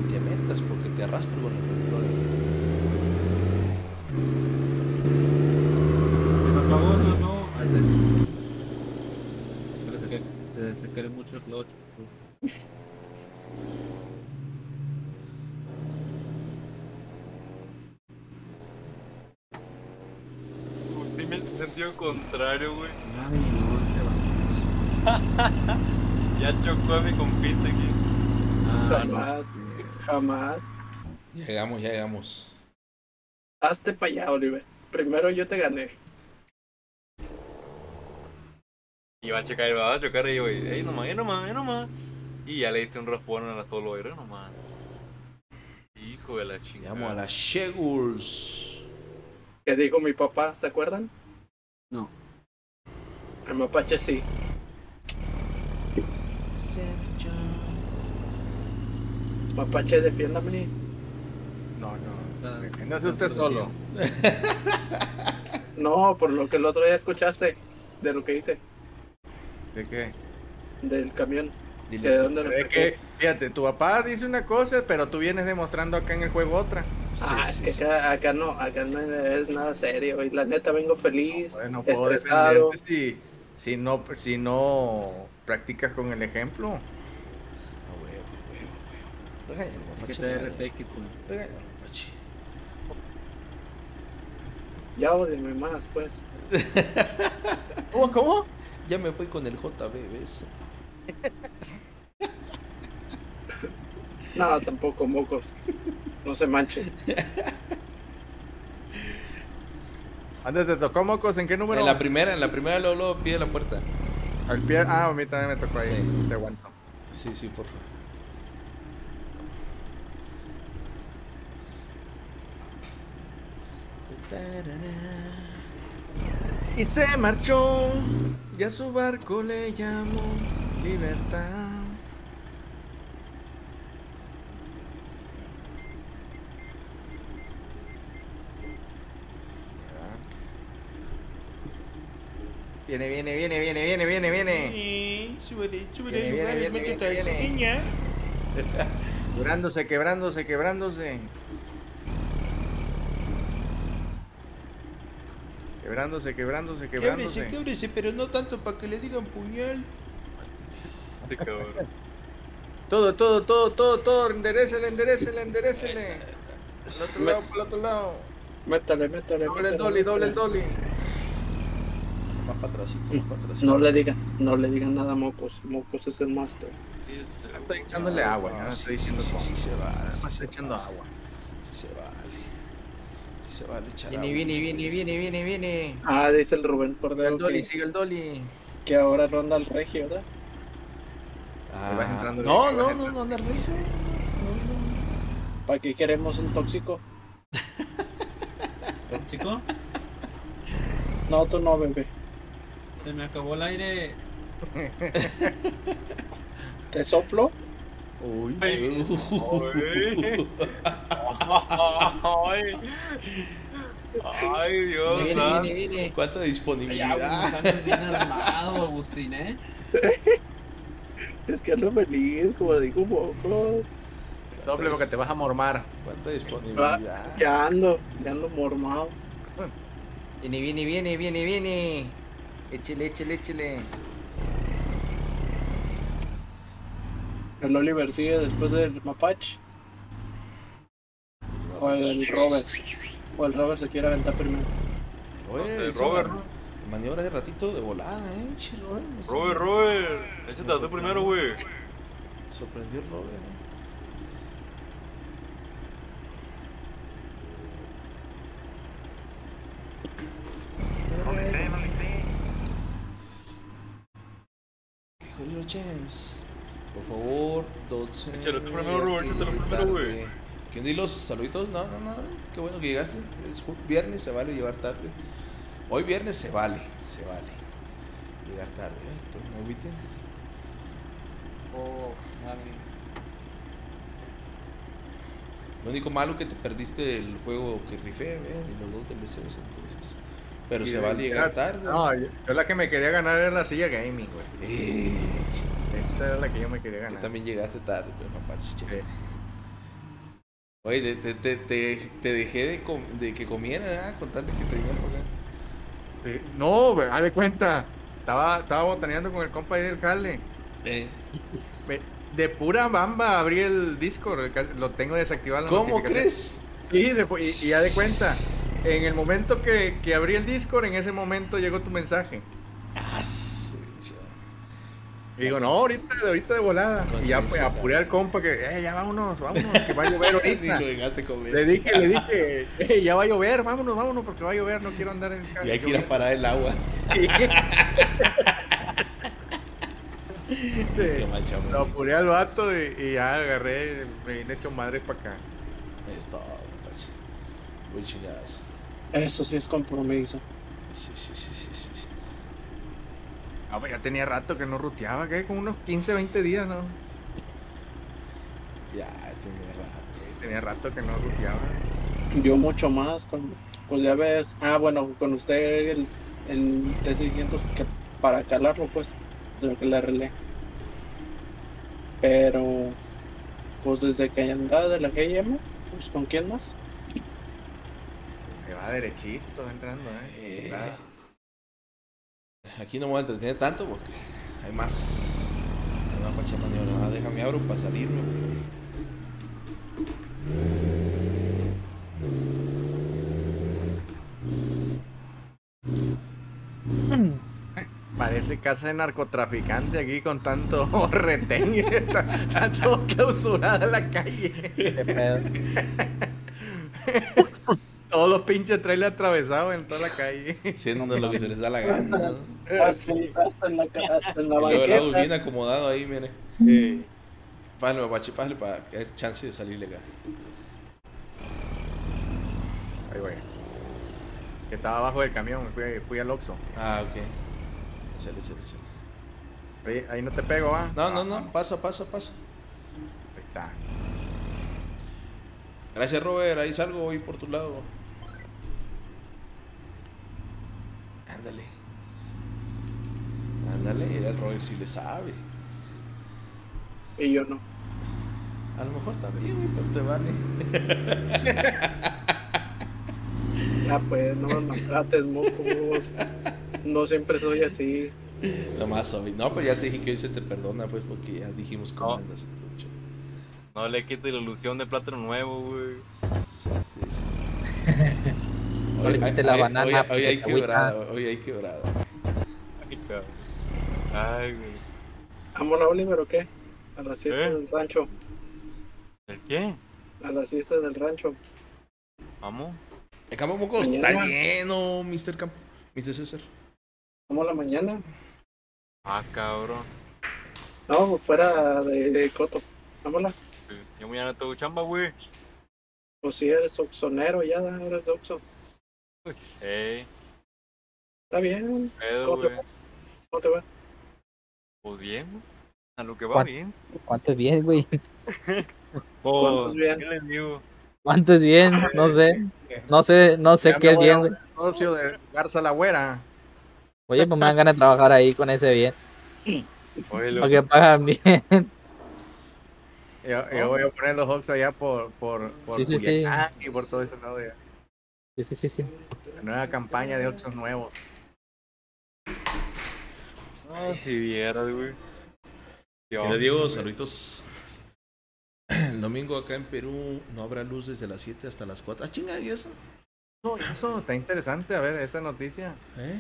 Te metas porque te arrastro con el control. Se me apagó, no, no. Ahí está. Pero se que se saqué mucho el clutch. en sentido contrario, güey. Ay, no, se va. Ya chocó a mi compita aquí. Ah, no Jamás, sé. jamás. Llegamos, ya llegamos. Hazte para allá, Oliver. Primero yo te gané. Y va a checar, y va a chocar y yo, ey, nomás, ey, nomás, ey, nomás. Y ya le diste un raspón a todo lo aire nomás. Hijo de la chingada. Llegamos a las Sheguls. ¿Qué dijo mi papá? ¿Se acuerdan? No. El mapache sí. Mapache, defiéndame. No, no. Defiéndase usted solo. No, por lo que el otro día escuchaste. De lo que hice. ¿De qué? Del camión. Diles de dónde saqué. que, fíjate, tu papá dice una cosa, pero tú vienes demostrando acá en el juego otra. ah, es que acá, acá no, acá no es nada serio. Y la neta vengo feliz, No puedo estresado. defenderte si, si, no, si no practicas con el ejemplo. Ah, huevo, huevo, huevo. Regáñalo. Ya odienme más, pues. ¿Cómo, cómo? Ya me voy con el JB, ¿ves? No, tampoco, mocos. No se manchen. ¿Dónde te tocó, Mocos? ¿En qué número? En la primera, en la primera luego, luego pide la puerta. Al pie. Ah, a mí también me tocó ahí. Sí. Te aguanto. Sí, sí, por favor. Y se marchó. Y a su barco le llamó Libertad. Viene, viene, viene, viene, viene, viene, viene. Súbele, Viene, viene, viene, viene, viene. Quebrándose, quebrándose, quebrándose. Quebrándose, quebrándose, Québrese, quebrándose. québrese, pero no tanto para que le digan puñal. Este cabrón. Todo, todo, todo, todo, todo. Enderécele, enderécele, enderécele. Por el otro lado, por el otro lado. Métale, métale, Doble el dolly, doble el dolly. Para atrásito, más para atrásito. No le digan, no le digan nada a Mocos. Mocos es el máster. Estoy echándole agua, ya no sí, estoy diciendo sí, sí, sí se vale, estoy echando agua. Sí se vale. Sí se vale echar Viene, agua. viene, viene, viene, viene, viene. Ah, dice el Rubén Cordero el dolly, que, sigue el dolly. que ahora ronda el regio, ¿verdad? Ah, no, bien, no, no, no, anda regio. No vino. ¿Para qué queremos un tóxico? ¿Tóxico? No, tú no, bebé. Se me acabó el aire. ¿Te soplo? Uy. Ay. Ay. Ay, Dios. Viene, viene, viene. Cuánta Ya, disponibilidad. güey, bien armado, Agustín, ¿eh? Es que ando feliz, como dijo Mocos. Sople porque te vas a mormar. Cuánta Ah, disponibilidad. ya ando, ya ando mormado. Viene, viene, viene, viene, viene. Échele, échele, échele. El Oliver sigue después del Mapache. O el Robert. O el Robert se quiere aventar primero. Oye, No sé, Robert. Maniobra de ratito de volada, eh. Che, Robert. Robert. Robert. Échate a tú primero, güey. Sorprendió el Robert. eh. Jodido James. Por favor, 12. Échale tú primero, güey. tarde. ¿Quién di los saluditos? No, no, no. Qué bueno que llegaste. Es viernes, se vale llegar tarde. Hoy viernes se vale, se vale. Llegar tarde, ¿eh? Entonces, no agüite. Oh, mami. Lo único malo que te perdiste el juego que rifé, ¿eh? Y los dos DLCs, entonces. Pero Y se de- vale llegar tarde. No, yo, yo la que me quería ganar era la silla gaming, güey. Eh, Esa era la que yo me quería Tú ganar. también llegaste tarde, pero no manches, che. Oye, te, te, te, te dejé de, com- de que comieran, ¿ah? Contarle que tenían por acá. Eh, no, güey, haz de cuenta. Estaba, estaba botaneando con el compa ahí del jale. Eh. De pura bamba abrí el Discord, lo tengo desactivado. ¿Cómo crees? Sí, de- y, y ya de cuenta. En el momento que, que abrí el Discord, en ese momento llegó tu mensaje. Ah, sí. Y digo, no, ahorita, ahorita de volada. Y ya pues apuré al compa que, eh, ya vámonos, vámonos, que va a llover ahorita. Le dije, le dije, "Eh, ya va a llover, vámonos, vámonos, porque va a llover, no quiero andar en el carro. Y hay que ir a parar el agua. Qué mal chamo. Lo apuré al vato y, y ya agarré, me vine hecho madre para acá. Esto, pues. Muy chingadas. Eso sí es compromiso. Sí, sí, sí, sí, sí. sí. Ah, pues ya tenía rato que no ruteaba, que como unos 15, 20 días, ¿no? Ya, tenía rato. Tenía rato que no ruteaba. Yo mucho más. Con, pues ya ves. Ah, bueno, con usted el, el T600 que para calarlo, pues, de lo que le arreglé. Pero, pues desde que andaba de la GM, pues con quién más. Me va derechito entrando, ¿eh? Claro. Aquí no me voy a entretener tanto porque hay más. Hay más pacha maniobra. Ah, déjame abro para salirme. Parece casa de narcotraficante aquí con tanto retén y está, está todo clausurada la calle. Todos los pinches trailers atravesados en toda la calle. Siendo lo que se les da la gana. ¿no? Hasta, hasta en la, hasta en la lado bien banqueta. acomodado ahí, mire. Pachi, pásale para que haya chance de salirle acá. Ahí voy. Que estaba abajo del camión, fui, fui al Oxxo. Ah, ok. Échale, échale, échale. Ahí, ahí no te pego, ¿ah? No, no, no, pasa, pasa, pasa. Ahí está. Gracias, Robert. Ahí salgo, voy por tu lado. Ándale. Ándale, era el Robert si le sabe. Y yo no. A lo mejor también, güey, pero te vale. Ya pues, no me maltrates, mocos. No siempre soy así. Nomás hoy. No, pero ya te dije que hoy se te perdona, pues, porque ya dijimos cómo andas. entonces. No le quites la ilusión de plátano nuevo, güey. Sí, sí, sí. No le quite la hoy- banana, Hoy, hoy porque hay quebrada, hoy hay quebrada. Ay, cabrón. Ay, güey. ¿Vamos a Oliver o qué? A las fiestas ¿Eh? del rancho. ¿El qué? A las fiestas del rancho. ¿Vamos? El campo Mocos está lleno, Mr. Campo. Mr. César. ¿Vamos a la mañana? Ah, cabrón. No, fuera de, de Coto. Vámonos. Yo mañana tengo chamba, güey. Pues si eres oxonero ya, eres de Oxo. Ey, Está bien. pedo, ¿Cómo te va? ¿Cómo te va? Pues bien. A lo que va ¿Cuán- bien. ¿Cuánto es bien, güey? ¿Cuánto Pues, es bien? ¿qué les digo? ¿Cuánto es bien? No sé. No sé, no sé Ya qué es bien, a güey. Socio de Garza la Güera. Oye, pues me dan ganas de trabajar ahí con ese bien. Oye, lo- Porque pagan bien. Yo, yo voy a poner los Oxxo allá por, por, por Sí, sí, sí. Y por todo ese lado de Sí, sí, sí, sí. la nueva campaña de Oxxos nuevos. Ah, si vieras, güey. Onda, Diego, saluditos. El domingo acá en Perú no habrá luz desde las 7 hasta las 4. Ah, chinga, ¿y eso? No, eso está interesante, a ver, esa noticia. ¿Eh?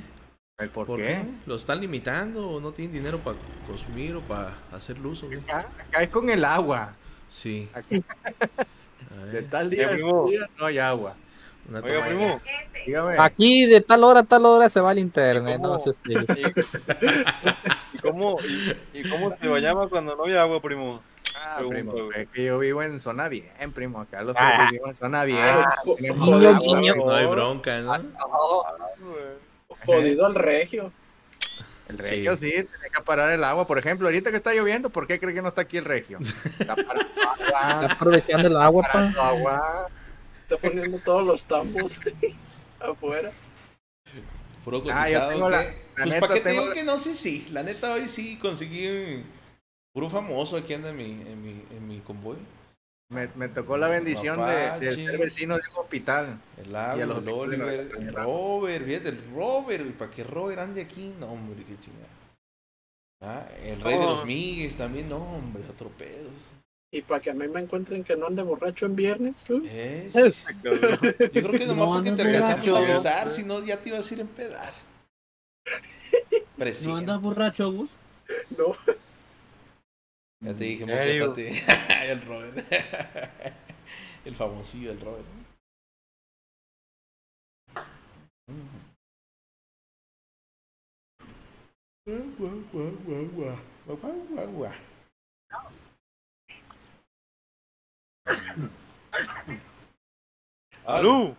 ¿El por, ¿Por qué? qué? ¿Lo están limitando o no tienen dinero para consumir o para hacer luz o qué? Acá, acá es con el agua. Sí. Aquí, de ver, tal día, a primo. tal día no hay agua. Una Oiga, toma primo. Dígame. Aquí de tal hora a tal hora se va el internet, ¿Cómo? no se. ¿Y, cómo, y, y cómo se bañaba cuando no había agua, primo? Ah, Pregunto, primo, es que yo vivo en zona bien, primo. Acá los Ah. que vivimos en zona bien. Ah, tenemos guiño, agua, guiño. güey. No hay bronca, ¿no? Ah. Jodido al regio. El regio sí. tiene que parar el agua. Por ejemplo, ahorita que está lloviendo, ¿por qué cree que no está aquí el regio? Está parando Está agua. aprovechando el agua, pa. parando agua. Está poniendo todos los tambos afuera. Puro Ah, yo cotizado. tengo ¿qué? la- la pues neta, para qué te tengo digo la- que no, sí, sí. La neta hoy sí conseguí un puro famoso aquí anda en mi, en mi, en mi convoy. Me, me tocó la bendición de, de ser vecino de un hospital. El Y a Lago, los el Oliver, el Robert, fíjate, el Robert, y para que Robert ande aquí, no hombre, qué chingada. Ah, el rey de Oh. los migues también, no hombre, otro pedo. Y para que a mí me encuentren que no ande borracho en viernes. ¿no? Es-. Yo creo que nomás No, porque no te alcanzamos a besar, si no ya te ibas a ir a empedar. ¿No andas borracho, Gus? No. Ya te dije, estate. el Robert. el famosillo, el Robert. Guau, guau, guau, guau. Guau, guau, guau, guau. ¡Alú!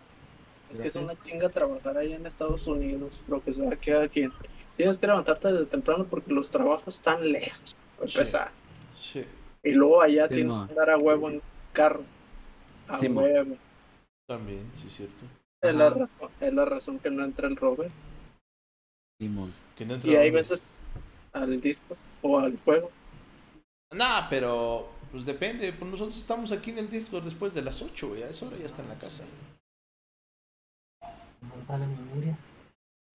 Es que es una chinga trabajar ahí en Estados Unidos, lo que sea que aquí. Tienes que levantarte desde temprano porque los trabajos están lejos, para empezar. Sí, Y luego allá Sí, tienes que andar a huevo en carro. A huevo. también, sí, es cierto. Es la, razón, es la razón que no entra el Robert. Simón. Que no entra Y hay veces al disco o al juego. Nah, pero pues depende. Pues nosotros estamos aquí en el Discord después de las 8, güey. A esa hora ya está en la casa.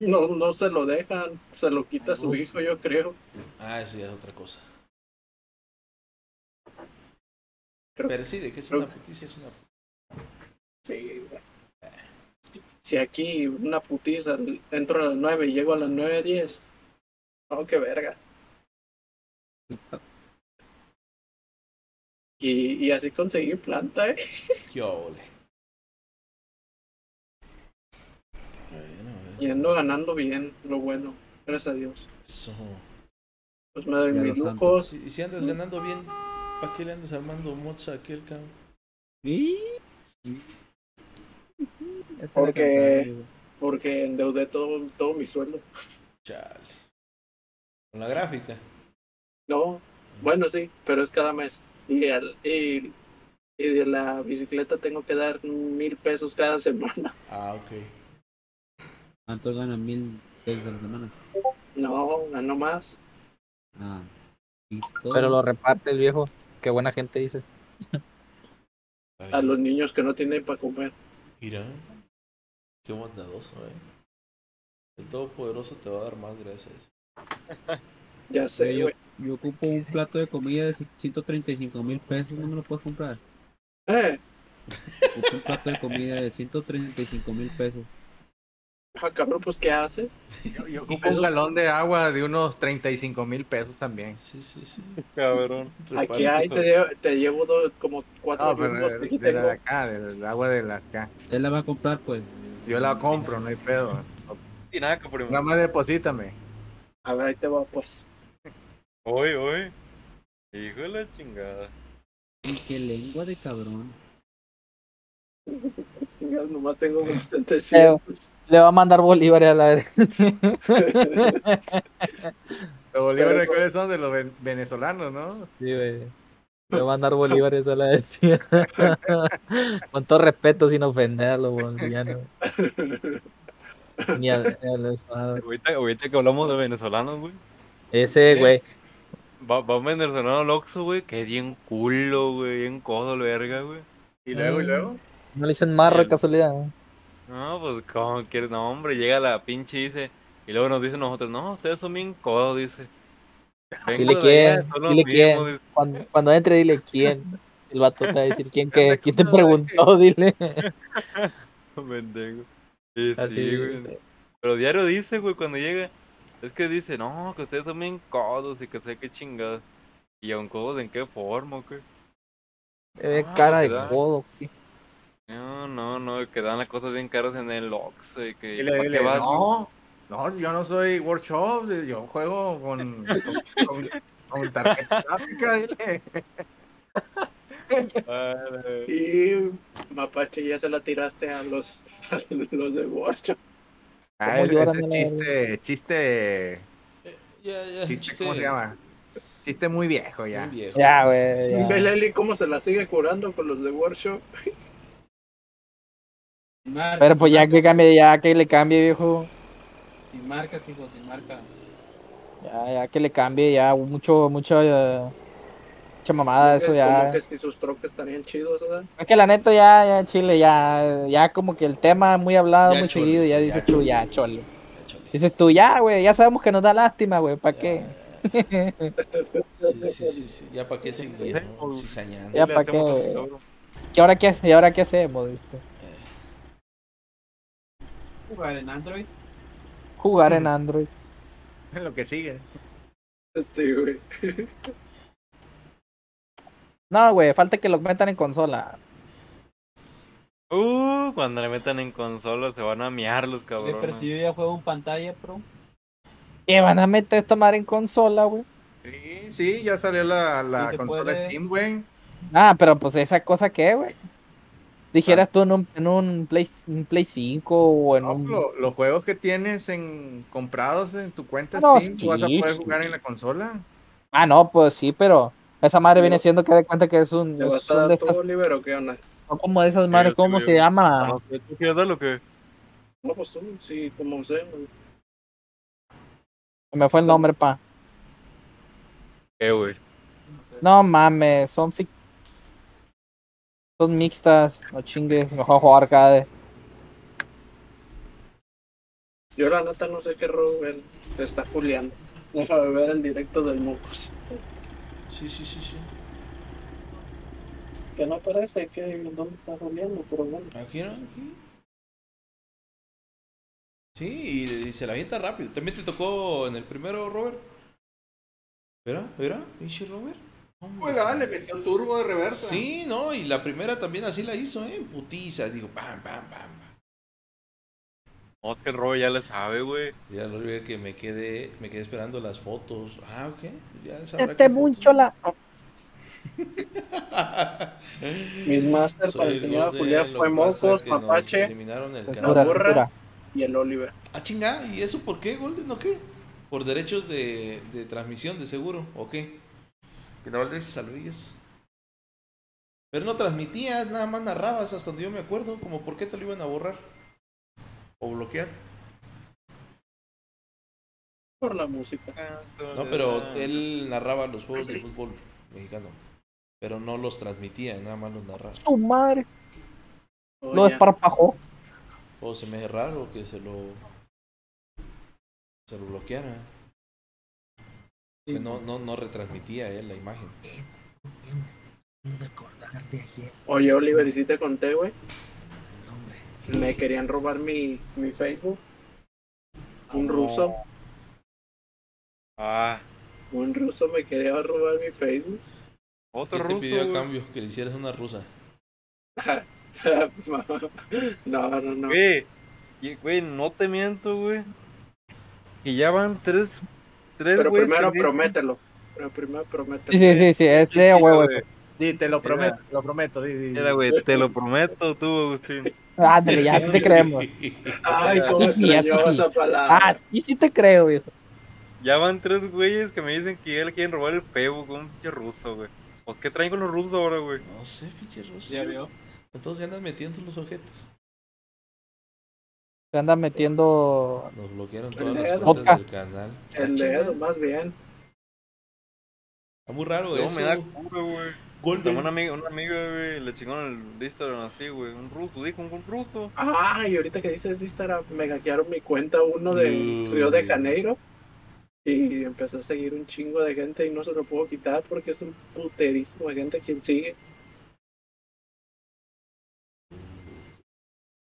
No, no se lo dejan, se lo quita su hijo, yo creo. Ah, eso ya es otra cosa. Creo- Pero sí, de que es creo- una puticia, es una Sí. Si aquí una putiza, entro a las 9 y llego a las 9.10. No, qué vergas. Y, y así conseguí planta, ¿eh? Qué ole. Bueno, bueno. Y ando ganando bien, lo bueno. Gracias a Dios. Eso. Pues me doy mis lujos. Y, si andas ganando bien, ¿para qué le andas armando mods a aquel cabrón? ¿Y? Porque-. Porque endeudé todo, todo mi sueldo. Chale. Con la gráfica. No, bueno, sí, pero es cada mes. Y, al- y, y de la bicicleta tengo que dar mil pesos cada semana. Ah, ok. ¿Cuánto ganan mil pesos a la semana? No, gano más. Ah. Listo. Pero lo reparte el viejo. Qué buena gente dice. A los niños que no tienen para comer. Mira. Qué bondadoso, eh. El Todopoderoso te va a dar más gracias. Ya sé, yo. Yo ocupo un plato de comida de 135 mil pesos, ¿no me lo puedes comprar? Eh, Ocupo un plato de comida de 135 mil pesos. ah, cabrón, pues ¿qué hace? Yo, yo ocupo un galón de agua de unos 35 mil pesos también. Sí, sí, sí. Cabrón. Aquí hay, te, llevo- te llevo dos- como cuatro No, pero de, que de la de tengo. acá, del agua de la acá. Él la va a comprar, pues. Yo la compro, no hay pedo. Y nada, que primo. Nada más deposítame. A ver, ahí te va, pues. Hoy, hoy. Hijo de la chingada. Y qué lengua de cabrón. Nomás tengo Eh, 700. Le va a mandar bolívares a la vez. Los bolívares, Pero- ¿cuáles son? De los ven- venezolanos, ¿no? Sí, güey. Le va a mandar bolívares a la vez. Con todo respeto, sin ofender a los bolivianos. Ni a, ni a los- Ahorita, ahorita que hablamos de venezolanos, güey. Ese, güey. Va, va un venezolano al Oxxo, güey, que es bien culo, güey, bien codo, verga, güey. Y luego, y luego. No le dicen marro de El- casualidad. No, pues, ¿cómo quieres? No, hombre, llega la pinche y dice. Y luego nos dicen nosotros, no, ustedes son bien codos, dice. Dile quién, dile quién. mismos, dice. Cuando, cuando entre, dile quién. El vato te va a decir quién, qué, quién te preguntó, dile. Pendejo. Sí, Así, sí, güey. Pero diario dice, güey, cuando llega. Es que dice, no, que ustedes son bien codos y que sé qué chingadas. ¿Y aun codos en qué forma, o qué? Eh, Ah, cara de. ¿qué? No, no, no, que dan las cosas bien caras en el Oxxo y que. Dile, ¿pa' qué dile, vas, no, no, yo no soy workshop, yo juego con, con, con- con tarjeta gráfica, dile. Y Mapache ya se la tiraste a los, a los de Workshop. Ah, ¿Cómo ese chiste, chiste, Ya, ya. chiste, ¿cómo se llama? Chiste muy viejo ya. Muy viejo. Ya, güey. cómo se la sigue curando con los de Workshop. Sin marcas, Pero pues ya que cambie, ya que le cambie, viejo. Sin marcas, hijo, sin marca. Ya, ya que le cambie, ya mucho, mucho, eh, mucha mamada eso Como ya. que si sus troques estarían chidos, ¿verdad? Es que la neta ya, ya Chile, ya, ya como que el tema muy hablado, Ya muy chole, seguido, ya ya dices tú, chole. ya chole. Dices tú, ya, güey, ya sabemos que nos da lástima, güey, ¿para qué? Sí, sí, sí, sí. Ya para qué seguir, ¿no? Cizañando. Ya para qué. ¿Qué ahora qué, ¿Y ahora qué hacemos, viste? Jugar en Android. Jugar en Android. Es lo que sigue. Este, güey. No, güey, falta que lo metan en consola. Uh, cuando le metan en consola se van a miar los cabrones. pero si yo ya juego en pantalla, pro. ¿Qué van a meter esta madre en consola, güey? Sí, sí, ya salió la, la Sí consola puede. Steam, güey. Ah, pero pues esa cosa qué, güey. Dijeras tú en un, en un Play, un Play 5 o en No, un... lo- los juegos que tienes en comprados en tu cuenta No, Steam, tú vas a sí, poder sí. jugar en la consola. Ah, no, pues sí, pero esa madre viene siendo que de cuenta que es un... ¿Le Es a un de estas, Oliver, o qué onda? no como de esas madres, ¿cómo se llama? ¿Tú quieres darlo o qué? No, pues tú, sí, como sé. me fue el nombre, pa. ¿Qué, güey? No mames, son fic... Son mixtas, no chingues, mejor jugar arcade. Yo la neta no sé qué Robert está fuleando. Déjame ver el directo del Mocos. Sí, sí, sí, sí. Que no parece que dónde está fuleando, pero bueno. Aquí, ¿no? Aquí. Sí, y, y se la avienta rápido. También te tocó en el primero, Robert. ¿Era? ¿Era? ¿Pinche Robert? Juega, le metió el turbo de reversa. Sí, no, y la primera también así la hizo, ¿eh? Putiza, digo, pam, pam, pam. No, es que el Roy ya le sabe, güey. Ya lo olvidé que me quedé, me quedé esperando las fotos. Ah, ok. Ya sabrá Este mucho la... Mis máster para el enseñar a Golden, Julián fue Mocos, Mapache, eliminaron el burra y el Oliver. Ah, chinga, ¿y eso por qué, Golden, o qué? ¿Por derechos de, de transmisión, de seguro, o qué? Que no vales saludillas. Pero no transmitías, nada más narrabas hasta donde yo me acuerdo. Como por qué te lo iban a borrar o bloquear. Por la música. No, pero él narraba los juegos de fútbol mexicano. Pero no los transmitía, nada más los narraba. ¡Tu madre! Oh, Lo ya. desparpajó. O se me hace raro que se lo se lo bloqueara. Que no, no, no retransmitía él la imagen. Oye, Oliver, ¿y si te conté, güey? Me querían robar mi, mi Facebook. Un ruso, Ah, un ruso me quería robar mi Facebook. ¿Qué otro te ruso. pidió a cambio? Que le hicieras una rusa. no, no, no. Güey, güey, no te miento, güey. Y ya van tres. tres Pero primero que promételo. Pero primero promételo. Sí, sí, sí, sí, es de huevo eso. Di, te lo prometo, lo prometo. di, di. Mira, güey, te lo prometo tú, Agustín. Ándale, ya, sí te creemos. Ay, cómo Sí, sí, extrañaba sí, sí. esa palabra. Ah, sí, sí te creo, viejo. Ya van tres güeyes que me dicen que ya le quieren robar el Facebook con un pinche ruso, güey. ¿O qué traen con los rusos ahora, güey? No sé, pinche ruso. Ya vio. Entonces andan metiendo los objetos. Se andan metiendo... Nos bloquearon El todas las dedo. cuentas del canal. El dedo, más bien. Está muy raro No, eso. me da cura, güey. Golden. Una amiga, una amiga, güey, le chingó en el Instagram así, güey. Un ruso, dijo un ruso. Ah, y ahorita que dices de Instagram, me hackearon mi cuenta uno de Mm. Río de Janeiro. Y empezó a seguir un chingo de gente y no se lo puedo quitar porque es un puterísimo de gente quien sigue.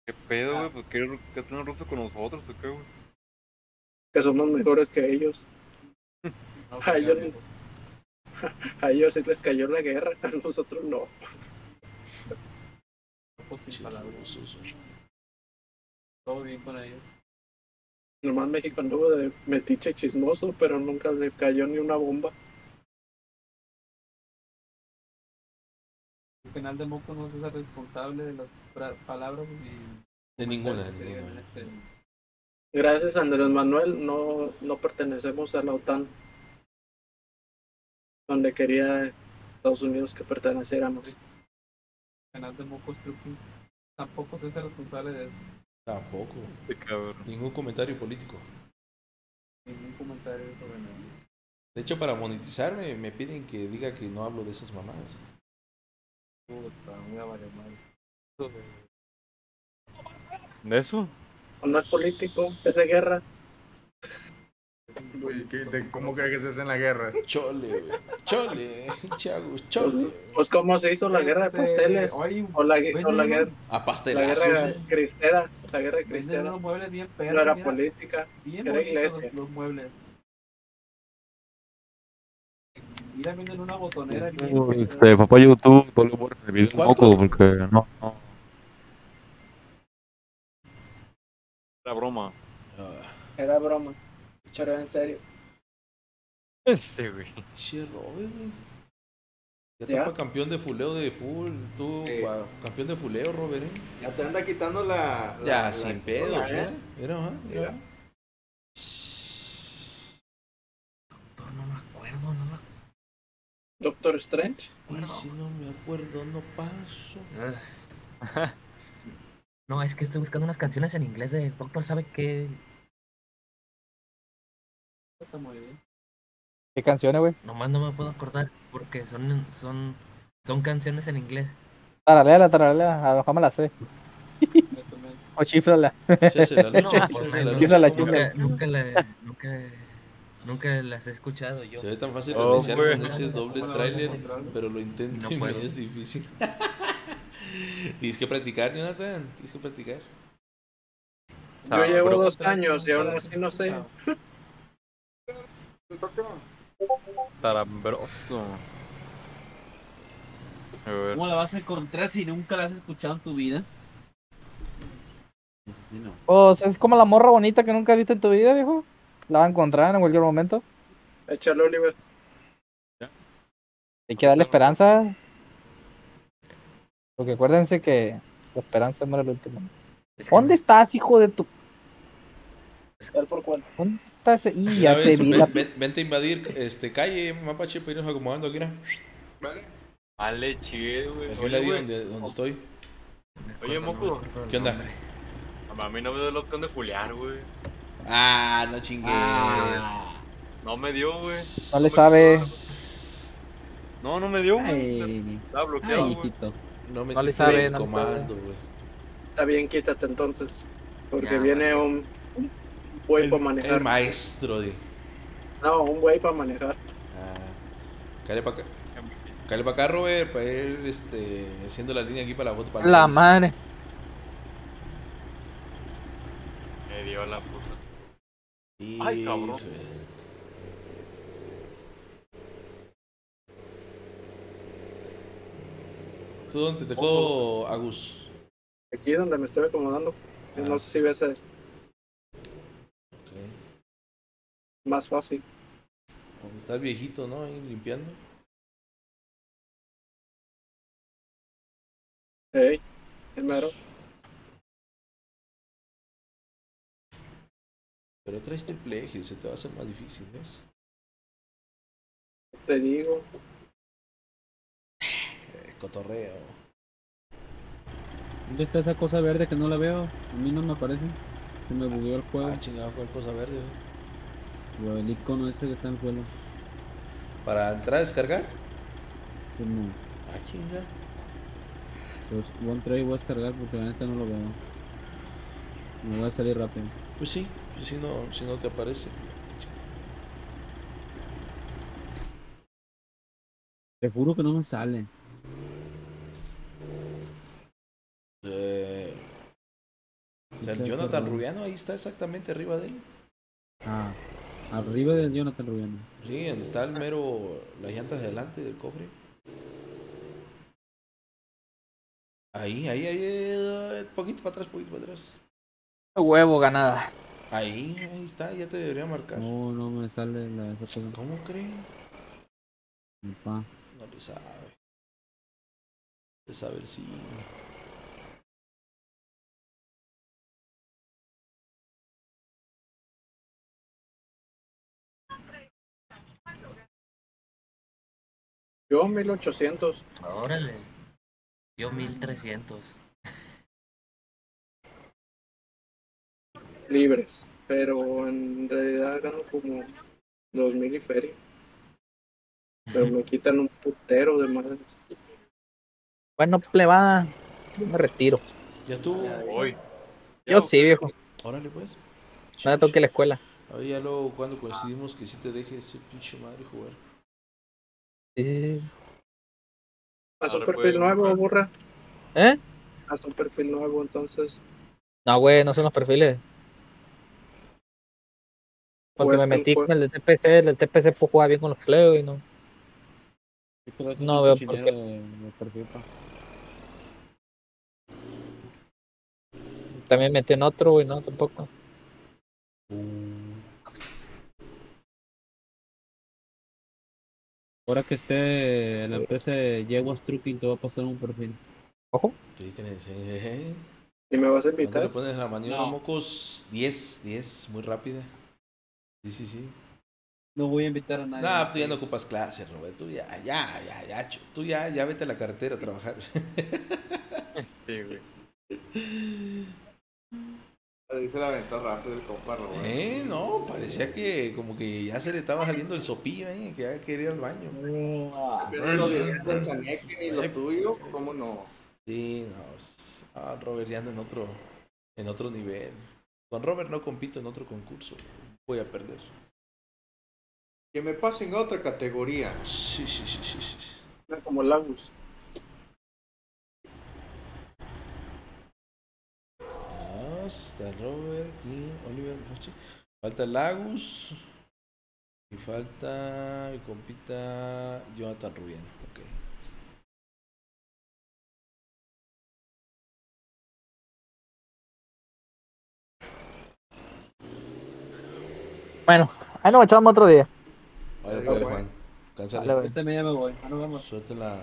¿Qué pedo, güey? ¿Por qué, qué tiene un ruso con nosotros o qué, güey? Que somos mejores que ellos. No, A ya ellos, vio. a ellos sí les cayó la guerra, a nosotros no. Pues sin palabras. Todo bien con ellos. Nomás México anduvo de metiche chismoso, pero nunca le cayó ni una bomba. El penal de Moco no se hace responsable de las palabras y. De ninguna, de que ninguna. este- Gracias Andrés Manuel, no, no pertenecemos a la OTAN. Donde quería Estados Unidos que perteneciéramos. Penal de Moco es truquín. Tampoco se hace responsable de Tampoco. Este cabrón. Ningún comentario político. ningún comentario sobre nada. De hecho, para monetizarme me piden que diga que no hablo de esas mamadas. Puta, muy a valer madre. ¿De eso? No es político, es de guerra. Güey. ¿Qué- de- ¿Cómo crees que se hace en la guerra? Chole, güey. Chole, Chagos, chole. Pues cómo se hizo la guerra de pasteles. O la, o la guerra, A la guerra cristera. La guerra cristera. unos muebles bien perros. No era mira. política, Bien era iglesia. Los, los muebles. Mira, venden una botonera Este, papá YouTube, no le voy a revivir un poco porque no, no. Era broma. Era broma. En serio. Este, güey. Che, Robe, güey. Ya ¿Ya? topa campeón de fuleo de full. Tú, Sí. pa- campeón de fuleo, Robert. ¿eh? Ya te anda quitando la. la- Ya, la sin cola, pedos, ¿eh? ¿eh? Mira, ajá, mira. Mira. Doctor, no me acuerdo, no me acuerdo. Doctor Strange. Y si no me acuerdo, no paso. No, es que estoy buscando unas canciones en inglés de Doctor, ¿sabe qué? Está muy bien. ¿Qué canciones, güey? Nomás no me puedo acordar porque son, son, son canciones en inglés. Tarareala, tarareala, a lo mejor me la sé. O chifrala. No, lucha, pues, nunca, nunca, la- nunca, nunca las he escuchado yo. Se ve tan fácil Oh, iniciar con ese doble ¿Cómo la tráiler, vamos a encontrar? pero lo intento No y me es difícil. Tienes que practicar, Jonathan. Tienes que practicar. Yo Ah, llevo dos años y aún así no sé. Ver. ¿Cómo la vas a encontrar si nunca la has escuchado en tu vida? Sí, no. Pues es como la morra bonita que nunca has visto en tu vida, viejo. La va a encontrar en cualquier momento. Échale, Oliver. Hay que darle esperanza. Porque acuérdense que la esperanza muere el último. Es que ¿Dónde estás, hijo de tu...? ¿Cuál por cuál? ¿Dónde estás? Y Ya te vi ven- la... ven- vente a invadir este calle, mapache, para irnos acomodando aquí, mira. Vale, chido, güey. Aquí Oye, la di donde, donde estoy. Oye, no moco. el ¿Qué onda? nombre. A mí no me dio la opción de juliar, güey. Ah, no chingues. No me dio, güey. No le sabe. No, no me dio, güey. Estaba bloqueado, ay. No me No le sabe, el no comando, güey. Está bien, quítate entonces. Porque Ya, viene vale. un, un güey para El manejar. maestro de. No, un güey para manejar. Ah, cállate para acá. Cállate para acá, Robert, para ir este, haciendo la línea aquí para la foto. Para La el- madre. Me dio la puta. Ay, Ay, cabrón. ¿Tú dónde te tocó, Agus? Aquí donde me estoy acomodando. No sé si ves eh, Ok. Más fácil. Donde estás viejito, ¿no? Ahí limpiando. Hey, el mero. Pero traes triple eje, se te va a hacer más difícil, ¿ves? Te digo. Eh, cotorreo. ¿Dónde está esa cosa verde que no la veo? A mí no me aparece. Se me bugueó el juego. Ah, chingado, cuál cosa verde, güey. El icono ese que está en el suelo. Para entrar a descargar. Pues no. Ah, chinga. Pues voy a entrar y voy a descargar porque la neta no lo veo. Me voy a salir rápido. Pues sí, pues si no, si no te aparece. Te juro que no me sale. Eh, o sea, el Jonathan. Rubiano ahí está exactamente arriba de él. Arriba del Jonathan Rubiano. Sí, donde está el mero, las llantas de adelante del cofre. Ahí, ahí, ahí, eh, poquito para atrás, poquito para atrás. Huevo ganada. Ahí, ahí está, ya te debería marcar. No, no me sale la esa. ¿Cómo crees? No le sabe. Le sabe el sí. Yo 1800. Órale. Yo 1300. libres, pero en realidad gano como 2000 y feria. Pero me quitan un putero de madres. Bueno, plebada. Yo me retiro. ¿Ya estuvo? Hoy. Yo sí, viejo. Órale, pues. No me toque la escuela. A ver, ya luego cuando coincidimos que sí te deje ese pinche madre jugar. Sí, sí, sí. Haz un perfil nuevo, comprar. burra. ¿Eh? Haz un perfil nuevo, entonces. No, güey, no son los perfiles. Porque me Cuesta el metí con el TPC, el TPC puedo jugar bien con los plebes y no. No veo por qué. También metí en otro, güey, no, tampoco. Ahora que esté en la empresa de Yeguas Trucking, te va a pasar un perfil. Ojo. Sí, que ne- sí. ¿Y me vas a invitar? le pones la maniobra No. mocos 10, 10, muy rápida. Sí, sí, sí. No voy a invitar a nadie. No, tú ya no ocupas clases, Robert. Tú ya, ya, ya, ya. Tú ya, ya vete a la carretera a trabajar. Sí, güey. Ahí se la aventó rápido el compa Roberto. Eh, no, parecía que como que ya se le estaba saliendo el sopillo, eh, que ya quería ir al baño. Pero lo de de Chaneque ni lo tuyo, ¿cómo no? Sí, no. Ah, Robert ya anda en otro, en otro nivel. Con Robert no compito en otro concurso. Voy a perder. Que me pasen a otra categoría. Sí, sí, sí, sí, sí. Como Lagos. Está Robert, Kim, Oliver. Falta Lagus. Y falta mi compita Jonathan Rubén. Ok. Bueno, ahí nos echamos otro día. Vale, pues. Juan. Cánsale. Dale, güey. Este me voy. Ah, nos vemos. Suelta la.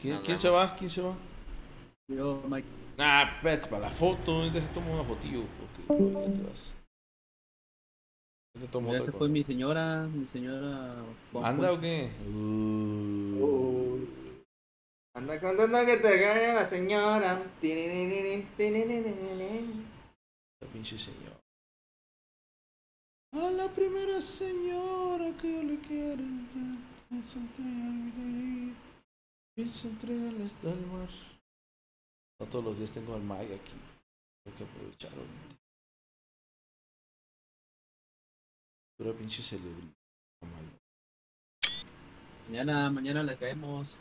¿Quién, quién se va? ¿Quién se va? Yo, Mike. Ah, vete para la foto. Deja tomar una fotillo. Luego ya te vas. Ya te tomo Ya otra se fue mi señora, mi señora. Juan ¿Anda Ponce. o qué? Uh. Anda contando que te caiga la señora. La pinche señora. A la primera señora que yo le quiero dar, pienso entregarle, pienso entregarle hasta el mar. No todos los días tengo al Mike aquí. Tengo que aprovechar ahorita. Pura pinche celebridad. malo. Mañana, mañana le caemos.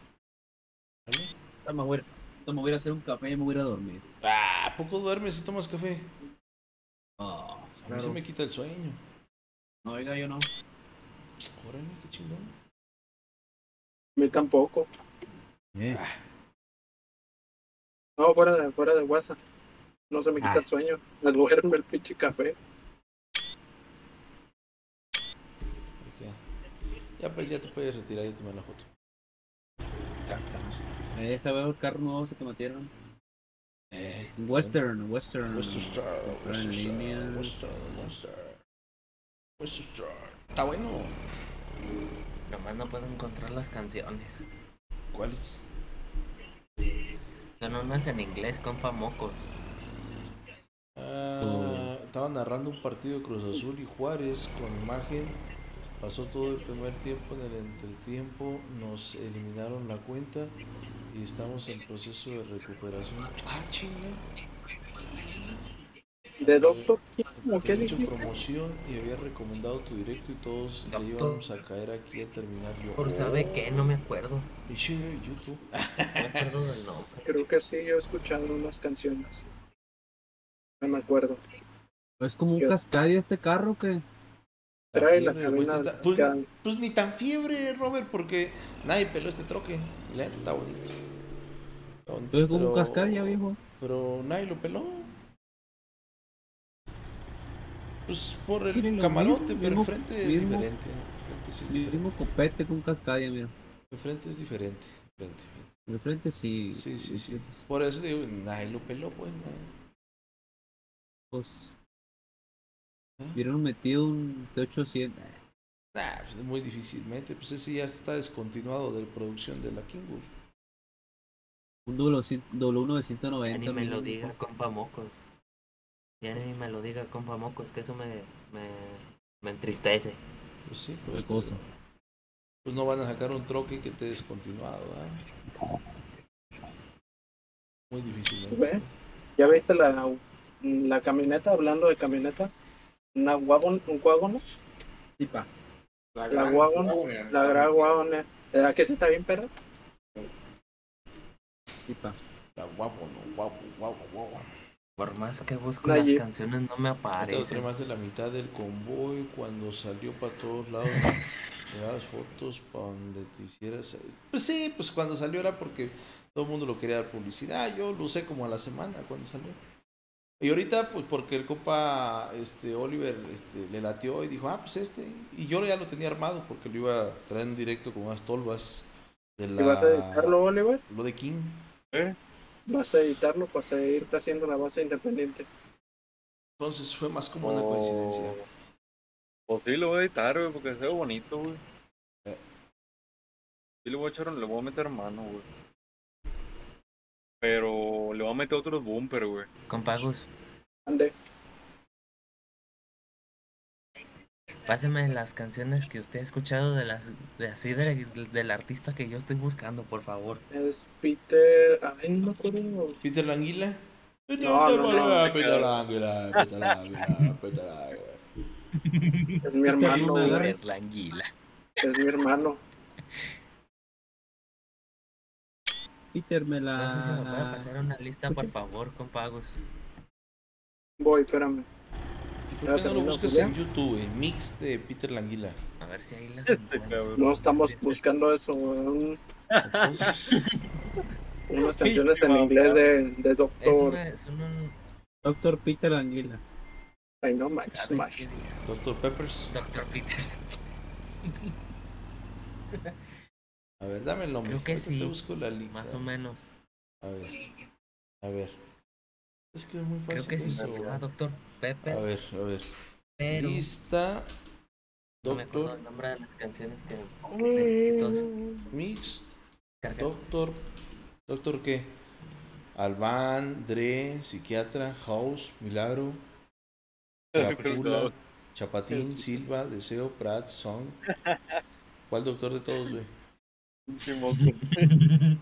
¿Vale? Ah, Me voy, a- me voy a ir a hacer un café y me voy a ir a dormir. Ah, ¿a poco duermes y tomas café? Ah, A mí se me quita el sueño. No, oiga, yo no. Órale, qué chingón. Mí tampoco. Eh. No, fuera de, fuera de WhatsApp. No se me quita Ah. el sueño. Me duerme el pinche café. Ya pues ya te puedes retirar y tomar la foto. Deja ver el carro nuevo ese que metieron. Eh, Western, Western. Western Star, Western Star. Western, Western. Western Star. Está bueno. Nomás no puedo encontrar las canciones. ¿Cuáles? Son unas en inglés, compa mocos. Ah, estaba narrando un partido de Cruz Azul y Juárez con imagen. Pasó todo el primer tiempo en el entretiempo. Nos eliminaron la cuenta y estamos en proceso de recuperación. Ah, chinga. ¿De Doctor King? Te ¿O qué había hecho dijiste? promoción y había recomendado tu directo y todos le íbamos a caer aquí a terminar. Yo, ¿Por sabe qué? No me acuerdo. y sí, YouTube. No me acuerdo del nombre. Creo que sí, yo he escuchado unas canciones. No me acuerdo. ¿Es como un. Cascadia este carro que? La Trae la fiebre, cabina está- pues, pues ni tan fiebre, Robert, porque nadie peló este troque. La neta está bonito. Está bonito, Es como un Cascadia, viejo. Pero nadie lo peló. Pues por el camarote, mismo, pero enfrente es mismo- diferente. Enfrente sí es El diferente. mismo copete con Cascadia, mira. Enfrente es diferente. enfrente, enfrente. Sí. Sí, sí, sí. Por eso digo, nadie lo peló, pues. nadie. Pues. ¿Eh? Hubieran metido un T800. Nah, pues, muy difícilmente. Pues ese ya está descontinuado de producción de la Kingwood. Un W100 W1 de Ya 190. ni me lo diga, compa mocos. Ya ni me lo diga, compa mocos, que eso me, me, me entristece. Pues sí, pues, cosa. pues no van a sacar un troque que esté descontinuado, ¿verdad? Muy difícilmente. Ve. ¿Ya viste la, la camioneta? Hablando de camionetas. Una wagon, un wagon. Sí, pa. La, wagon. La gran wagon. ¿Verdad que ese está bien, perro? Sí, pa. La no, guapo, guapo, guapo. Por más que busco las canciones no me aparecen. más de la mitad del convoy cuando salió para todos lados. Le dabas fotos para donde te hicieras. Pues sí, pues cuando salió era porque todo el mundo lo quería dar publicidad. Yo lo usé como a la semana cuando salió. Y ahorita, pues porque el copa este, Oliver este, le latió y dijo, ah, pues este. Y yo ya lo tenía armado porque lo iba a traer en directo con unas tolvas de la. ¿Y vas a editarlo, Oliver? Lo de King. ¿Eh? Vas a editarlo para seguirte haciendo una base independiente. Entonces fue más como una Oh. coincidencia. Pues sí, lo voy a editar, güey, porque se ve bonito, güey. Eh. Sí, le voy a echar, le voy a meter mano, güey. Pero le voy a meter otros bumper, güey. Con pagos. Ande. Páseme las canciones que usted ha escuchado de las de así de- del artista que yo estoy buscando, por favor. Es Peter. Ay, no me acuerdo. Peter Languila. No, no, no. Peter Languila, Peter Languila, Peter Languila. Es mi hermano. Peter güey. Peter Languila. Es mi hermano. Peter me No sé si me puede la. pasar una lista, por favor, con pagos. Voy, espérame. ¿Y por qué no lo buscas en YouTube, eh? Mix de Peter Languila? A ver si ahí las Este. No estamos buscando eso. Entonces, unas canciones en inglés de, de Es, Doctor. una, es un Doctor Peter Anguila. Ay, no manches. Dr. Peppers. Dr. Peter. A ver, dame el nombre. Creo que sí, Te busco la lista. Más o menos. A ver. A ver. Es que es muy fácil. Creo que sí eso. se llama Dr. Pepper. A ver, a ver. Pero Lista. no me acuerdo Doctor el nombre de las canciones que, que necesito Mix. cargar. Doctor. ¿Doctor qué? Alban, Dre, Psiquiatra, House, Milagro, Crapula, Chapatín, Silva, Deseo, Pratt, Song. ¿Cuál doctor de todos, güey?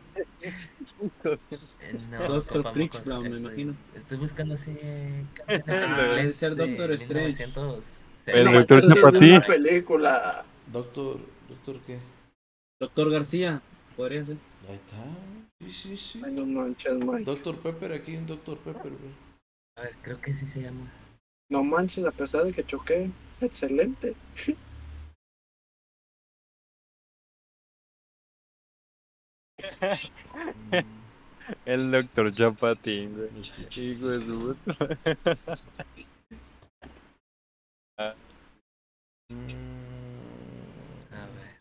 Eh, No, Doctor mocos, Brown, me estoy- imagino. Estoy buscando así debe ser de Doctor Strange. 1900. El No, Doctor una película. Doctor, ¿doctor qué? Doctor García. Podría ser. Ahí está. Sí, sí, sí. Ay, no manches, Mike. Doctor Pepper, aquí un Doctor Pepper, güey. A ver, creo que sí se llama. No manches, a pesar de que choqué. Excelente. El doctor Chapatín, güey. Hijo de su Ah, Mm, A ver.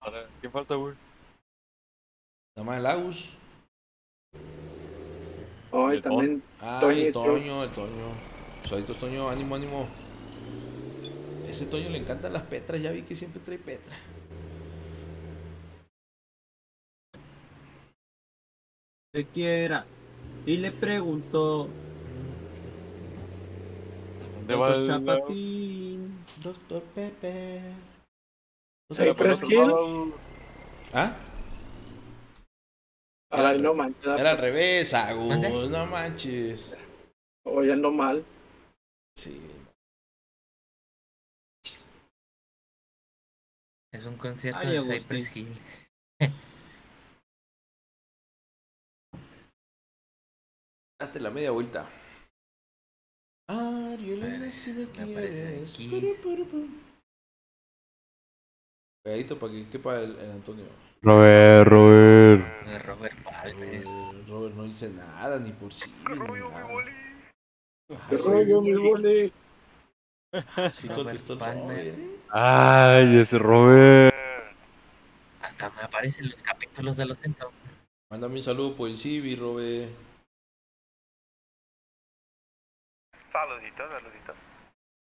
ahora, ¿Qué falta, güey? Nada más el Agus. Hoy ¿El también. Ah, Toño el Toño, el Toño. Suaditos Toño, ánimo, ánimo. Ese Toño le encantan las petras, ya vi que siempre trae petra. Quiera. Y le preguntó. ¿Dónde va Doctor el Chapatín. Doctor Pepper. Cypress Hill. ¿Ah? Ay, no manches. Era al revés, Agus, no manches. Hoy ando mal. Sí. Es un concierto Ay, de. Cypress Hill. Date la media vuelta. Ariel, si me quieres. Pegadito para que quepa el, el Antonio. Robert, Robert. De Robert Palmer. Eh, Robert no dice nada, ni por sí. ni nada. Ah, ¿Qué sí. rollo, mi boli? Ah, sí Robert contestó el. Robert, ¿eh? Ay, ese Robert. Hasta me aparecen los capítulos de los Simpsons. Mándame un saludo por el Civi, Robert. Saluditos, saluditos.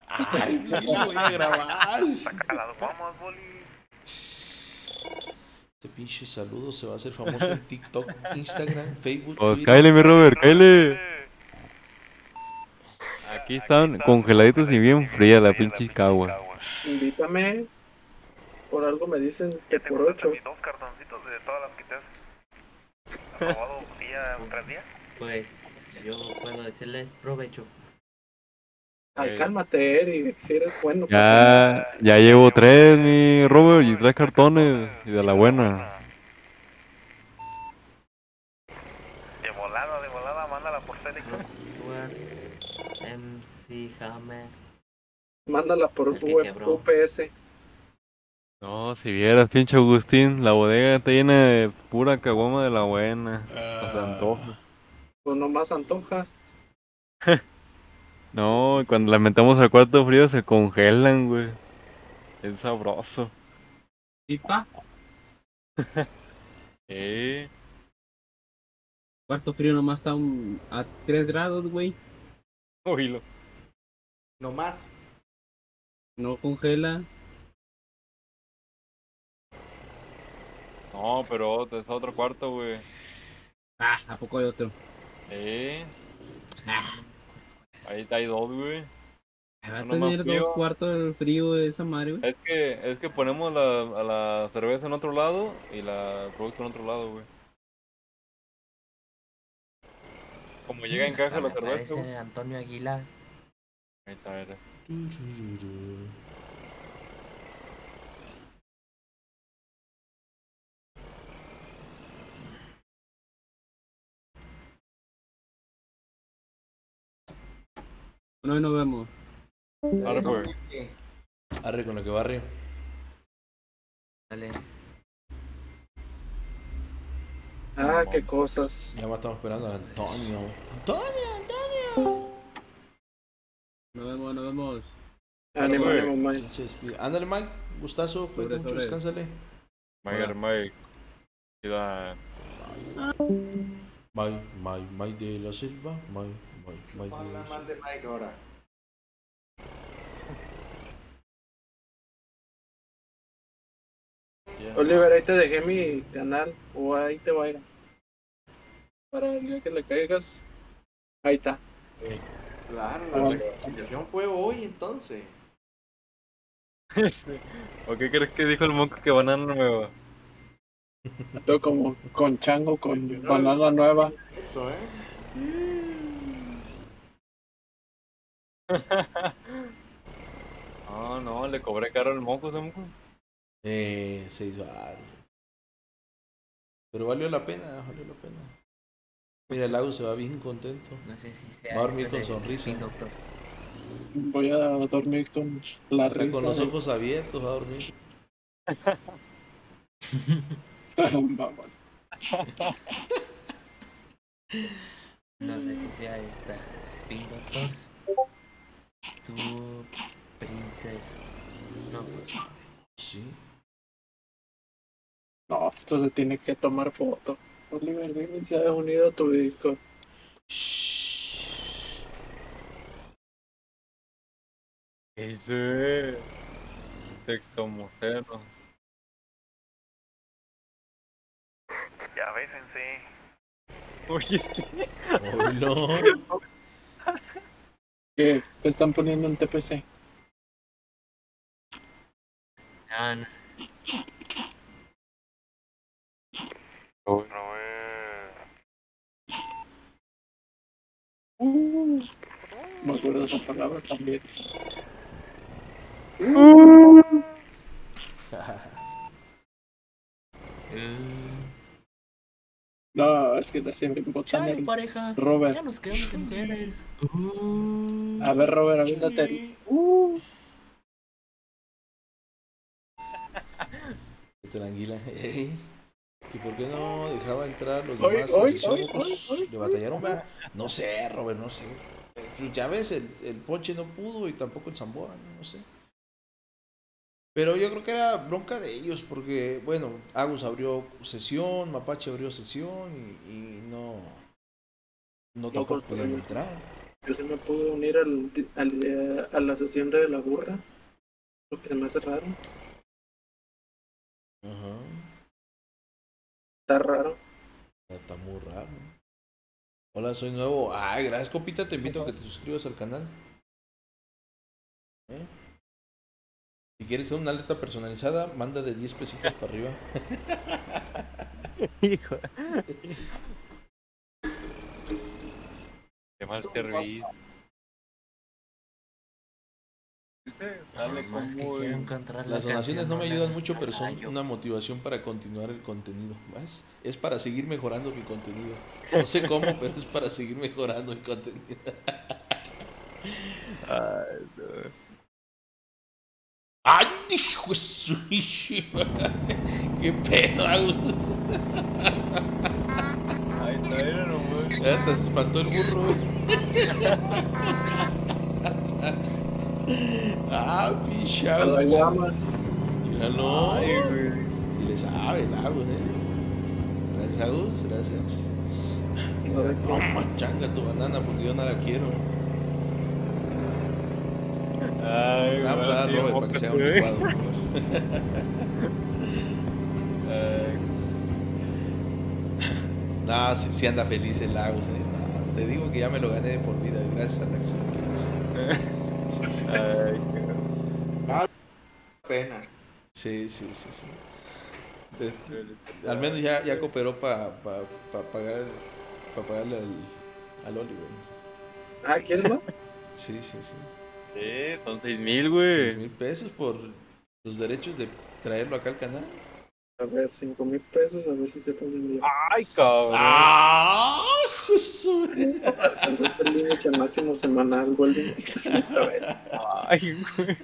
Ay, lo voy a grabar. Saca las guamas, boli. Este pinche saludo se va a hacer famoso en TikTok, Instagram, Facebook. Pues Twitter. cáele, mi Robert, cáele. Aquí están congeladitos y bien fría la pinche cagua. Invítame. Por algo me dicen que ¿Te por ocho. dos cartoncitos de todas las que te has robado día tras día? Pues yo puedo decirles provecho. Ay, Eh. cálmate, Eric, si eres bueno. Ya, ya llevo tres, mi Robert, y tres cartones. Y de la buena. De volada, de volada, mándala por Telegram. Stuart, MC Hammer. Mándala por. UPS. No, si vieras, pinche Agustín, la bodega está llena de pura caguama de la buena. Sea, antoja. Pues nomás antojas. No, y cuando la metemos al cuarto frío se congelan, güey. Es sabroso. ¿Pipa? Eh. Cuarto frío nomás está un- a 3 grados, güey. Oílo. No más. No congela. No, pero otro- es otro cuarto, güey. Ah, ¿a poco hay otro? Eh. Ahí está, hay dos, güey. Va a tener dos cuartos del frío de esa madre, güey. Es que, es que ponemos la, a la cerveza en otro lado y la el producto en otro lado, güey. Como llega en caja la cerveza. Antonio Aguilar. Ahí está, mira. Bueno, ahí nos vemos. Arre, pues. ¿qué? Arre con lo que barrio. Dale. Ah, qué cosas. Ya más estamos esperando a Antonio. Antonio, Antonio. Nos vemos, nos vemos. Ánimo, ánimo. Mike. Despide. Ándale, Mike. Gustazo. Cuídate mucho, descánsale. Mike, Mike. Mike, Mike, Mike de la Selva. Mike, Mike de Habla la mal de Mike ahora. Yeah. Oliver, ahí te dejé mi canal. O ahí te va a ir. Para el día que le caigas. Ahí está. Claro, Ah. la reconciliación fue hoy entonces. ¿O qué crees que dijo el monco que banana nueva? Yo como con chango, con banana nueva. Eso, ¿eh? No, no, le cobré caro el moco, ese moco. Eh, se hizo algo. Pero valió la pena, valió la pena. Mira, el lago se va bien contento. No sé si sea Va a dormir con de sonrisa. Doctor. Voy a dormir con la Hasta risa. con los ojos abiertos va a dormir. Vamos. No sé si sea esta Spin Doctors. Tu princesa. No, pues. Sí. No, esto se tiene que tomar foto. Oliver, dime si has unido a tu disco. ¿Qué dice? Texto moceno. Ya bésense. Oye, sí. Oilo. ¿Qué? ¿Qué están poniendo en TPC? Ah, no. Uh, me acuerdo de esa palabra también. No, es que te hacen botan Chale, el pareja. Robert. Ya nos quedamos sin mujeres. A ver, Robert, aviéntate. Uh, Vete la anguila. Ey. ¿Y por qué no dejaba entrar los demás? oy, Así oy, somos- oy, oy. ¿Le batallaron? No sé, Robert, no sé. Pues Ya ves, el, el Ponche no pudo y tampoco el Zamboa, no sé. Pero yo creo que era bronca de ellos, porque, bueno, Agus abrió sesión, Mapache abrió sesión y, y no. No tampoco podían pero- entrar. yo sí me pude unir al, al- a la sesión de la burra. Lo que se me hace raro. Ajá. Está raro. Está muy raro. Hola, soy nuevo. Ay, gracias, compita. Te invito a que te suscribas al canal. Si quieres hacer una alerta personalizada, manda de 10 pesitos para arriba. Hijo. Qué mal Más que como... encontrar la Las donaciones no me ayudan mucho, pero son una motivación para continuar el contenido. ¿ves? Es para seguir mejorando mi contenido. No sé cómo, pero es para seguir mejorando el contenido. Ay, no. ¡Ay, hijo de su ¡Qué pedo, Agus! Ay, todavía no, güey. Ya te espantó el burro, güey. Ah, A la llama. Míralo. Ay, güey. Si le sabe el Agus, eh. Gracias, Agus. Gracias. Toma, changa tu banana porque yo no la quiero. Ay, Vamos a dar güey, Robert para que sea un licuado. Ay, No, si, si anda feliz el Agus, eh. No, te digo que ya me lo gané de por vida gracias a la acción que hice. Sí, sí, sí, sí. ay, la pena. Sí, sí, sí, sí. De- de- al menos ya, ya cooperó para pa, pa pagar para pagarle al, al Oliver. Ah, ¿quieres más? Sí, sí, sí. Sí, son seis mil, güey. Seis mil pesos por los derechos de traerlo acá al canal. A ver, cinco mil pesos, a ver si se pone bien. Ay, cabrón. ¡Ah! Jesús! Alcanzaste el límite máximo semanal, ver. Ay, güey.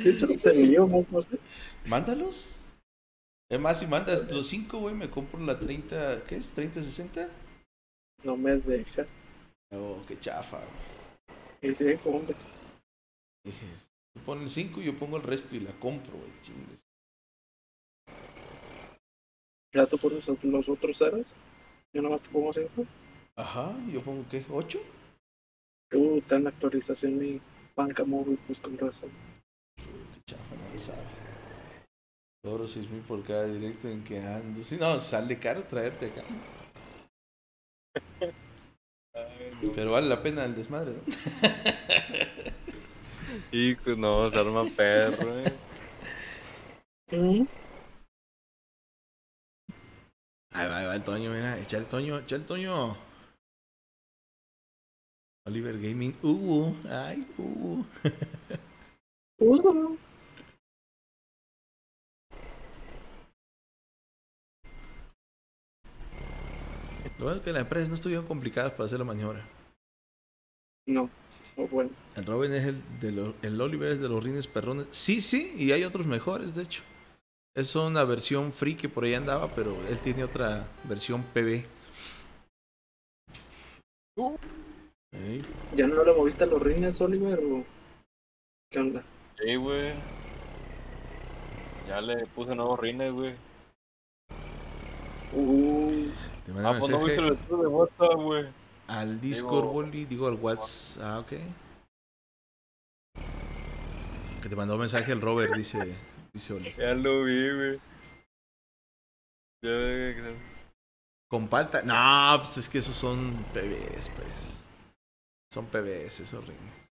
Sí, te los envío, mocos. Mándalos. Es más, si mandas los cinco, güey, me compro la 30, ¿qué es? ¿3060? No me deja. Oh, qué chafa. Y hay fondos. Dije, tú pones el 5 y yo pongo el resto y la compro, güey, chingues. Ya tú pones los otros ceros. Yo nomás te pongo cinco. Ajá, yo pongo, ¿qué? ¿8? Uh, está en actualización mi banca móvil, pues con razón. Qué chafa, nadie sabe. Cobro 6 mil por cada directo en que ando. Sí, no, sale caro traerte acá. Pero vale la pena el desmadre, ¿no? Hijo, no, se arma perro, eh. Ahí va, ahí va el Toño, mira, echa el Toño, echa el Toño. Oliver Gaming, uh, ay, uh. Uh, Lo bueno es que las empresas no estuvieron complicadas para hacer la maniobra. no, oh, bueno. El Robin es el de los, el Oliver es de los rines perrones. Sí, sí, y hay otros mejores, de hecho. Es una versión free que por ahí andaba, pero él tiene otra versión PB. ¿Ya no le moviste a los rines, Oliver? ¿O qué onda? Sí, güey. Ya le puse nuevos rines, güey. Uh, te manda Ah, pues no mensaje viste el estilo de WhatsApp, güey. al Discord, Boli, digo al WhatsApp. Ah, ok. Que te mandó mensaje el Robert, dice, dice Oli. Ya lo vi, güey. Ya ve palta. No, pues es que esos son PBs, pues. Son PBs esos rines.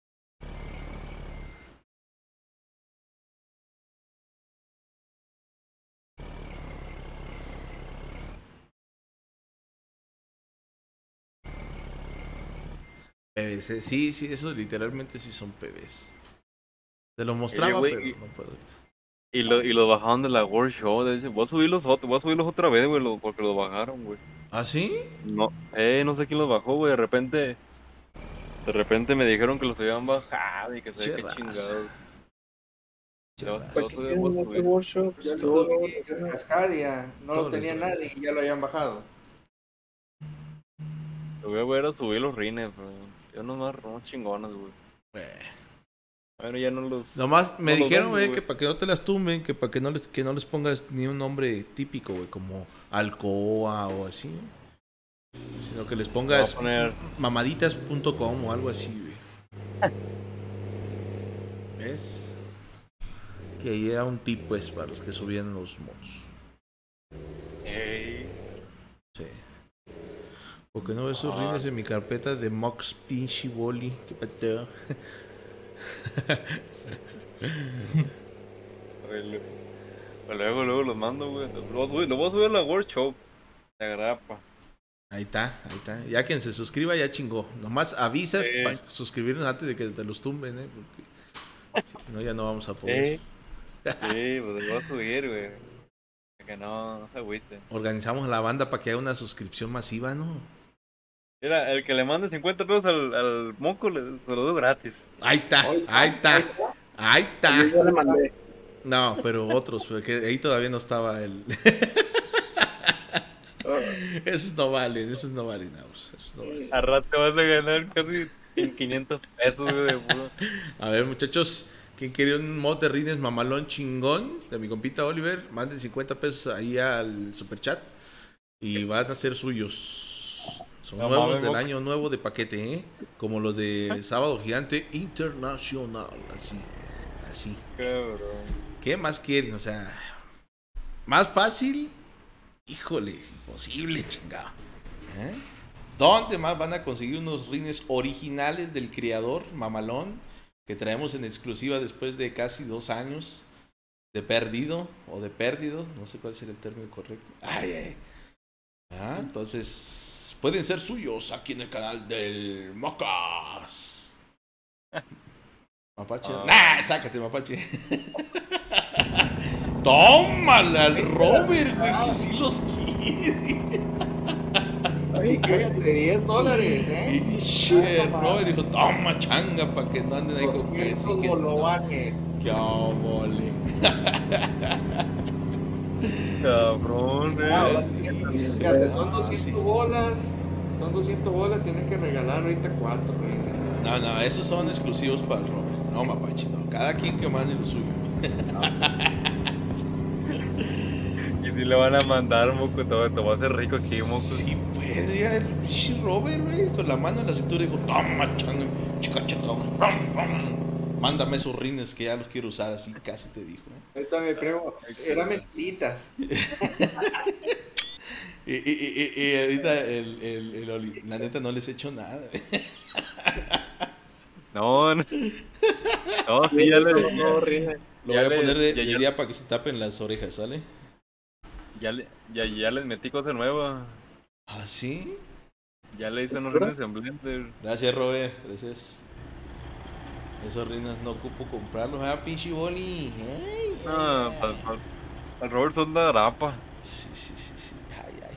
PVC, sí, sí, eso literalmente sí son PBs. Te lo mostraba, pero y- no puedo. Y lo, y lo bajaron de la World Show. De hecho, voy a subirlos, voy a subirlos otra vez, güey, lo- porque los bajaron, güey. ¿Ah, sí? No, eh, no sé quién los bajó, güey. De repente, de repente me dijeron que los habían bajado y que sé Che qué raza. chingados. A subir. workshops, Ya lo en Cascadia, no lo tenía nadie y ya lo habían bajado. Lo voy a ver a subir los rines, pero yo nomás no chingonas, güey. Eh. Bueno, ya no los. Nomás me no dijeron, güey, que para que no te las tumben, que para que no les, que no les pongas ni un nombre típico, güey, como Alcoa o así. Sino que les pongas poner- mamaditas.com o algo así, güey. ¿Ves? Que ahí era un tip, pues, para los que subían los mods. Ey, Sí. Porque no ves sus Ah. rines en mi carpeta de Mox Pinchi Boli. ¿Qué lo- pues luego, luego los mando, güey. Lo voy a subir, a la World Show. De agrapa. Ahí está, ahí está. Ya quien se suscriba ya chingó. Nomás avisas para suscribirnos antes de que te los tumben, ¿eh? Porque si no, ya no vamos a poder. Sí. Sí, pues lo voy a subir, güey. Para Que no, no se agüiten. Organizamos a la banda para que haga una suscripción masiva, ¿no? Mira, el que le mande 50 pesos al, al moco, le, se lo doy gratis. Ahí está, ahí está, ahí está. Yo le mandé. No, pero otros, porque ahí todavía no estaba el. esos no valen, esos no valen, Aus, esos no valen. Al rato vas a ganar casi 500 pesos, güey, de puro. A ver, muchachos, ¿quién quiere un mod de rines mamalón chingón de mi compita Oliver? Manden 50 pesos ahí al superchat y van a ser suyos. Son No nuevos del año nuevo de paquete, ¿eh? Como los de Sábado Gigante Internacional, así, así. Cabrón. ¿Qué más quieren? O sea, más fácil. Híjole, imposible, chingado. ¿Eh? ¿Dónde más van a conseguir unos rines originales del creador, mamalón, que traemos en exclusiva después de casi dos años de perdido o de perdido? No sé cuál sería el término correcto. Ay, ay. Ah, entonces, pueden ser suyos aquí en el canal del Mocas. Mapache. Ah. Nah, sácate, mapache. Tómala al Robert, güey, que sí los quiere. Ay, cállate, 10 dólares, ¿eh? Che, el Robert dijo, toma changa para que no anden ahí con que sí, 200 que Cabrón, Ah, eh. Fíjate, son 200 bolas. Son 200 bolas, tienen que regalar ahorita 4 rines. No, no, esos son exclusivos para el Robert. No, mapache, no. Cada quien que mande lo suyo. Y si le van a mandar, moco, te va te va a hacer rico aquí, moco. Sí, pues, ya el pinche Robert, güey, con la mano en la cintura dijo, toma changa, chica, chica, pum, pum. Mándame esos rines que ya los quiero usar así, casi te dijo. Ahorita me pregunto, eran mentiritas. Y, y, y, y- y ahorita el, el, el Oli, la neta no les he hecho nada. No, no. No, sí, ya le. No. Lo Ya voy a poner de, ya- de ya- día para que se tapen las orejas, ¿vale? Ya, le, ya, ya les metí cosa nueva. ¿Ah, sí? Ya le hice unos rines en Blender. Gracias, Robert. Gracias. Esos rines no ocupo comprarlos, ah, pinche boli. Ay, No, ay, para Robert son de grapa. Sí, sí, sí, sí. Ay, ay.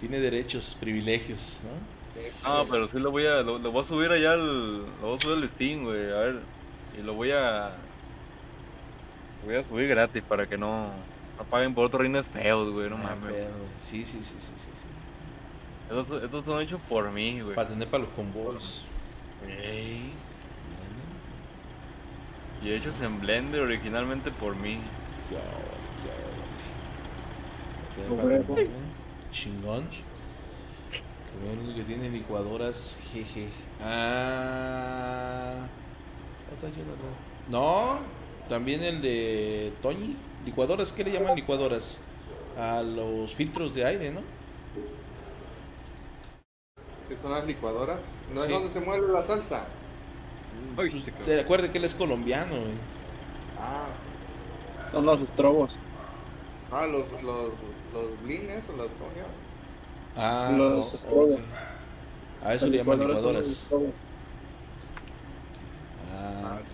Tiene derechos, privilegios, ¿no? Ah, pero sí lo voy a, lo, lo voy a subir allá al, lo voy a subir al Steam, güey, a ver, y lo voy a, lo voy a subir gratis para que no, no paguen por otros rines feos, güey, no Ah, mames. pedo, güey. Sí, sí, sí, sí, sí. Estos, estos son hechos por mí, güey. Para tener para los convoys. Ey. Y hechos en Blender originalmente por mí. Qué qué convoy, Chingón. También el único que tiene licuadoras, jeje. Ah. No, también el de Toñi. Licuadoras, ¿qué le llaman licuadoras? A los filtros de aire, ¿no? Que son las licuadoras. No Sí. es donde se muele la salsa. Te recuerde que él es colombiano, güey. Ah, Son los estrobos. ah los, los, los blines o las ¿cómo se llama? Ah, Los no, Strobo. ok. A eso le llaman Licuadoras estrobos. Ah, ok.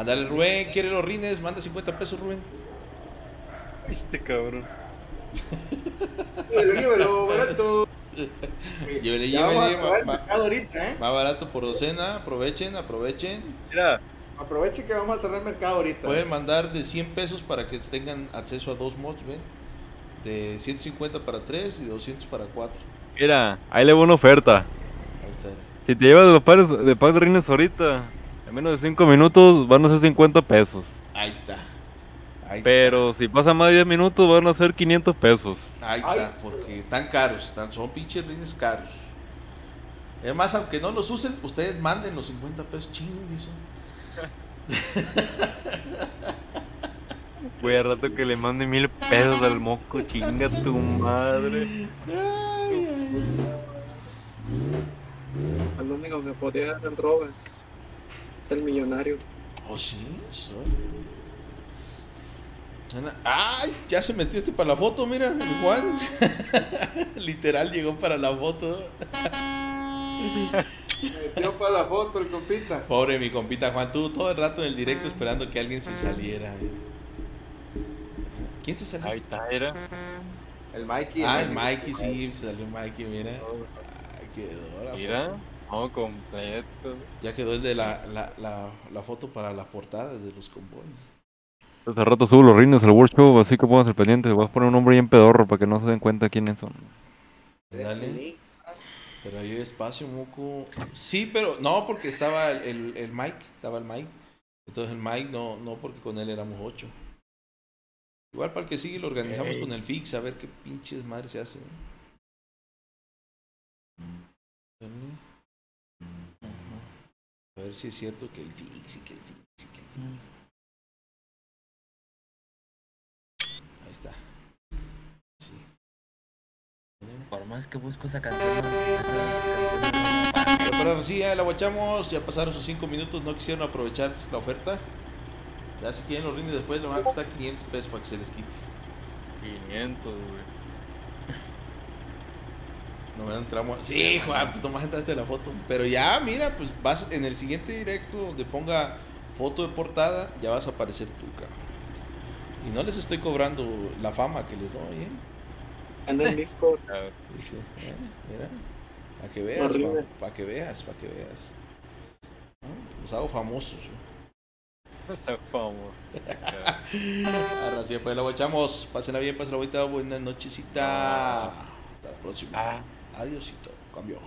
Ándale, Rubén, ¿quiere los rines? Manda 50 pesos, Rubén. Este cabrón. Llévelo, barato. Ma- ma- mercado ahorita, ¿eh? Más barato por docena, aprovechen, aprovechen. Mira, Aprovechen que vamos a cerrar el mercado ahorita. Pueden mandar de 100 pesos para que tengan acceso a dos mods, ¿ven? De 150 para 3 y 200 para 4. mira, ahí le voy una oferta. Ahí está. Si te llevas los pares de pack de rines ahorita, en menos de 5 minutos van a ser 50 pesos. Ahí está. Ahí, Pero si pasa más de 10 minutos van a ser 500 pesos. ahí está, porque están caros, están, son pinches rines caros. Además, aunque no los usen, ustedes manden los 50 pesos, chingues. Voy a rato que le mande mil pesos al moco, chinga tu madre. El único que podía hacer Robert es el millonario. Oh, sí, sí. Ay, ya se metió este para la foto, mira, el Juan. Literal llegó para la foto. Metió para la foto el compita. Pobre mi compita Juan, tuvo todo el rato en el directo esperando que alguien se saliera. ¿Quién se salió? Ahí está, era. El Mikey. Ah, el Mikey, sí, se salió Mikey, mira. Ay, quedó la Mira, foto. no completo. Ya quedó el de la, la, la, la foto para las portadas de los convoys. Hace rato subo los rines al workshop, así que pónganse pendientes. Voy a poner un nombre bien pedorro para que no se den cuenta quiénes son. Dale. Pero hay espacio, moco. Sí, pero no, porque estaba el, el, el Mike, estaba el Mike. Entonces el Mike no, no, porque con él éramos ocho. Igual para el que sigue lo organizamos con el Fix, a ver qué pinches madre se hace. A ver si es cierto que el Fix y que el Fix y que el Fix. Ahí está. Sí. Por más que busco esa canción, no, esa canción Pero, sí, ya la guachamos, ya pasaron sus 5 minutos, no quisieron aprovechar la oferta. Ya si quieren los rines después le van a costar 500 pesos para que se les quite. 500, güey. No me entramos. Sí, Juan, pues nomás entraste en la foto. Pero ya, mira, pues vas en el siguiente directo donde ponga foto de portada, ya vas a aparecer tú, cabrón. Y no les estoy cobrando la fama que les doy, ¿eh? Anda en Discord. Dice, eh, mira, para que veas, para que veas, para que veas. ¿No? Los hago famosos. ¿no? Esa famosa. Ahora sí, pues la guachamos. Pásenla bien, pásenla bonita. Buenas nochesita. Hasta la próxima. Adiósito. Cambio.